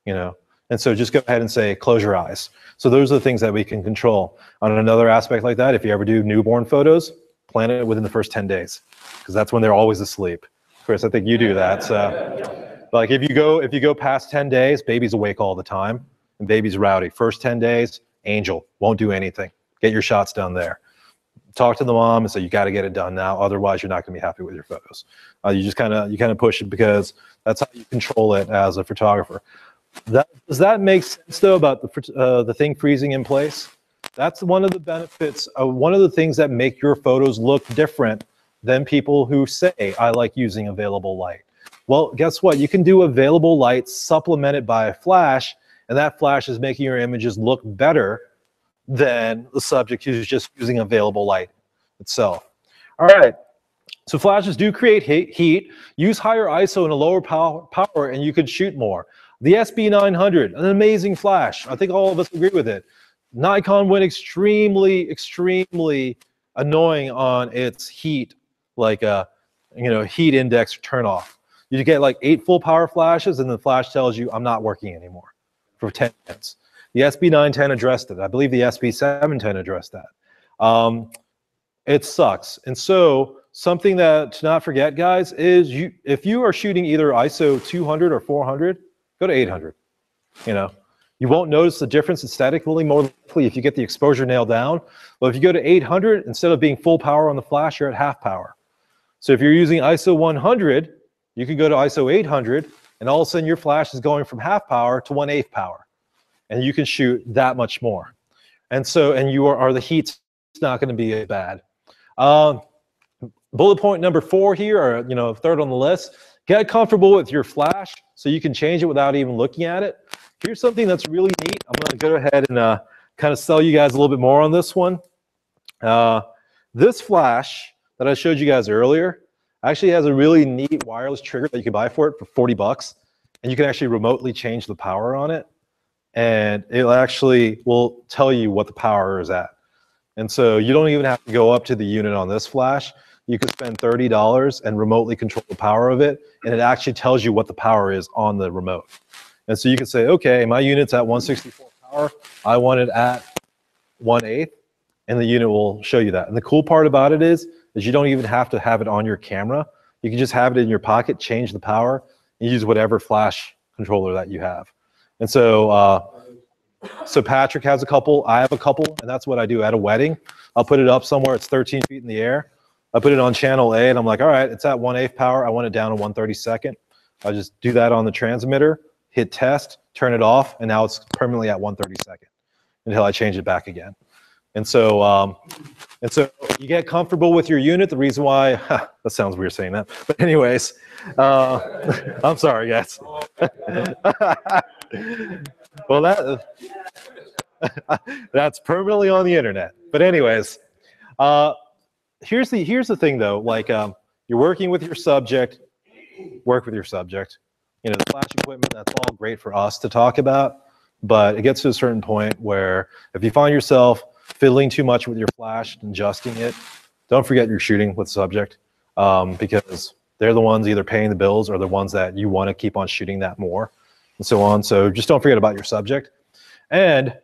[SPEAKER 1] you know and so just go ahead and say close your eyes. So those are the things that we can control. On another aspect like that if you ever do newborn photos plan it within the first 10 days because that's when they're always asleep. Chris i think you do that so like if you go if you go past 10 days baby's awake all the time and baby's rowdy. First 10 days angel won't do anything. Get your shots done there talk to the mom and say you got to get it done now otherwise you're not going to be happy with your photos uh, you just kind of you kind of push it because that's how you control it as a photographer that, does that make sense though about the, uh, the thing freezing in place? That's one of the benefits, uh, one of the things that make your photos look different than people who say, I like using available light. Well, guess what? You can do available light supplemented by a flash, and that flash is making your images look better than the subject who's just using available light itself. All right. So flashes do create heat. Use higher ISO and a lower pow- power, and you can shoot more. The SB900, an amazing flash. I think all of us agree with it. Nikon went extremely, extremely annoying on its heat, like a you know heat index turn off. You get like eight full power flashes, and the flash tells you I'm not working anymore for 10 minutes. The SB910 addressed it. I believe the SB710 addressed that. Um, it sucks. And so something that to not forget, guys, is you if you are shooting either ISO 200 or 400, go to 800. You know, you won't notice the difference aesthetically more likely if you get the exposure nailed down. But if you go to 800, instead of being full power on the flash, you're at half power. So if you're using ISO 100, you can go to ISO 800, and all of a sudden your flash is going from half power to one eighth power, and you can shoot that much more. And so, and you are, are the heat's not going to be bad. Um, bullet point number four here, or you know, third on the list, get comfortable with your flash so you can change it without even looking at it. Here's something that's really neat. I'm going to go ahead and uh, kind of sell you guys a little bit more on this one. Uh, this flash that I showed you guys earlier actually has a really neat wireless trigger that you can buy for it for 40 bucks, and you can actually remotely change the power on it, and it actually will tell you what the power is at. And so you don't even have to go up to the unit on this flash. You could spend $30 and remotely control the power of it, and it actually tells you what the power is on the remote. And so you can say, okay, my unit's at 164 power. I want it at 1 8, and the unit will show you that. And the cool part about it is, is you don't even have to have it on your camera. You can just have it in your pocket, change the power, and use whatever flash controller that you have. And so, uh, so Patrick has a couple, I have a couple, and that's what I do at a wedding. I'll put it up somewhere, it's 13 feet in the air. I put it on channel A, and I'm like, all right, it's at 1 8 power. I want it down to 132nd. I just do that on the transmitter, hit test, turn it off, and now it's permanently at 132nd until I change it back again. And so, um, and so you get comfortable with your unit. The reason why that sounds weird saying that, but anyways, uh, I'm sorry, guys. well, that that's permanently on the internet. But anyways, uh, here's the here's the thing though. Like um, you're working with your subject, work with your subject. You know, the flash equipment. That's all great for us to talk about. But it gets to a certain point where if you find yourself fiddling too much with your flash and adjusting it, don't forget you're shooting with the subject um, because they're the ones either paying the bills or the ones that you want to keep on shooting that more and so on. So just don't forget about your subject. And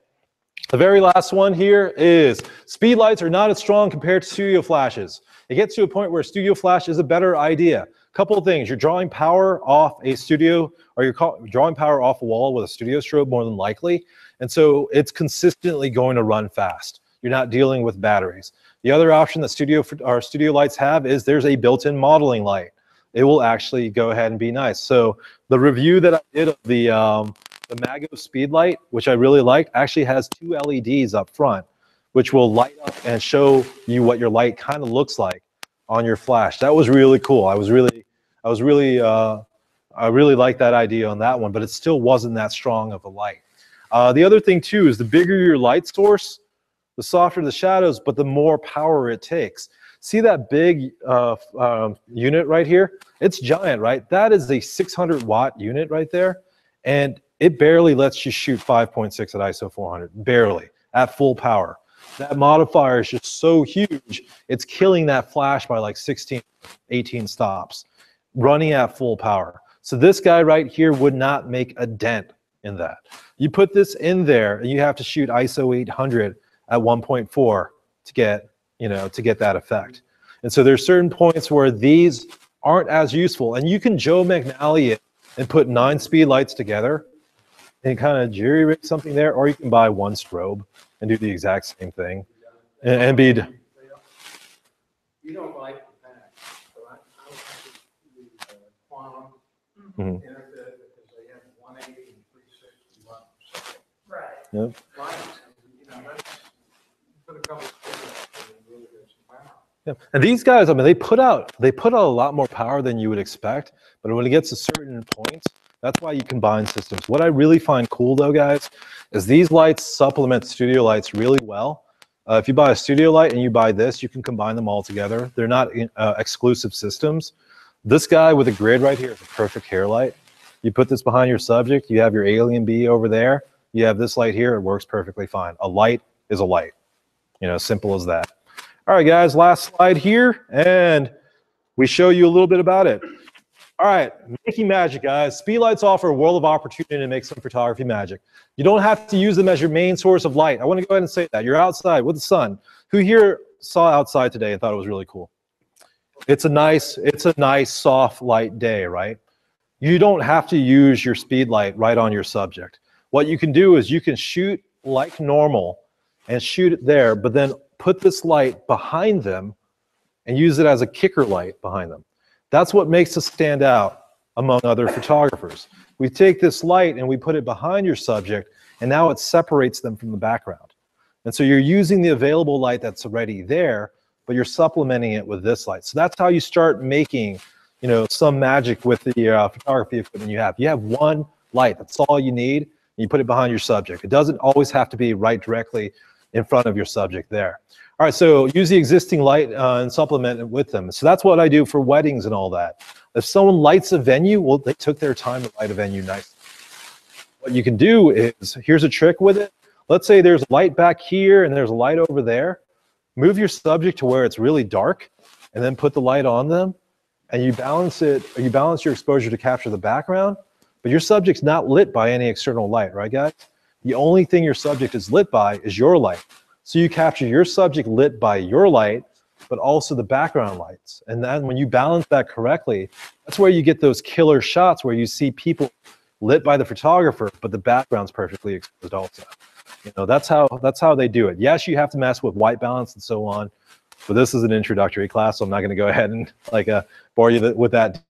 [SPEAKER 1] the very last one here is speed lights are not as strong compared to studio flashes. It gets to a point where studio flash is a better idea. Couple things, you're drawing power off a studio or you're drawing power off a wall with a studio strobe more than likely. And so it's consistently going to run fast. You're not dealing with batteries. The other option that studio our studio lights have is there's a built-in modeling light. It will actually go ahead and be nice. So the review that I did of the um, the Mago Speedlight, which I really liked, actually has two LEDs up front, which will light up and show you what your light kind of looks like on your flash. That was really cool. I was really, I was really, uh, I really liked that idea on that one, but it still wasn't that strong of a light. Uh, the other thing too is the bigger your light source, the softer the shadows, but the more power it takes. See that big uh, um, unit right here? It's giant, right? That is a 600 watt unit right there, and it barely lets you shoot 5.6 at ISO 400, barely at full power. That modifier is just so huge, it's killing that flash by like 16, 18 stops, running at full power. So this guy right here would not make a dent in that. You put this in there, and you have to shoot ISO 800 at 1.4 to get, you know, to get that effect. And so there's certain points where these aren't as useful, and you can Joe McNally it and put nine speed lights together and kind of jury rig something there, or you can buy one strobe and do the exact same thing and, and be.
[SPEAKER 4] You don't like the pack, so I, I don't the quantum
[SPEAKER 1] mm-hmm.
[SPEAKER 4] benefit because they have one eighty and three sixty watt.
[SPEAKER 2] Right.
[SPEAKER 1] Yep.
[SPEAKER 4] Lights, you know, that's, put a couple of speakers and really get some power.
[SPEAKER 1] And these guys, I mean, they put out they put out a lot more power than you would expect. But when it gets to certain points, that's why you combine systems. What I really find cool though, guys, is these lights supplement studio lights really well. Uh, if you buy a studio light and you buy this, you can combine them all together. They're not uh, exclusive systems. This guy with a grid right here is a perfect hair light. You put this behind your subject, you have your AlienBee over there. You have this light here, it works perfectly fine. A light is a light. You know, simple as that. All right, guys, last slide here, and we show you a little bit about it. All right, making magic, guys. Speedlights offer a world of opportunity to make some photography magic. You don't have to use them as your main source of light. I want to go ahead and say that. You're outside with the sun. Who here saw outside today and thought it was really cool? It's a nice, it's a nice soft light day, right? You don't have to use your speed light right on your subject. What you can do is you can shoot like normal and shoot it there, but then put this light behind them and use it as a kicker light behind them. That's what makes us stand out among other photographers. We take this light and we put it behind your subject, and now it separates them from the background. And so you're using the available light that's already there, but you're supplementing it with this light. So that's how you start making, you know, some magic with the uh, photography equipment you have. You have one light. That's all you need. You put it behind your subject. It doesn't always have to be right directly in front of your subject there. All right, so use the existing light uh, and supplement it with them. So that's what I do for weddings and all that. If someone lights a venue, well, they took their time to light a venue nice. What you can do is, here's a trick with it. Let's say there's light back here and there's light over there. Move your subject to where it's really dark and then put the light on them and you balance it, you balance your exposure to capture the background, but your subject's not lit by any external light, right guys? The only thing your subject is lit by is your light. So you capture your subject lit by your light, but also the background lights. And then when you balance that correctly, that's where you get those killer shots where you see people lit by the photographer, but the background's perfectly exposed also. You know, that's how that's how they do it. Yes, you have to mess with white balance and so on, but this is an introductory class, so I'm not going to go ahead and like uh, bore you with that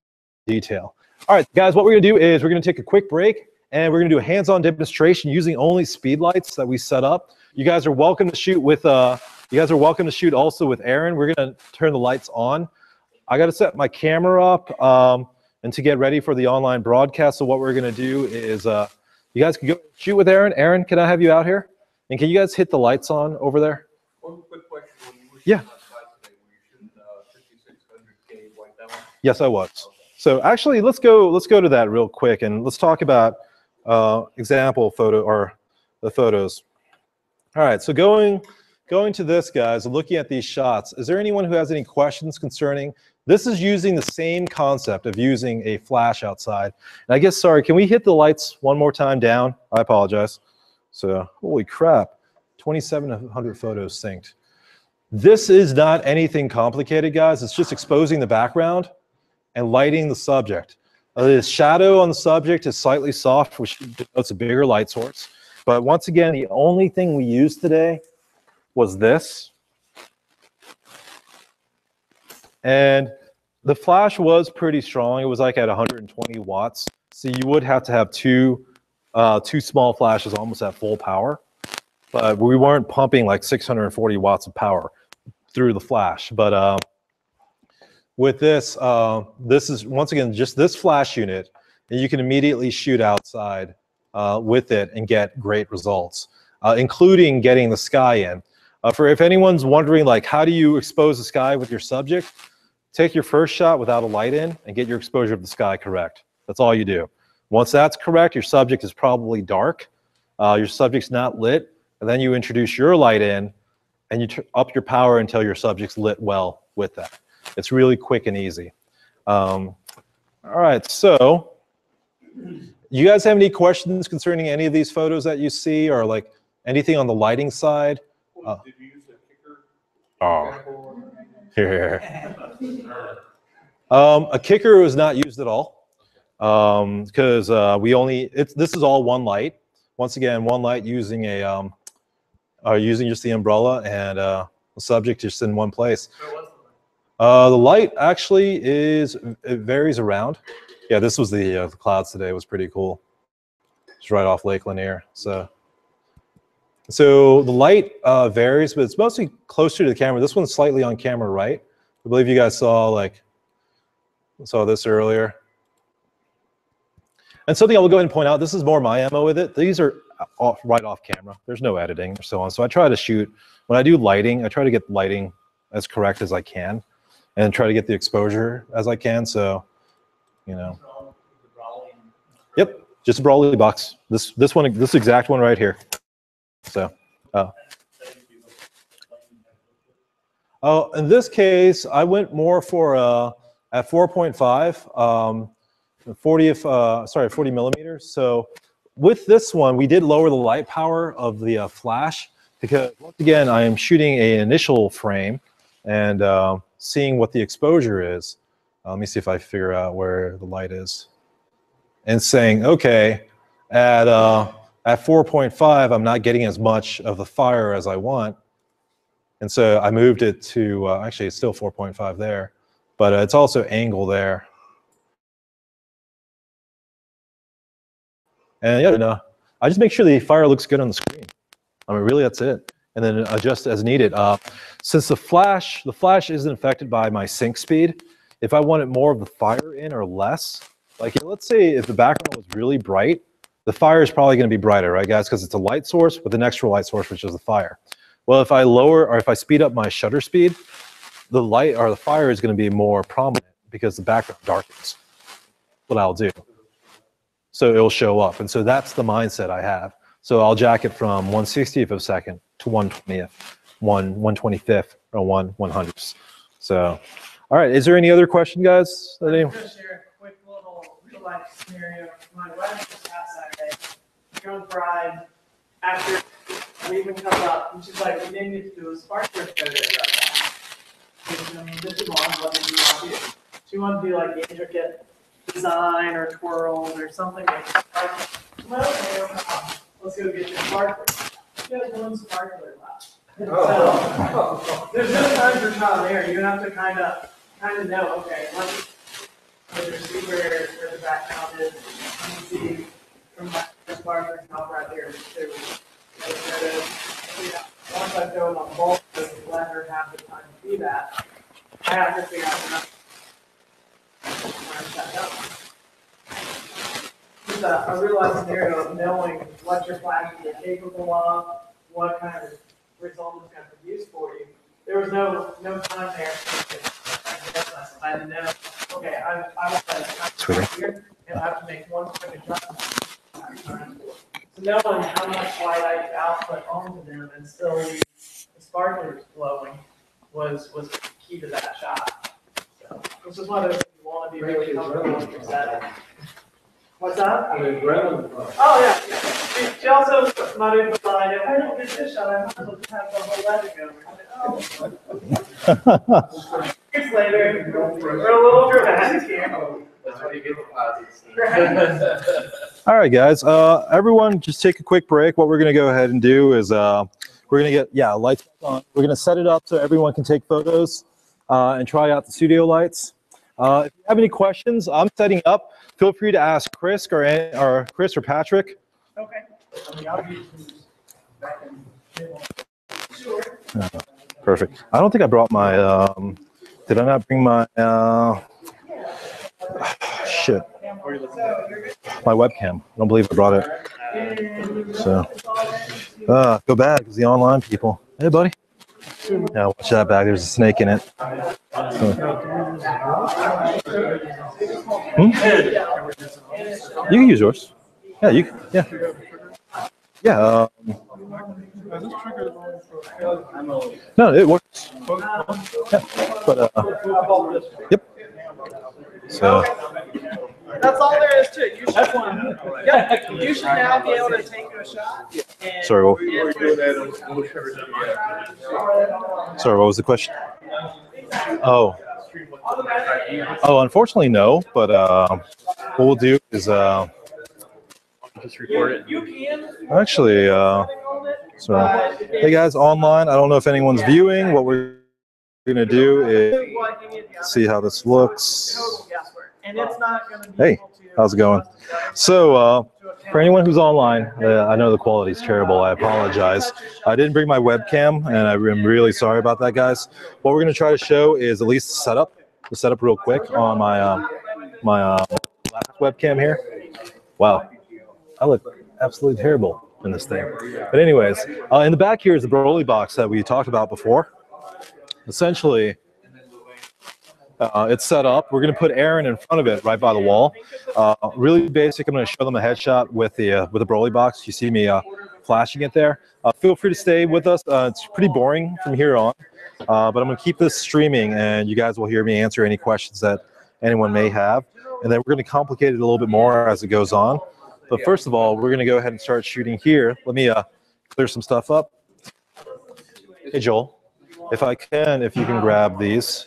[SPEAKER 1] detail. All right, guys, what we're going to do is we're going to take a quick break and we're going to do a hands-on demonstration using only speed lights that we set up. You guys are welcome to shoot with uh, you guys are welcome to shoot also with Aaron. We're going to turn the lights on. I got to set my camera up um, and to get ready for the online broadcast. So what we're going to do is uh, you guys can go shoot with Aaron. Aaron, can I have you out here? And can you guys hit the lights on over there?
[SPEAKER 3] One quick question, when you were
[SPEAKER 1] Yeah.
[SPEAKER 3] today, shooting, uh, fifty-six hundred K white balance?
[SPEAKER 1] Yes, I was. So actually, let's go. Let's go to that real quick, and let's talk about uh, example photo or the photos. All right. So going going to this, guys, looking at these shots. Is there anyone who has any questions concerning? This is using the same concept of using a flash outside. And I guess, sorry, can we hit the lights one more time down? I apologize. So, holy crap, 2,700 photos synced. This is not anything complicated, guys. It's just exposing the background and lighting the subject. Uh, the shadow on the subject is slightly soft, which denotes a bigger light source. But once again, the only thing we used today was this. And the flash was pretty strong. It was like at 120 watts. So you would have to have two, uh, two small flashes almost at full power. But we weren't pumping like 640 watts of power through the flash. But uh, with this, uh, this is once again just this flash unit, and you can immediately shoot outside uh, with it and get great results, uh, including getting the sky in. Uh, for if anyone's wondering, like, how do you expose the sky with your subject? Take your first shot without a light in and get your exposure of the sky correct. That's all you do. Once that's correct, your subject is probably dark. Uh, your subject's not lit, and then you introduce your light in, and you up your power until your subject's lit well with that. It's really quick and easy. Um, all right, so you guys have any questions concerning any of these photos that you see, or like anything on the lighting side? Uh,
[SPEAKER 4] Did you use a kicker?
[SPEAKER 1] Oh, here. Um, a kicker was not used at all because uh, we only it's this is all one light. Once again, one light using a um, uh, using just the umbrella and uh, the subject just in one place.
[SPEAKER 2] The
[SPEAKER 1] Uh, the light actually is it varies around. Yeah, this was the, uh, the clouds today. It was pretty cool. It's right off Lake Lanier. So, so the light uh, varies, but it's mostly closer to the camera. This one's slightly on camera right. I believe you guys saw like saw this earlier. And something I will go ahead and point out. This is more my MO with it. These are off, right off camera. There's no editing or so on. So I try to shoot when I do lighting. I try to get lighting as correct as I can and try to get the exposure as I can. So, you know, yep, just a Brolly box. This this one, this exact one right here. So, oh, oh, in this case, I went more for uh, at 4.5, um, 40 if uh, sorry, 40 millimeters. So, with this one, we did lower the light power of the uh, flash because once again, I am shooting a initial frame and uh, seeing what the exposure is. Uh, let me see if I figure out where the light is. And saying, okay, at uh, at 4.5, I'm not getting as much of the fire as I want. And so I moved it to, uh, actually, it's still 4.5 there, but uh, it's also angle there. And yeah, no, I just make sure the fire looks good on the screen. I mean, really, that's it. And then adjust as needed. Uh, since the flash, the flash isn't affected by my sync speed. If I wanted more of the fire in or less, like let's say if the background was really bright, the fire is probably going to be brighter, right, guys? Because it's a light source with an extra light source, which is the fire. Well, if I lower or if I speed up my shutter speed, the light or the fire is going to be more prominent because the background darkens. What I'll do. So it'll show up. And so that's the mindset I have. So I'll jack it from 1 60th of a second to 1 20th, 1 125th, or 1 100th. So, all right. Is there any other question, guys?
[SPEAKER 2] I'm gonna share a quick little real life scenario. My wedding was past Saturday. Bride, after comes up, and she's like, we didn't to do a mean, this is long, what you want to do? She wanted to do like the intricate design or twirls or something like sparkler. Well, okay, let's go get your. She one sparkler left. So, there's no time for trial and error. You have to kind of, kind of know, okay, let's, let's see where, where the background is. Let me see from my sparkler top right there. There we go. There it is. Yeah. Once I it on both, let her have the time to do that. I have to figure out enough. Where it's set up. Just a, a real life scenario of knowing what your flash is capable of, what kind of result it's gonna produce for you. There was no, no time there. I guess myself. I didn't know, okay, I, I want to. Here, and I have to make one quick adjustment. So knowing how much light I output onto them and still leave the sparklers glowing was, was key to that shot. So, This is one of those things you wanna be really comfortable with your setting. What's that?
[SPEAKER 4] An adrenaline rush.
[SPEAKER 2] Oh, yeah, yeah. She- She also muttered beside it, I don't get this shot, I might as well just have the whole wedding over. I said, Oh. Years later, we're a little dramatic here.
[SPEAKER 3] That's how you get the
[SPEAKER 1] All right, guys. Uh, everyone, just take a quick break. What we're going to go ahead and do is uh, we're going to get, yeah, lights on. We're going to set it up so everyone can take photos uh, and try out the studio lights. Uh, if you have any questions, I'm setting up. Feel free to ask Chris or, or Chris or Patrick.
[SPEAKER 2] Okay.
[SPEAKER 6] I mean, I'll use these back in.
[SPEAKER 2] Sure.
[SPEAKER 1] Perfect. I don't think I brought my um, Did I not bring my, uh, shit, my webcam? I don't believe I brought it. So, uh, go back, it's the online people. Hey, buddy. Yeah, watch that bag. There's a snake in it. Hmm? You can use yours. Yeah, you. can- Yeah. Yeah. Um, no, it works. Yeah, but uh, yep. So
[SPEAKER 2] That's all there is to it. You should, yeah, you should now be able to take a shot. and-
[SPEAKER 1] sorry. What, sorry. What was the question? Oh. Oh, unfortunately, no. But uh, what we'll do is uh,
[SPEAKER 2] You can.
[SPEAKER 1] actually uh, so. Hey guys, online. I don't know if anyone's viewing. What we're gonna do is see how this looks.
[SPEAKER 2] Total guesswork. And it's not gonna be
[SPEAKER 1] Hey,
[SPEAKER 2] to-
[SPEAKER 1] how's it going? So, uh, for anyone who's online, uh, I know the quality is terrible. I apologize. I didn't bring my webcam, and I am really sorry about that, guys. What we're going to try to show is at least the setup, the setup real quick on my um, my uh, webcam here. Wow, I look absolutely terrible in this thing. But anyways, uh, in the back here is the Brolly box that we talked about before. Essentially, uh, it's set up. We're going to put Aaron in front of it, right by the wall. Uh, really basic. I'm going to show them a headshot with the uh, with the Brolly box. You see me uh, flashing it there. Uh, feel free to stay with us. Uh, it's pretty boring from here on, but I'm going to keep this streaming, and you guys will hear me answer any questions that anyone may have. And then we're going to complicate it a little bit more as it goes on. But first of all, we're going to go ahead and start shooting here. Let me clear some stuff up. Hey Joel, if I can, if you can grab these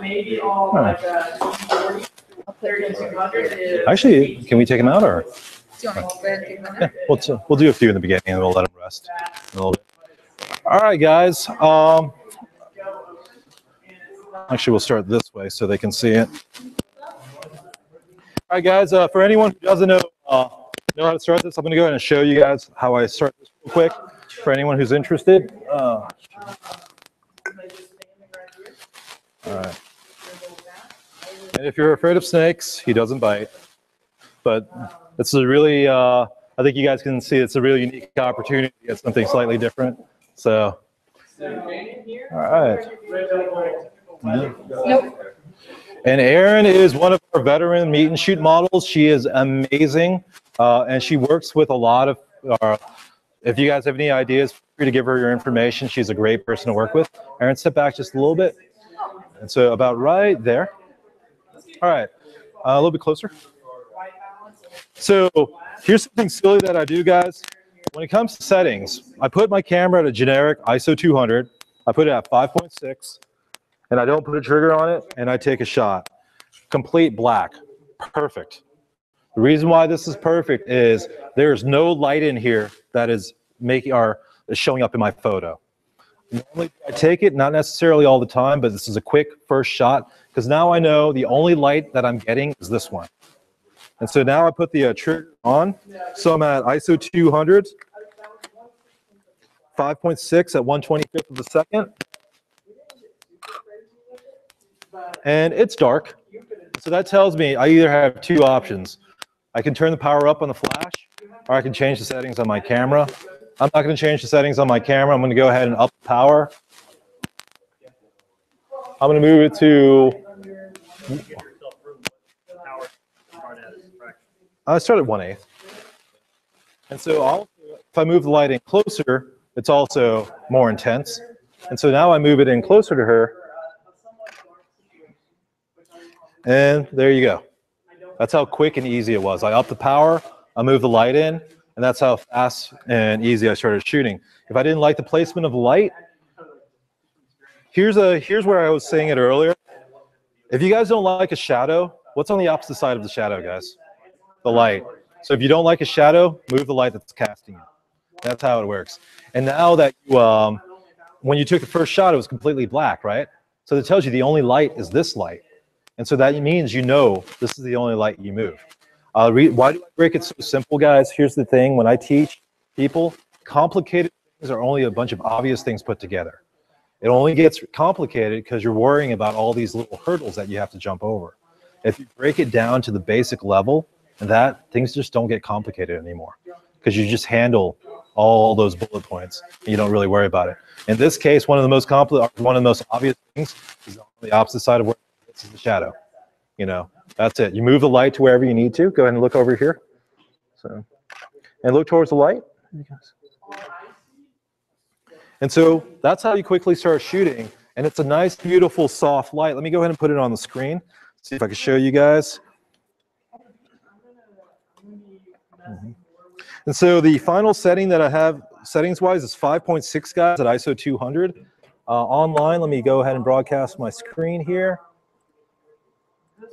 [SPEAKER 2] Maybe all like, uh, forty, thirty-two hundred is.
[SPEAKER 1] Actually, can we take them out or?
[SPEAKER 8] Do you want to go ahead and take one
[SPEAKER 1] Yeah, we'll, t- we'll do a few in the beginning and we'll let them rest a little bit. All right, guys. Um, actually, we'll start this way so they can see it. All right, guys. Uh, for anyone who doesn't know uh, know how to start this, I'm going to go ahead and show you guys how I start this real quick. For anyone who's interested. Uh, all right. And if you're afraid of snakes, he doesn't bite. But this is a really, uh, I think you guys can see it's a really unique opportunity to get something slightly different. So, all right.
[SPEAKER 8] Nope.
[SPEAKER 1] And Erin is one of our veteran meet and shoot models. She is amazing, uh, and she works with a lot of. Uh, if you guys have any ideas, feel free to give her your information. She's a great person to work with. Erin, step back just a little bit. And so about right there. All right, uh, a little bit closer. So here's something silly that I do, guys. When it comes to settings, I put my camera at a generic ISO 200. I put it at 5.6, and I don't put a trigger on it, and I take a shot. Complete black. Perfect. The reason why this is perfect is there's no light in here that is making or is showing up in my photo. Normally, I take it, not necessarily all the time, but this is a quick first shot because now I know the only light that I'm getting is this one. And so now I put the uh, trigger on. So I'm at ISO 200, 5.6 at 125th of a second. And it's dark. So that tells me I either have two options. I can turn the power up on the flash, or I can change the settings on my camera. I'm not going to change the settings on my camera. I'm going to go ahead and up power. I'm going to move it to, uh, I start at 1 8. And so I'll, if I move the light in closer, it's also more intense. And so now I move it in closer to her. And there you go. That's how quick and easy it was. I up the power, I move the light in, and that's how fast and easy I started shooting. If I didn't like the placement of light, here's a here's where I was saying it earlier. If you guys don't like a shadow, what's on the opposite side of the shadow, guys? The light. So if you don't like a shadow, move the light that's casting it. That's how it works. And now that you, um, when you took the first shot, it was completely black, right? So it tells you the only light is this light. And so that means you know this is the only light you move. Uh, re- why do I break it so simple, guys? Here's the thing. When I teach people, complicated things are only a bunch of obvious things put together. It only gets complicated because you're worrying about all these little hurdles that you have to jump over. If you break it down to the basic level, that things just don't get complicated anymore because you just handle all those bullet points. And you don't really worry about it. In this case, one of the most compli- one of the most obvious things is on the opposite side of where this is the shadow. You know, that's it. You move the light to wherever you need to. Go ahead and look over here. So, and look towards the light. And so that's how you quickly start shooting. And it's a nice, beautiful, soft light. Let me go ahead and put it on the screen. See if I can show you guys. Mhm. And so the final setting that I have settings wise is 5.6 guys at ISO 200. Uh, online, let me go ahead and broadcast my screen here.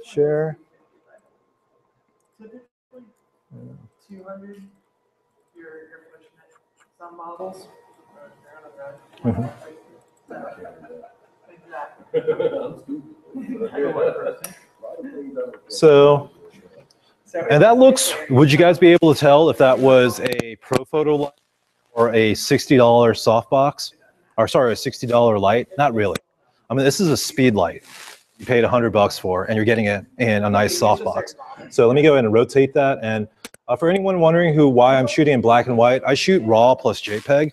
[SPEAKER 1] Share.
[SPEAKER 2] Two hundred, you're, you're pushing it. Some models.
[SPEAKER 1] Mhm. So, and that looks, would you guys be able to tell if that was a Profoto light or a $60 softbox? Or sorry, a $60 light? Not really. I mean, this is a speed light. You paid 100 bucks for, and you're getting it in a nice softbox. So let me go ahead and rotate that. And uh, for anyone wondering who why I'm shooting in black and white, I shoot RAW plus JPEG.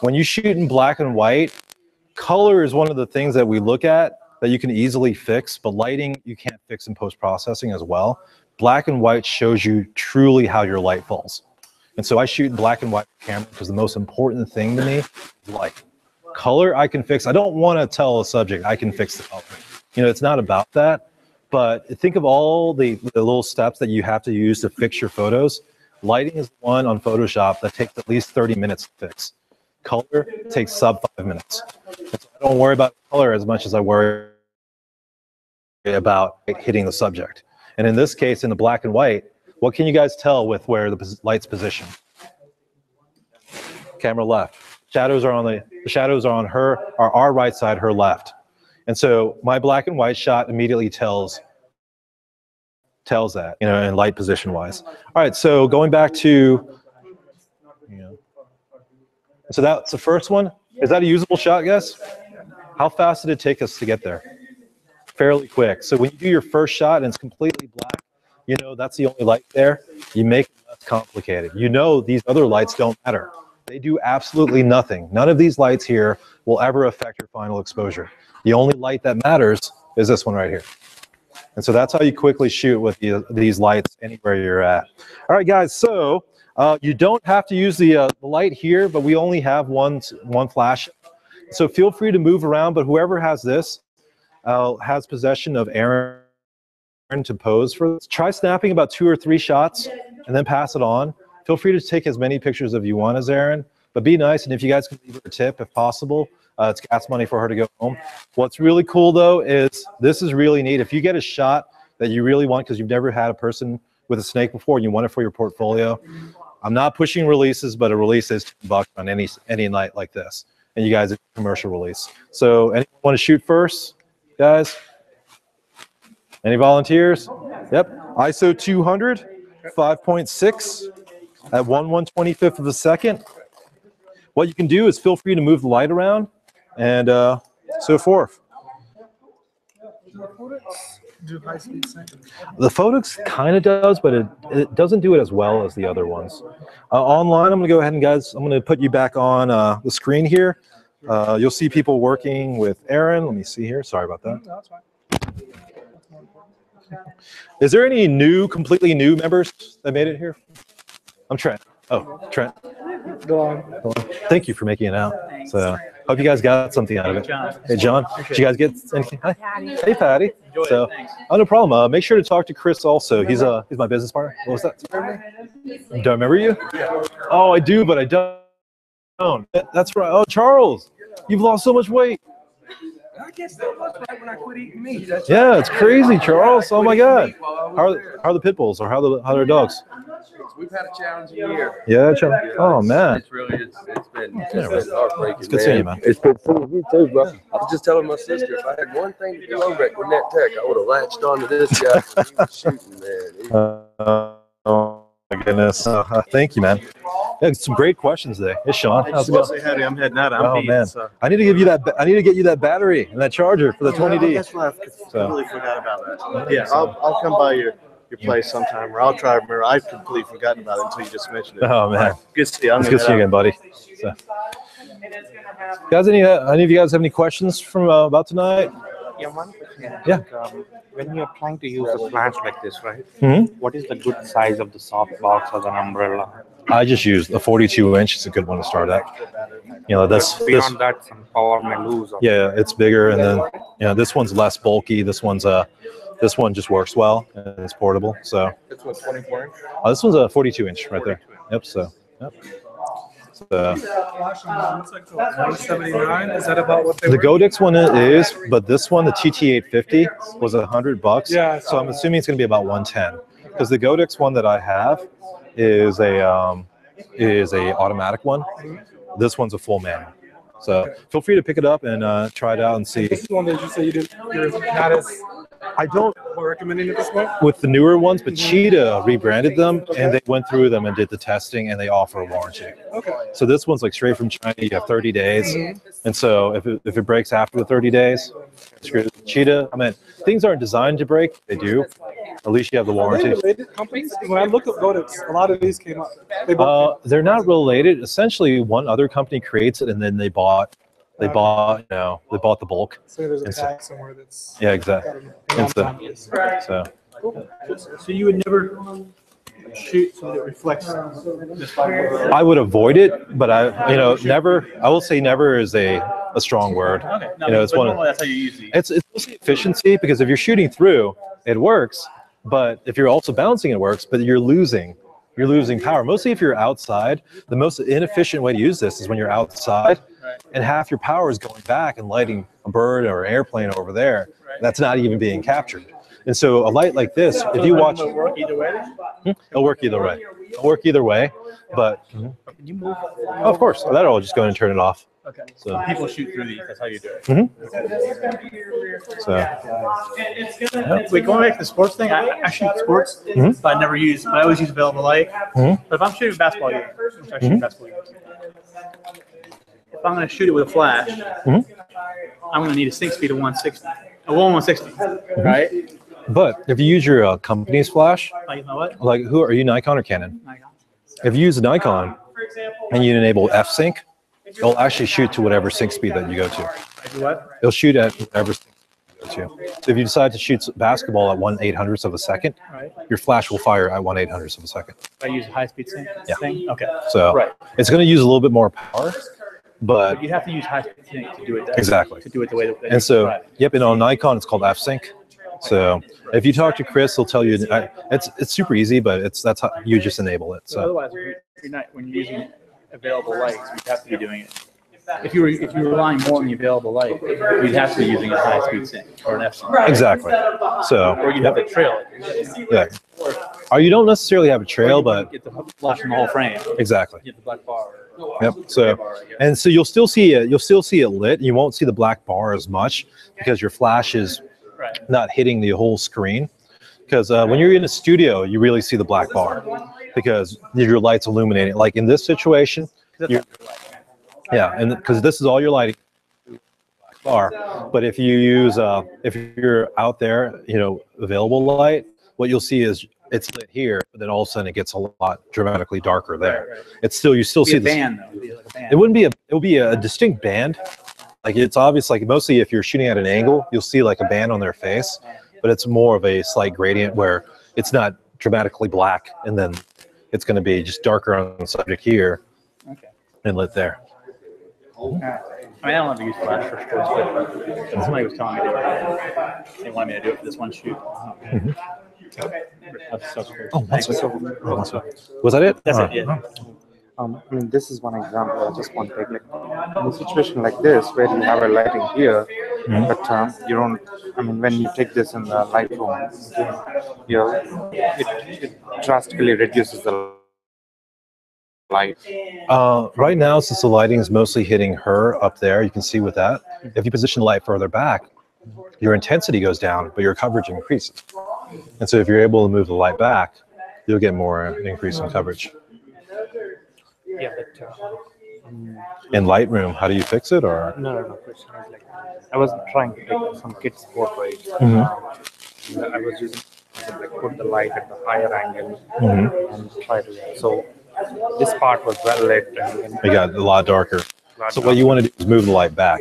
[SPEAKER 1] When you shoot in black and white, color is one of the things that we look at that you can easily fix, but lighting you can't fix in post processing as well. Black and white shows you truly how your light falls. And so I shoot in black and white camera because the most important thing to me is light. Color I can fix. I don't want to tell a subject I can fix the color. You know, it's not about that. But think of all the, the little steps that you have to use to fix your photos. Lighting is one on Photoshop that takes at least 30 minutes to fix. Color takes sub five minutes. So I don't worry about color as much as I worry about hitting the subject. And in this case, in the black and white, what can you guys tell with where the light's positioned? Camera left. Shadows are on the, the shadows are on her, are our right side, her left. And so my black and white shot immediately tells tells that, you know, in light position wise. All right, so going back to, you know, so that's the first one. Is that a usable shot, guys? How fast did it take us to get there? Fairly quick. So when you do your first shot and it's completely black, you know that's the only light there. You make it less complicated. You know these other lights don't matter. They do absolutely nothing. None of these lights here will ever affect your final exposure. The only light that matters is this one right here. And so that's how you quickly shoot with the, these lights anywhere you're at. All right, guys. So uh, you don't have to use the, uh, the light here, but we only have one one flash. So feel free to move around. But whoever has this uh, has possession of Aaron to pose for. Try snapping about two or three shots and then pass it on. Feel free to take as many pictures of you want as Aaron, but be nice. And if you guys can leave a tip, if possible, uh, it's gas money for her to go home. What's really cool though is this is really neat. If you get a shot that you really want because you've never had a person with a snake before and you want it for your portfolio, I'm not pushing releases, but a release is 10 bucks on any any night like this. And you guys, commercial release. So anyone want to shoot first, guys? Any volunteers? Yep. ISO 200, 5.6 at 1 125th of a second. What you can do is feel free to move the light around and uh, so forth.
[SPEAKER 7] Do high speed sync.
[SPEAKER 1] The Phottix kind of does, but it, it doesn't do it as well as the other ones. Uh, online, I'm going to go ahead and guys, I'm going to put you back on uh, the screen here. Uh, you'll see people working with Aaron. Let me see here. Sorry about
[SPEAKER 7] that's
[SPEAKER 1] there any new, completely new members that made it here? I'm Trent. Oh, Trent.
[SPEAKER 7] Go on.
[SPEAKER 1] Thank you for making it out. So hope you guys got something out of it. Hey, John. Did you guys get anything? Hi. Hey, Patty. So, oh, no problem. Uh, make sure to talk to Chris also. He's uh, he's my business partner. What was that? Do I remember you? Oh, I do, but I don't. That- That's right. Oh, Charles, you've lost so much weight.
[SPEAKER 3] I guess that was right when I quit eating meat. That's
[SPEAKER 1] Yeah, it's crazy, Charles. Oh my God.
[SPEAKER 3] meat while I was
[SPEAKER 1] How are, how are the pit bulls or how are the how are their dogs?
[SPEAKER 3] We've had a challenging year.
[SPEAKER 1] Yeah, Charles. Oh man.
[SPEAKER 3] It's really, it's, it's been,
[SPEAKER 1] Yeah,
[SPEAKER 3] been heartbreaking,
[SPEAKER 1] It's good seeing you, man.
[SPEAKER 3] It's been full of you too, bro. I was just telling my sister, if I had one thing to do over at Gwinnett Tech, I would have latched onto this guy. He was shooting, man. He-
[SPEAKER 1] Uh, oh my goodness. Uh, thank you, man. Yeah, some great questions today. Hey, Sean. How's it going?
[SPEAKER 9] Say hi, I'm heading out. I'm
[SPEAKER 1] Oh,
[SPEAKER 9] Pete,
[SPEAKER 1] man.
[SPEAKER 9] so-
[SPEAKER 1] I need to give you that. I need to get you that battery and that charger for the 20D.
[SPEAKER 9] That's why I
[SPEAKER 1] So-
[SPEAKER 9] completely forgot about that. Yeah, I'll, I'll come by your, your place sometime, or I'll try to remember. I've completely forgotten about it until you just mentioned it.
[SPEAKER 1] Oh man,
[SPEAKER 9] Good to see you. I'm
[SPEAKER 1] it's good to see you again, buddy. So,
[SPEAKER 2] And it's gonna have.
[SPEAKER 1] guys, any uh, any of you guys have any questions from uh, about tonight?
[SPEAKER 10] Yeah, one question.
[SPEAKER 1] Yeah.
[SPEAKER 10] Like, um, when you're trying to use a flash like this, right?
[SPEAKER 1] Mhm.
[SPEAKER 10] What is the good size of the soft box or an umbrella?
[SPEAKER 1] I just use a 42 inch. It's a good one to start at. You know, that's this.
[SPEAKER 10] Beyond that, some power may lose. or-
[SPEAKER 1] Yeah, it's bigger, and then you know this one's less bulky. This one's uh, this one just works well and it's portable. So
[SPEAKER 3] This one's twenty-four inch.
[SPEAKER 1] uh, this one's a 42 inch right there. Yep. So yep. So,
[SPEAKER 7] It's like one seventy-nine, is that about what they
[SPEAKER 1] the? Godox one is, but this one, the TT850, was a hundred bucks.
[SPEAKER 7] Yeah,
[SPEAKER 1] So I'm assuming it's going to be about 110, because the Godox one that I have is a um, is a automatic one. This one's a full manual. So feel free to pick it up and uh, try it out and see.
[SPEAKER 7] This one that you say you did, you're not as
[SPEAKER 1] I don't
[SPEAKER 7] recommending at this point?
[SPEAKER 1] with the newer ones, but Cheetah rebranded them and they went through them and did the testing and they offer a warranty.
[SPEAKER 7] Okay.
[SPEAKER 1] So this one's like straight from China. You have 30 days, and so if it, if it breaks after the 30 days, screw. Cheetah. I mean, things aren't designed to break. They do. At least you have the warranty.
[SPEAKER 7] related companies? When I look at Godox, a lot of these came up. They
[SPEAKER 1] uh, they're not related. Essentially, one other company creates it, and then they bought they uh, bought you know they bought the bulk.
[SPEAKER 7] say there's a
[SPEAKER 1] and so-
[SPEAKER 7] tag somewhere that's.
[SPEAKER 1] Yeah, exactly.
[SPEAKER 7] got
[SPEAKER 1] And so,
[SPEAKER 7] a-
[SPEAKER 1] so
[SPEAKER 5] So you would never shoot so that it reflects this light?
[SPEAKER 1] I would avoid it, but I you know never. I will say never is a a strong word.
[SPEAKER 5] Okay, no,
[SPEAKER 1] You know, it's
[SPEAKER 5] but
[SPEAKER 1] one of-
[SPEAKER 5] normally that's how you use these.
[SPEAKER 1] It's it's mostly efficiency because if you're shooting through, it works. But if you're also bouncing, it works. But you're losing, you're losing power. Mostly if you're outside, the most inefficient way to use this is when you're outside,
[SPEAKER 5] Right.
[SPEAKER 1] and half your power is going back and lighting a bird or an airplane over there. That's not even being captured. And so a light like this, if you watch,
[SPEAKER 5] It'll work either way.
[SPEAKER 1] it'll work either way. It'll work either way. But
[SPEAKER 5] Can you move?
[SPEAKER 1] of course, that'll just go and turn it off.
[SPEAKER 5] Okay.
[SPEAKER 1] So,
[SPEAKER 5] People shoot through these. That's how you do it.
[SPEAKER 1] so
[SPEAKER 2] It's gonna. it's
[SPEAKER 5] Wait, going back to the sports thing, I, I shoot sports,
[SPEAKER 1] Mhm.
[SPEAKER 5] but I never use, but I always use available light.
[SPEAKER 1] Mhm.
[SPEAKER 5] But if I'm shooting basketball game, which I shoot basketball games, if I'm going to shoot it with a flash,
[SPEAKER 1] Mhm.
[SPEAKER 5] I'm going to need a sync speed of 160, a one 160, right?
[SPEAKER 1] but if you use your uh, company's flash,
[SPEAKER 5] Like, you know what?
[SPEAKER 1] like who are you, Nikon or Canon?
[SPEAKER 5] Nikon.
[SPEAKER 1] If you use Nikon
[SPEAKER 2] For example.
[SPEAKER 1] and you enable F sync, it'll actually shoot to whatever sync speed that you go to.
[SPEAKER 5] What?
[SPEAKER 1] It'll shoot at whatever sync speed you go to. So if you decide to shoot basketball at one eight hundredths of a second,
[SPEAKER 5] Right.
[SPEAKER 1] your flash will fire at one eight hundredths of a second.
[SPEAKER 5] I use a high speed sync
[SPEAKER 1] Yeah.
[SPEAKER 5] thing. Okay.
[SPEAKER 1] So
[SPEAKER 5] Right.
[SPEAKER 1] it's going to use a little bit more power, but
[SPEAKER 5] But you have to use high sync to do it. That,
[SPEAKER 1] Exactly.
[SPEAKER 5] To do it the way that.
[SPEAKER 1] and so
[SPEAKER 5] Right.
[SPEAKER 1] yep, and on Nikon it's called F sync. So if you talk to Chris, he'll tell you I, it's it's super easy, but it's that's how you just enable it.
[SPEAKER 5] So otherwise, if you're not when you're using available lights, you have to be doing it. If you were if you were relying more on the available light, you'd have to be using a high speed sync or an F sync,
[SPEAKER 1] exactly. So
[SPEAKER 5] or you'd have to trail
[SPEAKER 1] yeah, or you don't necessarily have a trail, but
[SPEAKER 5] get the flash from the whole frame.
[SPEAKER 1] exactly.
[SPEAKER 5] Get the black bar.
[SPEAKER 1] Yep. So,
[SPEAKER 5] bar, I guess.
[SPEAKER 1] and so you'll still see it. You'll still see it lit. You won't see the black bar as much because your flash is
[SPEAKER 5] Right.
[SPEAKER 1] not hitting the whole screen. Because uh, when you're in a studio, you really see the black bar because your lights illuminating. Like in this situation, yeah, and because this is all your lighting bar. But if you use, uh, if you're out there, you know, available light, what you'll see is it's lit here, but then all of a sudden it gets a lot dramatically darker there. It's still you still see the
[SPEAKER 5] band though. It'd be like a band.
[SPEAKER 1] it wouldn't be a it would be a distinct band like it's obvious like mostly if you're shooting at an angle you'll see like a band on their face but it's more of a slight gradient where it's not dramatically black and then it's going to be just darker on the subject here
[SPEAKER 5] Okay.
[SPEAKER 1] and lit there.
[SPEAKER 5] I mean, I don't have to use flash for sports, but somebody was telling me they were, they wanted me to do it for this one shoot. Mm-hmm. That's so cool.
[SPEAKER 1] Oh, one second. Oh, one second. was that it
[SPEAKER 5] That's it, yeah.
[SPEAKER 10] Um, I mean, this is one example I just want to take. Like, in a situation like this, where you have a lighting here,
[SPEAKER 1] Mhm.
[SPEAKER 10] but um, you don't. I mean, when you take this in the Lightroom, okay, you know, it, it drastically reduces the light.
[SPEAKER 1] Uh, right now, since the lighting is mostly hitting her up there, you can see with that. If you position the light further back, your intensity goes down, but your coverage increases. And so if you're able to move the light back, you'll get more increase in coverage.
[SPEAKER 10] Yeah, but uh,
[SPEAKER 1] In Lightroom, how do you fix it? Or
[SPEAKER 10] no, no, no. Like, I was trying to take some kids portrait.
[SPEAKER 1] Mhm.
[SPEAKER 10] Um, I was using like put the light at the higher angle
[SPEAKER 1] Mhm.
[SPEAKER 10] and try to. So this part was well lit and, and
[SPEAKER 1] it got a lot darker.
[SPEAKER 10] lot
[SPEAKER 1] So what you want to do is move the light back.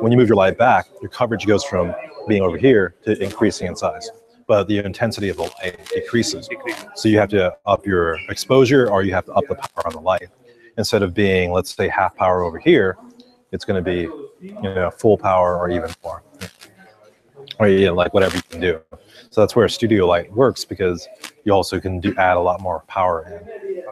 [SPEAKER 1] When you move your light back, your coverage goes from being over here to increasing in size, but the intensity of the light decreases. So you have to up your exposure or you have to up the power on the light. Instead of being, let's say, half power over here, it's going to be, you know, full power or even more. Or yeah, like whatever you can do. So that's where studio light works because you also can do add a lot more power in.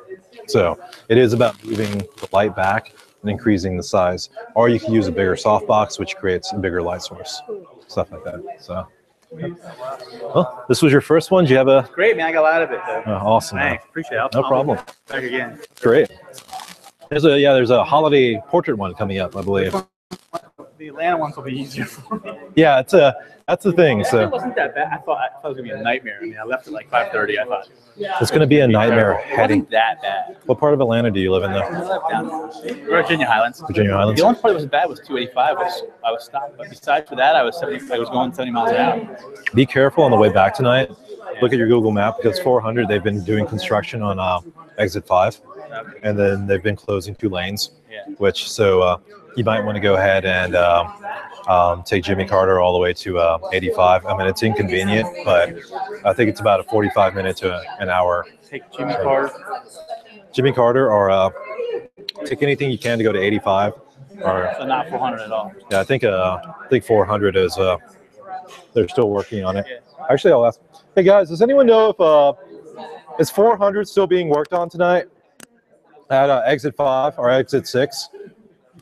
[SPEAKER 1] So it is about moving the light back and increasing the size, or you can use a bigger softbox, which creates a bigger light source, stuff like that. So, well, this was your first one. Do you have a
[SPEAKER 11] Great, man. I got a lot of it. Though.
[SPEAKER 1] uh, awesome? man.
[SPEAKER 11] Thanks. Appreciate it. I'll-
[SPEAKER 1] No
[SPEAKER 11] I'll
[SPEAKER 1] problem.
[SPEAKER 11] Back again.
[SPEAKER 1] Great. There's a yeah. There's a holiday portrait one coming up, I believe.
[SPEAKER 11] The Atlanta ones will be easier for me.
[SPEAKER 1] Yeah, it's a that's the thing.
[SPEAKER 11] It wasn't that bad. I thought, I thought it was gonna be a nightmare. I mean, I left at like 5:30. I thought
[SPEAKER 1] it's going to be a nightmare heading.
[SPEAKER 11] wasn't that bad.
[SPEAKER 1] What part of Atlanta do you live in, though?
[SPEAKER 11] Virginia Highlands.
[SPEAKER 1] Virginia Highlands.
[SPEAKER 11] The only part that was bad was 285. Was I was stopped, but besides for that, I was 70. I was going 70 miles an hour.
[SPEAKER 1] Be careful on the way back tonight. Look at your Google map because 400. They've been doing construction on uh, exit five, and then they've been closing two lanes.
[SPEAKER 11] Yeah.
[SPEAKER 1] which so uh, you might want to go ahead and um, um, take Jimmy Carter all the way to uh, 85. I mean, it's inconvenient, but I think it's about a 45 minute to an hour.
[SPEAKER 11] Take Jimmy Carter.
[SPEAKER 1] Jimmy Carter, or uh, take anything you can to go to 85. Or
[SPEAKER 11] So not 400 at all.
[SPEAKER 1] yeah, I think uh, I think 400 is uh, they're still working on it. Actually, I'll ask. Hey guys, does anyone know if uh, is 400 still being worked on tonight at uh, exit five or exit six?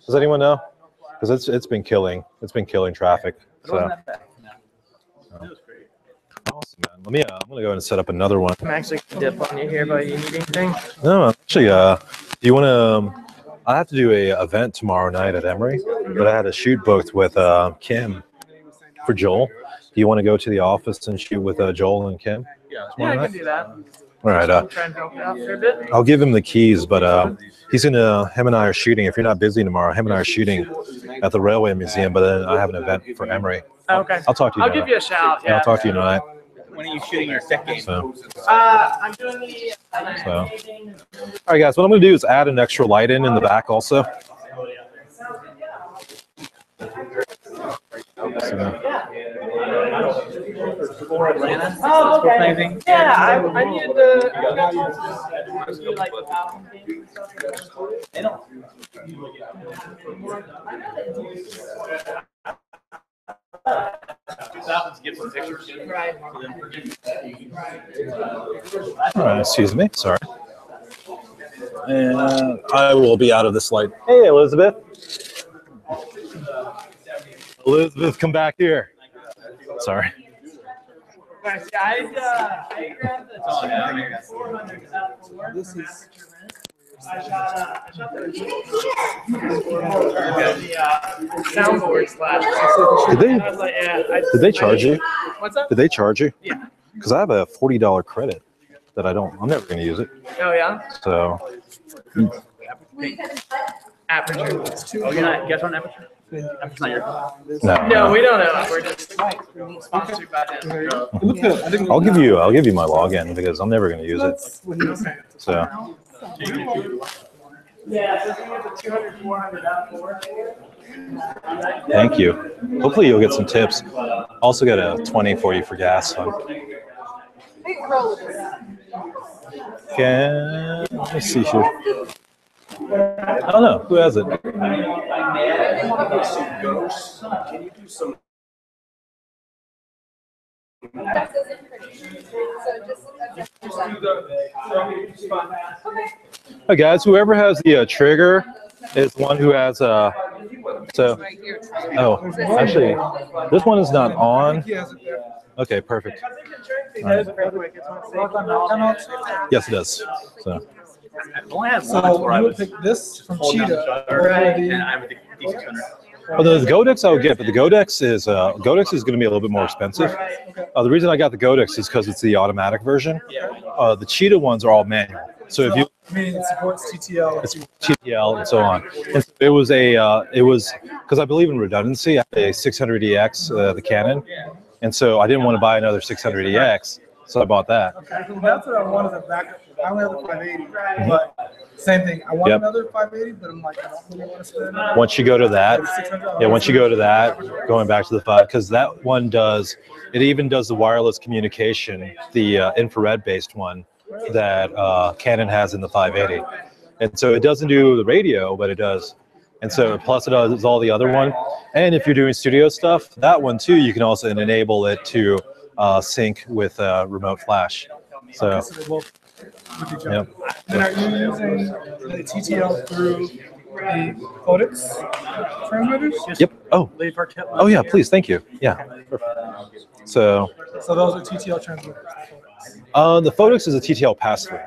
[SPEAKER 1] Does anyone know? Because it's it's been killing it's been killing traffic.
[SPEAKER 11] But it wasn't
[SPEAKER 1] So
[SPEAKER 11] that bad. No. It was great.
[SPEAKER 1] awesome, man. Let me. Uh, I'm gonna go ahead and set up another one.
[SPEAKER 2] I'm actually gonna dip on you here, but you need anything?
[SPEAKER 1] No, actually, uh, do you want to? Um, I have to do a event tomorrow night at Emory, but I had a shoot booked with uh, Kim for Joel. Do you want to go to the office and shoot with uh, Joel and Kim?
[SPEAKER 11] Yeah.
[SPEAKER 2] Yeah, I can do that.
[SPEAKER 1] All right. Uh,
[SPEAKER 2] I'm trying to help you out for a bit.
[SPEAKER 1] I'll give him the keys, but uh, he's gonna. Him and I are shooting. If you're not busy tomorrow, him and I are shooting at the Railway Museum. But then I have an event for Emory.
[SPEAKER 2] Okay.
[SPEAKER 1] I'll talk to you.
[SPEAKER 2] I'll
[SPEAKER 1] tonight.
[SPEAKER 2] give you a shout.
[SPEAKER 1] Yeah,
[SPEAKER 2] Yeah.
[SPEAKER 1] I'll talk to you tonight.
[SPEAKER 11] When are you shooting your second? game?
[SPEAKER 1] So,
[SPEAKER 2] Uh, I'm doing the. Uh,
[SPEAKER 1] So. all right, guys. What I'm gonna do is add an extra light in in the back also. So,
[SPEAKER 11] Atlanta?
[SPEAKER 2] Oh, okay. Yeah, I, I needed to. I do and
[SPEAKER 11] don't. Thousands get some pictures.
[SPEAKER 1] Excuse me. Sorry. And uh, I will be out of this light. Hey, Elizabeth. Elizabeth, come back here. Sorry.
[SPEAKER 2] I, uh, grabbed the 400 this is. I shot, uh, I shot the, the uh, soundboards last.
[SPEAKER 1] Did they-
[SPEAKER 2] And I was like, yeah. I,
[SPEAKER 1] Did they charge you?
[SPEAKER 2] What's up?
[SPEAKER 1] Did they charge you?
[SPEAKER 2] Yeah.
[SPEAKER 1] Because I have a forty dollar credit that I don't. I'm never going to use it.
[SPEAKER 2] Oh yeah.
[SPEAKER 1] So
[SPEAKER 2] Aperture.
[SPEAKER 11] Oh, you're not, you on Aperture? Aperture's not your.
[SPEAKER 1] no.
[SPEAKER 2] No, we don't know. We're just sponsored by them.
[SPEAKER 1] I'll give you. I'll give you my login because I'm never going to use it. So
[SPEAKER 2] Yeah, so if you get the 200, 400 F4.
[SPEAKER 1] thank you. Hopefully you'll get some tips. Also got a twenty for you for gas. So. Can let me see here. I don't know who has it. Hey guys, whoever has the uh, trigger is one who has uh, So, oh, actually, this one is not on. Okay, perfect.
[SPEAKER 2] It's.
[SPEAKER 1] Yes, it does. So,
[SPEAKER 11] Only have one
[SPEAKER 7] So
[SPEAKER 11] where I
[SPEAKER 7] you would
[SPEAKER 11] was
[SPEAKER 7] pick this from
[SPEAKER 11] holding down the
[SPEAKER 7] Cheetah.
[SPEAKER 11] shutter,
[SPEAKER 7] or
[SPEAKER 11] and
[SPEAKER 7] the-
[SPEAKER 11] I would think D600.
[SPEAKER 1] oh, the, the Godox I would get, but the Godox is uh, Godox is going to be a little bit more expensive. Uh, the reason I got the Godox is because it's the automatic version. Uh, the Cheetah ones are all manual. So if you
[SPEAKER 7] Meaning it supports TTL.
[SPEAKER 1] it's TTL and so on. And so it was a, uh, it was because I believe in redundancy. I had a 600EX, uh, the Canon, and so I didn't want to buy another 600EX, so I bought that.
[SPEAKER 7] Okay, that's what I wanted the backup. I only have the 580, but same thing. I want
[SPEAKER 1] Yep.
[SPEAKER 7] another 580, but I'm like, I don't really want to spend.
[SPEAKER 1] Once you go to that,
[SPEAKER 7] $600.
[SPEAKER 1] yeah, once you go to that, going back to the five, because that one does, it even does the wireless communication, the uh, infrared-based one that uh, Canon has in the 580. And so it doesn't do the radio, but it does. And so plus it does all the other one. And if you're doing studio stuff, that one too, you can also enable it to uh, sync with uh, remote flash. So
[SPEAKER 7] Okay, so they both with each other.
[SPEAKER 1] Yep.
[SPEAKER 7] Then are you using the TTL through the Godox transmitters?
[SPEAKER 1] Yep. Oh. Oh yeah. Please. Thank you. Yeah. Perfect. So
[SPEAKER 7] So those are TTL transmitters.
[SPEAKER 1] uh, the Phottix is a TTL pass-through.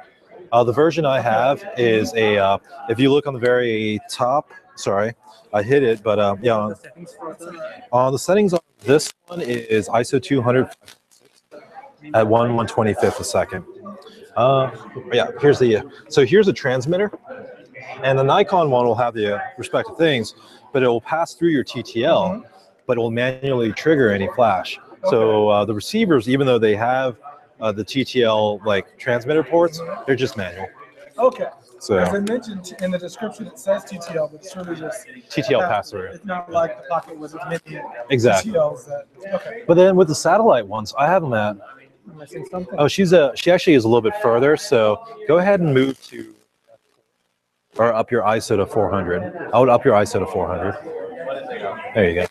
[SPEAKER 1] Uh, the version I have is a. Uh, if you look on the very top, sorry, I hit it, but um, yeah, on, on the settings on this one is ISO 200 at 1 125th a second. Uh, yeah, here's the. So here's a transmitter, and the Nikon one will have the uh, respective things, but it will pass through your TTL, but it will manually trigger any flash. So uh, the receivers, even though they have uh, the TTL like transmitter ports, they're just manual.
[SPEAKER 7] Okay.
[SPEAKER 1] So-
[SPEAKER 7] As I mentioned in the description, it says TTL, but it's really just
[SPEAKER 1] TTL pass-through.
[SPEAKER 7] It's not like the PocketWizard Mini
[SPEAKER 1] Exactly.
[SPEAKER 7] TTLs that. Okay.
[SPEAKER 1] But then with the satellite ones, I have them at.
[SPEAKER 7] Am I saying something?
[SPEAKER 1] Oh, she's a. She actually is a little bit further. So go ahead and move to, or up your ISO to 400. I would up your ISO to 400. There you go.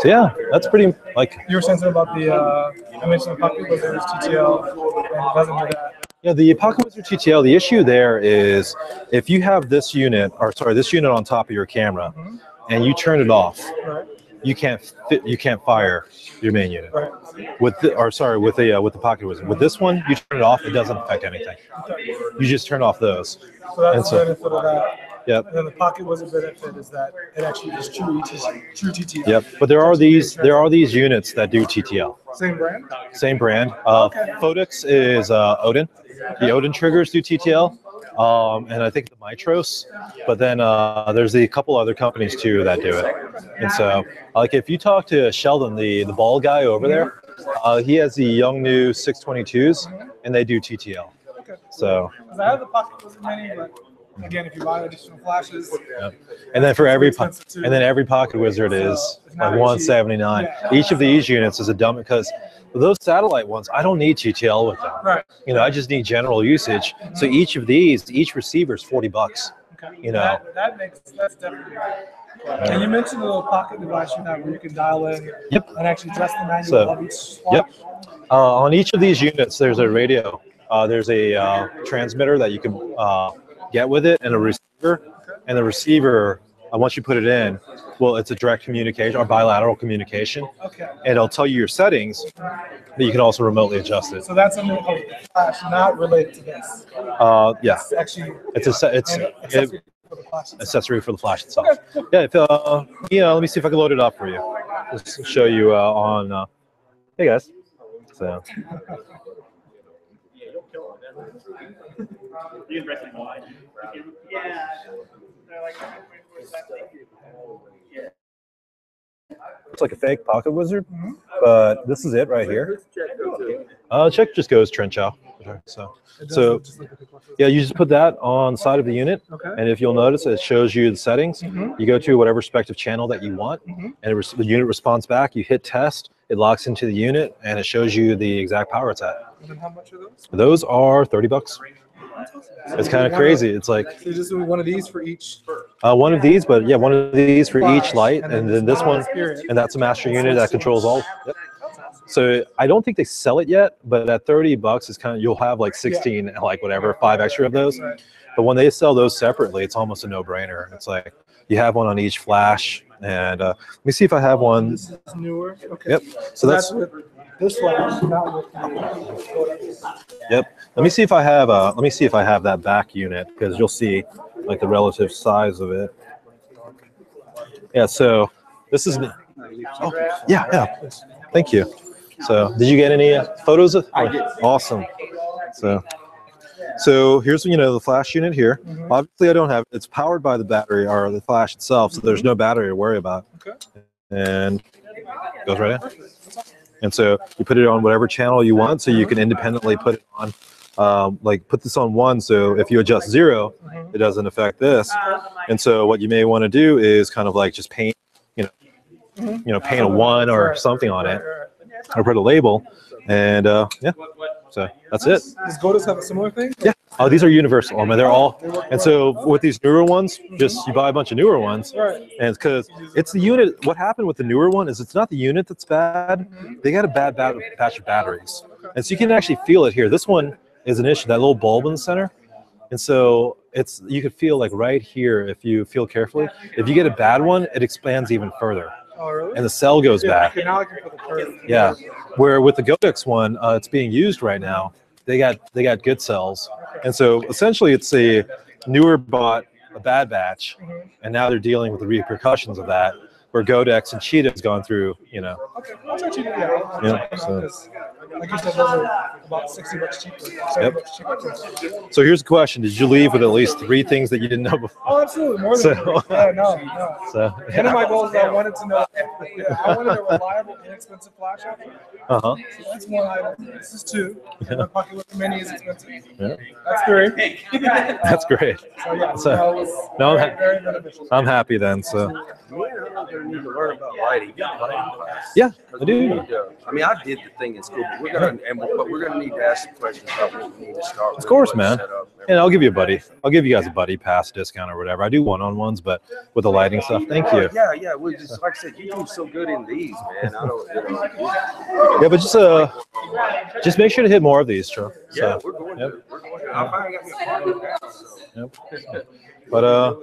[SPEAKER 1] So yeah, that's pretty like.
[SPEAKER 7] You were saying something about the. Uh, I mentioned the PocketWizard TTL, and it doesn't do that.
[SPEAKER 1] Yeah, the PocketWizard TTL. The issue there is if you have this unit, or sorry, this unit on top of your camera, and you turn it off,
[SPEAKER 7] Right.
[SPEAKER 1] You can't fit, you can't fire your main unit.
[SPEAKER 7] Right.
[SPEAKER 1] With the, or sorry, with the uh, with the PocketWizard. With this one, you turn it off, it doesn't affect anything. You just turn off those.
[SPEAKER 7] So that's
[SPEAKER 1] And so-
[SPEAKER 7] benefit of that.
[SPEAKER 1] Yep.
[SPEAKER 7] And then the PocketWizard benefit is that it actually is true E-TTL, true TTL.
[SPEAKER 1] Yep. But there are these there are these units that do TTL.
[SPEAKER 7] Same brand.
[SPEAKER 1] Same brand. Uh, Phottix is uh, Odin. The Odin triggers do TTL. Um, and I think the Mitros, but then uh, there's a couple other companies too that do it. And so, like, if you talk to Sheldon, the the ball guy over there, uh, he has the Yongnuo 622s, and they do TTL. So,
[SPEAKER 7] Because I have the PocketWizard Mini, but again, if you buy additional flashes,
[SPEAKER 1] Yep. And then for every and then every pocket wizard is like 179. Each of these units is a dumb because those satellite ones, I don't need TTL with them.
[SPEAKER 7] Right.
[SPEAKER 1] You know, I just need general usage. So each of these, each receiver is 40 bucks.
[SPEAKER 7] Okay.
[SPEAKER 1] You know.
[SPEAKER 7] That, that makes, that's definitely. And you mentioned a little pocket device you have where you can dial in
[SPEAKER 1] Yep.
[SPEAKER 7] and actually adjust the manual
[SPEAKER 1] So,
[SPEAKER 7] of each swap.
[SPEAKER 1] Yep. Uh, on each of these units, there's a radio. Uh, there's a uh, transmitter that you can uh, get with it and a receiver. And the receiver, uh, once you put it in, well, it's a direct communication or bilateral communication.
[SPEAKER 7] Okay.
[SPEAKER 1] And it'll tell you your settings, but you can also remotely adjust it.
[SPEAKER 7] So that's something called flash, not related to this.
[SPEAKER 1] Uh, yeah,
[SPEAKER 7] It's actually.
[SPEAKER 1] it's a it's
[SPEAKER 7] an
[SPEAKER 1] it,
[SPEAKER 7] accessory for the flash itself.
[SPEAKER 1] accessory for the flash itself. Yeah, if, uh, yeah. Let me see if I can load it up for you. Just to show you uh, on. Uh, hey guys. So
[SPEAKER 2] Yeah. They're like, yeah.
[SPEAKER 1] It's like a fake pocket wizard, but this is it right here. Uh, check just goes trench out. So so
[SPEAKER 7] look just like a quick
[SPEAKER 1] yeah, you just put that on the side of the unit,
[SPEAKER 7] Okay.
[SPEAKER 1] and if you'll notice, it shows you the settings.
[SPEAKER 7] Mhm.
[SPEAKER 1] You go to whatever respective channel that you want,
[SPEAKER 7] Mhm.
[SPEAKER 1] and it res- the unit responds back. You hit test, it locks into the unit, and it shows you the exact power it's at.
[SPEAKER 7] And then how much are those?
[SPEAKER 1] Those are thirty bucks. It's kind of crazy. It's like
[SPEAKER 7] So just one of these for each.
[SPEAKER 1] uh, one of these, but yeah, one of these for each light,
[SPEAKER 7] and then
[SPEAKER 1] this one, and that's a master unit that controls all. Yep. So I don't think they sell it yet, but at 30 bucks is kind of you'll have like 16 like whatever five extra of those. But when they sell those separately, it's almost a no-brainer. It's like you have one on each flash, and uh, let me see if I have one.
[SPEAKER 7] This is Neewer, okay.
[SPEAKER 1] Yep. So that's
[SPEAKER 7] this flash, not with the.
[SPEAKER 1] Yep. Let me see if I have uh let me see if I have that back unit because you'll see like the relative size of it. Yeah, so this is oh, yeah, yeah. Thank you. So, did you get any uh, photos of
[SPEAKER 3] I did.
[SPEAKER 1] Awesome. So so here's you know the flash unit here. Obviously I don't have it's powered by the battery or the flash itself, so there's no battery to worry about.
[SPEAKER 7] Okay.
[SPEAKER 1] And goes right in. And so you put it on whatever channel you want, so you can independently put it on. Um, like put this on one, so if you adjust zero, it doesn't affect this. And so what you may want to do is kind of like just paint, you know, you know, paint a one or something on it, or put a label, and uh, yeah. So that's it.
[SPEAKER 7] Does Godox have a similar thing?
[SPEAKER 1] Yeah. Oh, these are universal. I mean, they're all. And so with these Neewer ones, just you buy a bunch of Neewer ones,
[SPEAKER 7] Right.
[SPEAKER 1] and because it's the unit. What happened with the Neewer one is it's not the unit that's bad. They got a bad bat- batch of batteries, and so you can actually feel it here. This one is an issue. That little bulb in the center, and so it's you could feel like right here if you feel carefully. If you get a bad one, it expands even further,
[SPEAKER 7] Oh, really?
[SPEAKER 1] and the cell goes
[SPEAKER 7] Yeah,
[SPEAKER 1] back.
[SPEAKER 7] now I can put the.
[SPEAKER 1] Yeah, where with the Godox one, uh, it's being used right now. They got they got good cells, and so essentially it's a Neewer bought a bad batch, and now they're dealing with the repercussions of that. Where Godox and Cheetah has gone through, you know,
[SPEAKER 7] Okay, I'll try yeah.
[SPEAKER 1] Yeah, so-
[SPEAKER 7] Like you said, those are about sixty bucks cheaper,
[SPEAKER 1] Yep.
[SPEAKER 7] bucks cheaper.
[SPEAKER 1] So here's the question: Did you leave with at least three things that you didn't know before?
[SPEAKER 7] Oh, absolutely, more than,
[SPEAKER 1] So-
[SPEAKER 7] yeah, no, no.
[SPEAKER 1] So,
[SPEAKER 7] One of my goals is I wanted to know, I wanted a reliable, inexpensive flash out
[SPEAKER 1] uh huh.
[SPEAKER 7] So that's one item. This is two.
[SPEAKER 1] Yeah.
[SPEAKER 7] My PocketWizard mini is expensive.
[SPEAKER 1] Yeah.
[SPEAKER 7] That's three.
[SPEAKER 1] That's great.
[SPEAKER 7] So yeah,
[SPEAKER 1] So,
[SPEAKER 7] no,
[SPEAKER 1] no, I'm
[SPEAKER 7] very,
[SPEAKER 1] ha-
[SPEAKER 7] very beneficial.
[SPEAKER 1] I'm happy then. So
[SPEAKER 3] We're need to learn about lighting. lighting
[SPEAKER 1] yeah, I do.
[SPEAKER 3] need to- I mean, I did the thing in school, but we're gonna, and, but we're gonna need to ask some questions about we need to start.
[SPEAKER 1] Of course, man.
[SPEAKER 3] setup,
[SPEAKER 1] And I'll give you a buddy. I'll give you guys a buddy pass discount or whatever. I do one-on-ones, but with the lighting stuff, thank you.
[SPEAKER 3] Yeah, yeah, we just, like I said, you do so good in these, man. I don't, you know.
[SPEAKER 1] Yeah, but just uh, just make sure to hit more of these, Joe.
[SPEAKER 3] Yeah,
[SPEAKER 1] So,
[SPEAKER 3] we're going
[SPEAKER 1] yep.
[SPEAKER 3] to, we're going to. I finally got me a partner now, so.
[SPEAKER 1] Yep. But uh,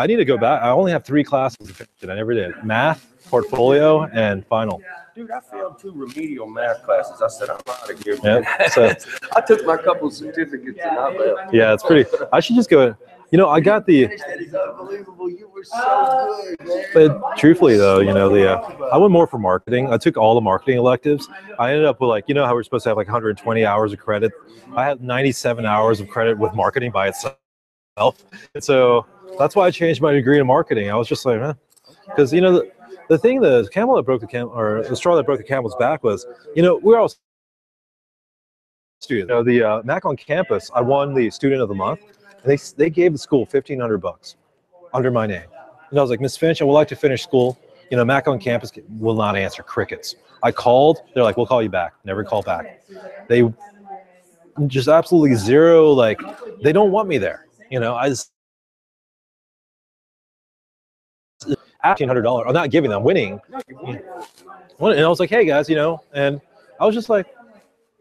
[SPEAKER 1] I need to go back. I only have three classes to finish it. I never did math, portfolio, and final.
[SPEAKER 3] Dude, I failed two remedial math classes. I said, I'm out of here,
[SPEAKER 1] Yeah.
[SPEAKER 3] man.
[SPEAKER 1] So
[SPEAKER 3] I took my couple certificates and I left.
[SPEAKER 1] yeah, it's pretty. I should just go. You know, I got the.
[SPEAKER 3] That is unbelievable. You were so good, man.
[SPEAKER 1] But truthfully, though, you know, the uh, I went more for marketing. I took all the marketing electives. I ended up with like, you know, how we're supposed to have like 120 hours of credit. I had 97 hours of credit with marketing by itself. And so that's why I changed my degree in marketing. I was just like, because you know, the, the thing, the camel that broke the camel, or the straw that broke the camel's back was, you know, we're all students. You know, the uh, Mac on campus, I won the student of the month, and they they gave the school 1,500 bucks under my name. And I was like, Miss Finch, I would like to finish school. You know, Mac on campus will not answer crickets. I called. They're like, we'll call you back. Never call back. They just absolutely zero. Like, they don't want me there. You know, I just eighteen hundred dollars. I'm not giving them winning. And I was like, hey guys, you know, and I was just like,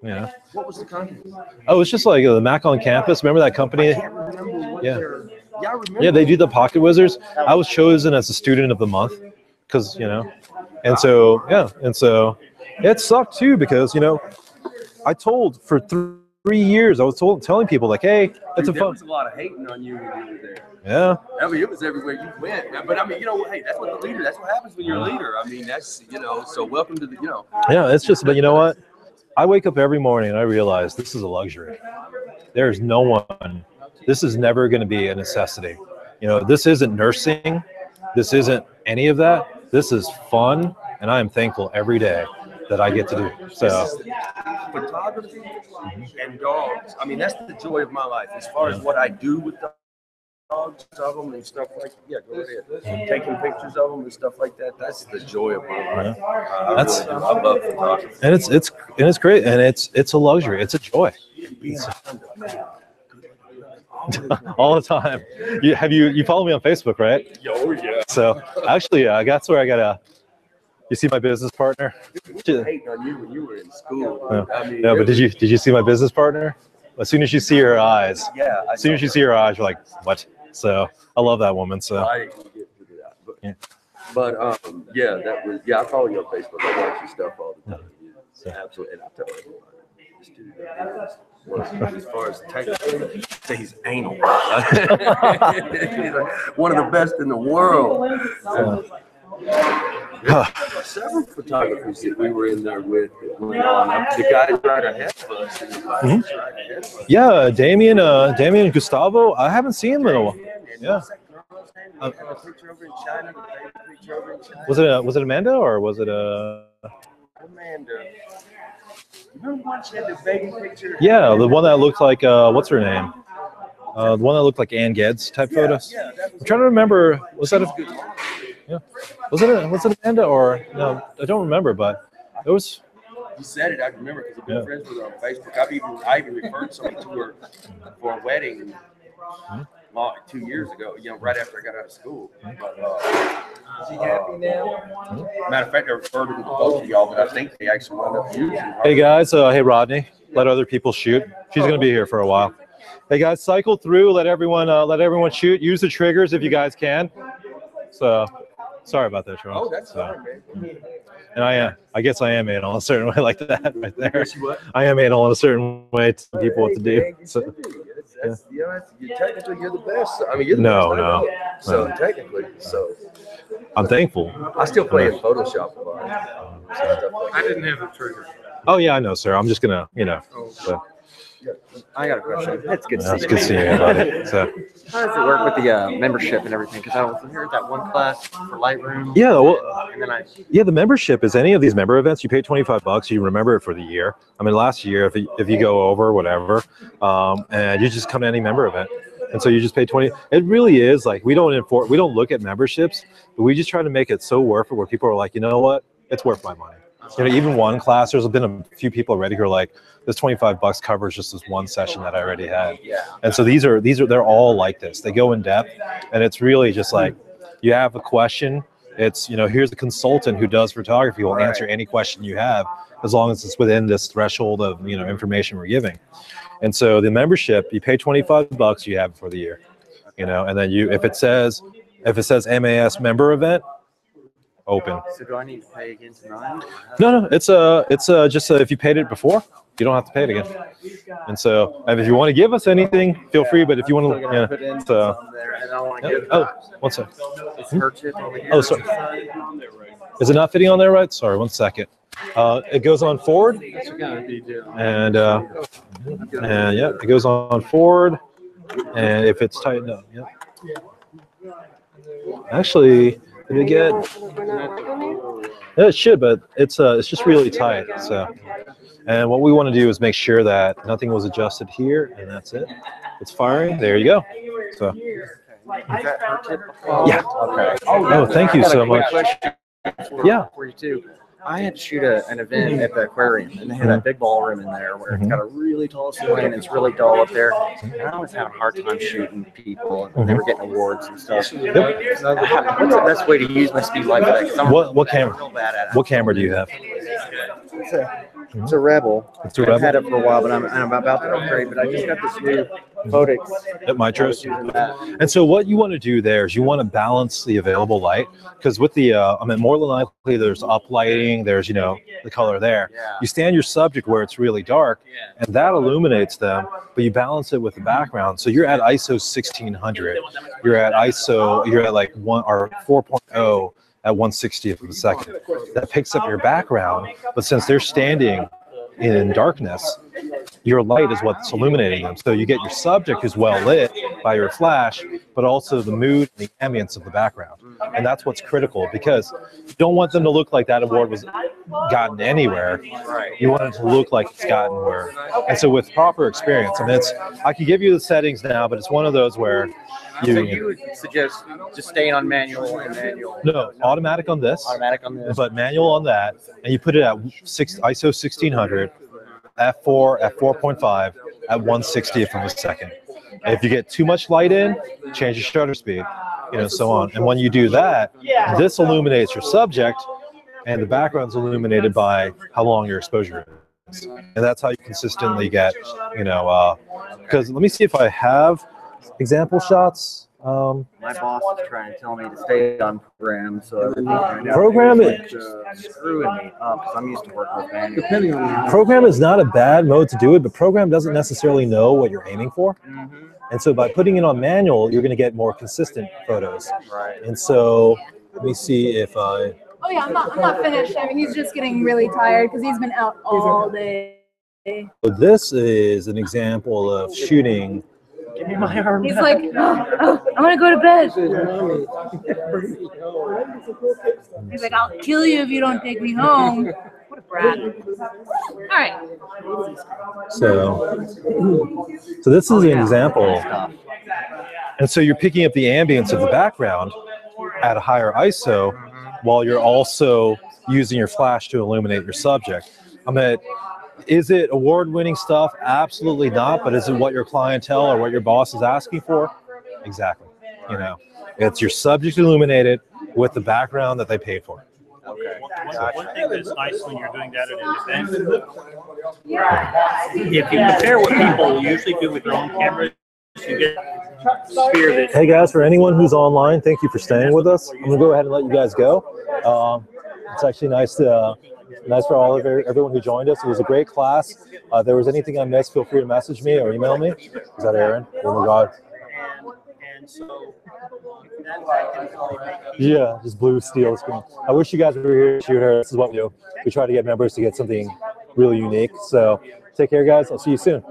[SPEAKER 1] yeah.
[SPEAKER 3] What was the content?
[SPEAKER 1] oh, it's just like uh, the Mac on campus. Remember that company?
[SPEAKER 3] I can't remember
[SPEAKER 1] Yeah.
[SPEAKER 3] yeah, I remember.
[SPEAKER 1] Yeah, they do the PocketWizards. I was chosen as a student of the month because you know, and so yeah, and so it sucked too because you know, I told for th- three years I was told telling people like, hey, it's a
[SPEAKER 3] Dude, there
[SPEAKER 1] fun.
[SPEAKER 3] was a lot of hating on you when you were there.
[SPEAKER 1] Yeah,
[SPEAKER 3] I mean, it was everywhere you went. But I mean, you know, hey, that's what the leader. That's what happens when you're a leader. I mean, that's you know. So welcome to the, you know.
[SPEAKER 1] yeah. It's just, but you know what? I wake up every morning and I realize this is a luxury. There's no one. This is never going to be a necessity. You know, this isn't nursing. This isn't any of that. This is fun, and I am thankful every day that I get to do. So.
[SPEAKER 3] photography and dogs. I mean, that's the joy of my life. As far as what I do with the dogs of them and stuff like, yeah, go ahead. Taking pictures of them and stuff like that. That's the joy of my life. I
[SPEAKER 1] That's-
[SPEAKER 3] I love photography.
[SPEAKER 1] and it's it's and it's great and it's it's a luxury it's a joy all the time you have you you follow me on facebook right
[SPEAKER 3] Oh yeah.
[SPEAKER 1] so actually uh, that's where i got a You see my business partner?
[SPEAKER 3] We were hating on you when you were in school.
[SPEAKER 1] Yeah.
[SPEAKER 3] I mean,
[SPEAKER 1] No,
[SPEAKER 3] it
[SPEAKER 1] but did you did you see my business partner? As soon as you see her eyes,
[SPEAKER 3] Yeah. I
[SPEAKER 1] as soon as you
[SPEAKER 3] that.
[SPEAKER 1] see her eyes, you're like, what? So I love that woman. So
[SPEAKER 3] I didn't get to that, but,
[SPEAKER 1] Yeah.
[SPEAKER 3] but um, yeah, that was yeah. I follow you on Facebook. I watch your stuff all the time. So Absolutely, and I tell everybody, this dude, well, as far as technically, say he's anal. he's like one of the best in the world. Several photographers that we were in there with went on. The guys right ahead of us. and the guys
[SPEAKER 1] Mhm.
[SPEAKER 3] right ahead of us.
[SPEAKER 1] yeah, Damien, uh, Damien and Gustavo. I haven't seen them in a while. Yeah.
[SPEAKER 3] what's that girl's name? They have a picture over in China, the baby picture over in China.
[SPEAKER 1] Was it uh, was it Amanda or was it uh?
[SPEAKER 3] Amanda. Remember when had the baby picture?
[SPEAKER 1] Yeah, the one that looked like uh, what's her name? Uh, the one that looked like Anne Geddes type photos.
[SPEAKER 3] Yeah, that
[SPEAKER 1] I'm trying to remember. Was that a, yeah? Was it a, was it Amanda or no? I don't remember, but it was.
[SPEAKER 3] You said it, I remember because I've been
[SPEAKER 1] Yeah.
[SPEAKER 3] friends with her on Facebook. I've even I even referred somebody to her for a wedding
[SPEAKER 1] Hmm?
[SPEAKER 3] like two years ago, you know, right after I got out of school. But, uh,
[SPEAKER 6] Is he happy now?
[SPEAKER 3] matter of fact, I referred to both of y'all, but I think they actually wound up using.
[SPEAKER 1] Hey guys, uh, hey Rodney, let other people shoot. She's gonna be here for a while. Hey guys, cycle through. Let everyone uh, let everyone shoot. Use the triggers if you guys can. So, sorry about that, Sean.
[SPEAKER 3] Oh, that's uh,
[SPEAKER 1] So,
[SPEAKER 3] fine, man.
[SPEAKER 1] and I am. I guess I am anal in a certain way like that right there.
[SPEAKER 3] Yes, you what?
[SPEAKER 1] I am anal in a certain way to tell people what to do.
[SPEAKER 3] Man,
[SPEAKER 1] So,
[SPEAKER 3] should. That's, that's, you know, that's, you're, technically, you're the best. I mean, you're the
[SPEAKER 1] No,
[SPEAKER 3] best. I
[SPEAKER 1] no.
[SPEAKER 3] So
[SPEAKER 1] no.
[SPEAKER 3] technically, uh, so
[SPEAKER 1] I'm thankful.
[SPEAKER 3] I still play in Photoshop a lot. um, so
[SPEAKER 4] I didn't have the trigger.
[SPEAKER 1] Oh yeah, I know, sir. I'm just gonna, you know. Oh. So,
[SPEAKER 12] I got a question. It's good to
[SPEAKER 1] that's good
[SPEAKER 12] you.
[SPEAKER 1] seeing you, buddy. So,
[SPEAKER 12] How does it work with the uh, membership and everything? Because I was here at that one class for Lightroom.
[SPEAKER 1] yeah, well,
[SPEAKER 12] And then I,
[SPEAKER 1] Yeah, the membership is any of these member events. You pay twenty five bucks. You remember it for the year. I mean, last year, if you, if you go over whatever, um, and you just come to any member event, and so you just pay twenty. It really is like we don't enforce. We don't look at memberships, but we just try to make it so worth it. Where people are like, you know what, it's worth my money. You know, even one class. There's been a few people already who are like, this twenty five bucks covers just this one session that I already had.
[SPEAKER 12] yeah.
[SPEAKER 1] And so these are these are they're all like this. They go in depth, and it's really just like you have a question. It's you know here's a consultant who does photography will answer any question you have as long as it's within this threshold of you know information we're giving. And so the membership, you pay 25 bucks, you have it for the year. You know, and then you if it says if it says MAS member event, open.
[SPEAKER 12] So do I need to pay again tonight?
[SPEAKER 1] No, no, it's a it's a just a, if you paid it before, you don't have to pay it again. And so and if you want to give us anything, feel free. But if you want to, yeah,
[SPEAKER 12] put in
[SPEAKER 1] so.
[SPEAKER 12] some there, and I want to
[SPEAKER 1] Yeah. Oh, one sec.
[SPEAKER 12] It's her chip.
[SPEAKER 1] Oh, sorry. Is it not fitting on there right? Sorry, one second. Uh, it goes on forward,
[SPEAKER 4] It's gotta be down.
[SPEAKER 1] and uh, and yeah, it goes on forward, and if it's tightened up, yeah. Actually, did it get? Yeah, it should, but it's uh, it's just really tight. So, and what we want to do is make sure that nothing was adjusted here, and that's it. It's firing. There you go. So,
[SPEAKER 12] Is that her chip? before?
[SPEAKER 1] Yeah.
[SPEAKER 12] Okay.
[SPEAKER 1] Oh, thank you
[SPEAKER 12] I got a
[SPEAKER 1] so much.
[SPEAKER 12] question For,
[SPEAKER 1] Yeah.
[SPEAKER 12] For you too. I had to shoot a, an event at the aquarium, and they had that big ballroom in there where it's mm-hmm. got a really tall ceiling and it's really dull up there. And I was having a hard time shooting people, and they were mm-hmm. getting awards and stuff. How- What's the best way to use my speed light for that? 'Cause I'm
[SPEAKER 1] What what camera?
[SPEAKER 12] Bad at it.
[SPEAKER 1] What camera do you have?
[SPEAKER 12] It's a, it's a Rebel.
[SPEAKER 1] It's a
[SPEAKER 12] I've
[SPEAKER 1] Rebel?
[SPEAKER 12] had it for a while, but I'm, I'm about to upgrade. But I just got this new Godox.
[SPEAKER 1] At Mitros? And so what you want to do there is you want to balance the available light because with the uh, I mean more than likely there's up lighting, there's you know the color there. You stand your subject where it's really dark, and that illuminates them, but you balance it with the background. So you're at ISO 1600. You're at ISO. You're at like one or 4.0 at 160th of a second. That picks up your background, but since they're standing in darkness, your light is what's illuminating them. So you get your subject who's well lit by your flash, but also the mood and the ambience of the background. And that's what's critical because you don't want them to look like that award was gotten anywhere. You want it to look like it's gotten where. And so with proper experience, I mean, it's I could give you the settings now, but it's one of those where you,
[SPEAKER 12] So you would suggest just staying on manual and manual.
[SPEAKER 1] no automatic on this,
[SPEAKER 12] Automatic on this.
[SPEAKER 1] but manual on that, and you put it at six ISO 1600, f4 at 4.5 at 160th of a second. And if you get too much light in, change your shutter speed, you know, so on. And when you do that, this illuminates your subject, and the background's illuminated by how long your exposure is. And that's how you consistently get, you know, uh, because let me see if I have example shots. Um,
[SPEAKER 12] My boss is trying to tell me to stay on program, so everything right now
[SPEAKER 1] Program
[SPEAKER 12] is like, uh, screwing me up because I'm used to working with manual.
[SPEAKER 3] Depending on.
[SPEAKER 1] program is not a bad mode to do it, but program doesn't necessarily know what you're aiming for.
[SPEAKER 12] Mhm.
[SPEAKER 1] And so by putting it on manual, you're going to get more consistent photos.
[SPEAKER 12] Right.
[SPEAKER 1] And so let me see if I.
[SPEAKER 8] Oh yeah, I'm not, I'm not finished. I mean, he's just getting really tired because he's been out all day.
[SPEAKER 1] So this is an example of shooting.
[SPEAKER 12] Give me my arm.
[SPEAKER 8] He's like, oh, I want to go to bed. He's like, I'll kill you if you don't take me home. What a brat. All right.
[SPEAKER 1] So, so this is an oh,
[SPEAKER 12] example.
[SPEAKER 1] And so you're picking up the ambience of the background at a higher ISO while you're also using your flash to illuminate your subject. I mean, is it award winning stuff? Absolutely not. But is it what your clientele or what your boss is asking for? Exactly. You know, it's your subject illuminated with the background that they paid for.
[SPEAKER 12] Okay.
[SPEAKER 5] One thing that's nice when you're doing that at an event, if you compare what people usually do with their own cameras, you get sphere that
[SPEAKER 1] Hey guys, for anyone who's online, thank you for staying with us. I'm gonna go ahead and let you guys go. Um, it's actually nice to, uh, nice for all of everyone who joined us. It was a great class. Uh, there was anything I missed, feel free to message me or email me. Is that Aaron? Oh my God.
[SPEAKER 5] and, and
[SPEAKER 1] Yeah, just blue steel screen. I wish you guys were here to shoot her. This is what we do. We try to get members to get something really unique. So take care, guys. I'll see you soon.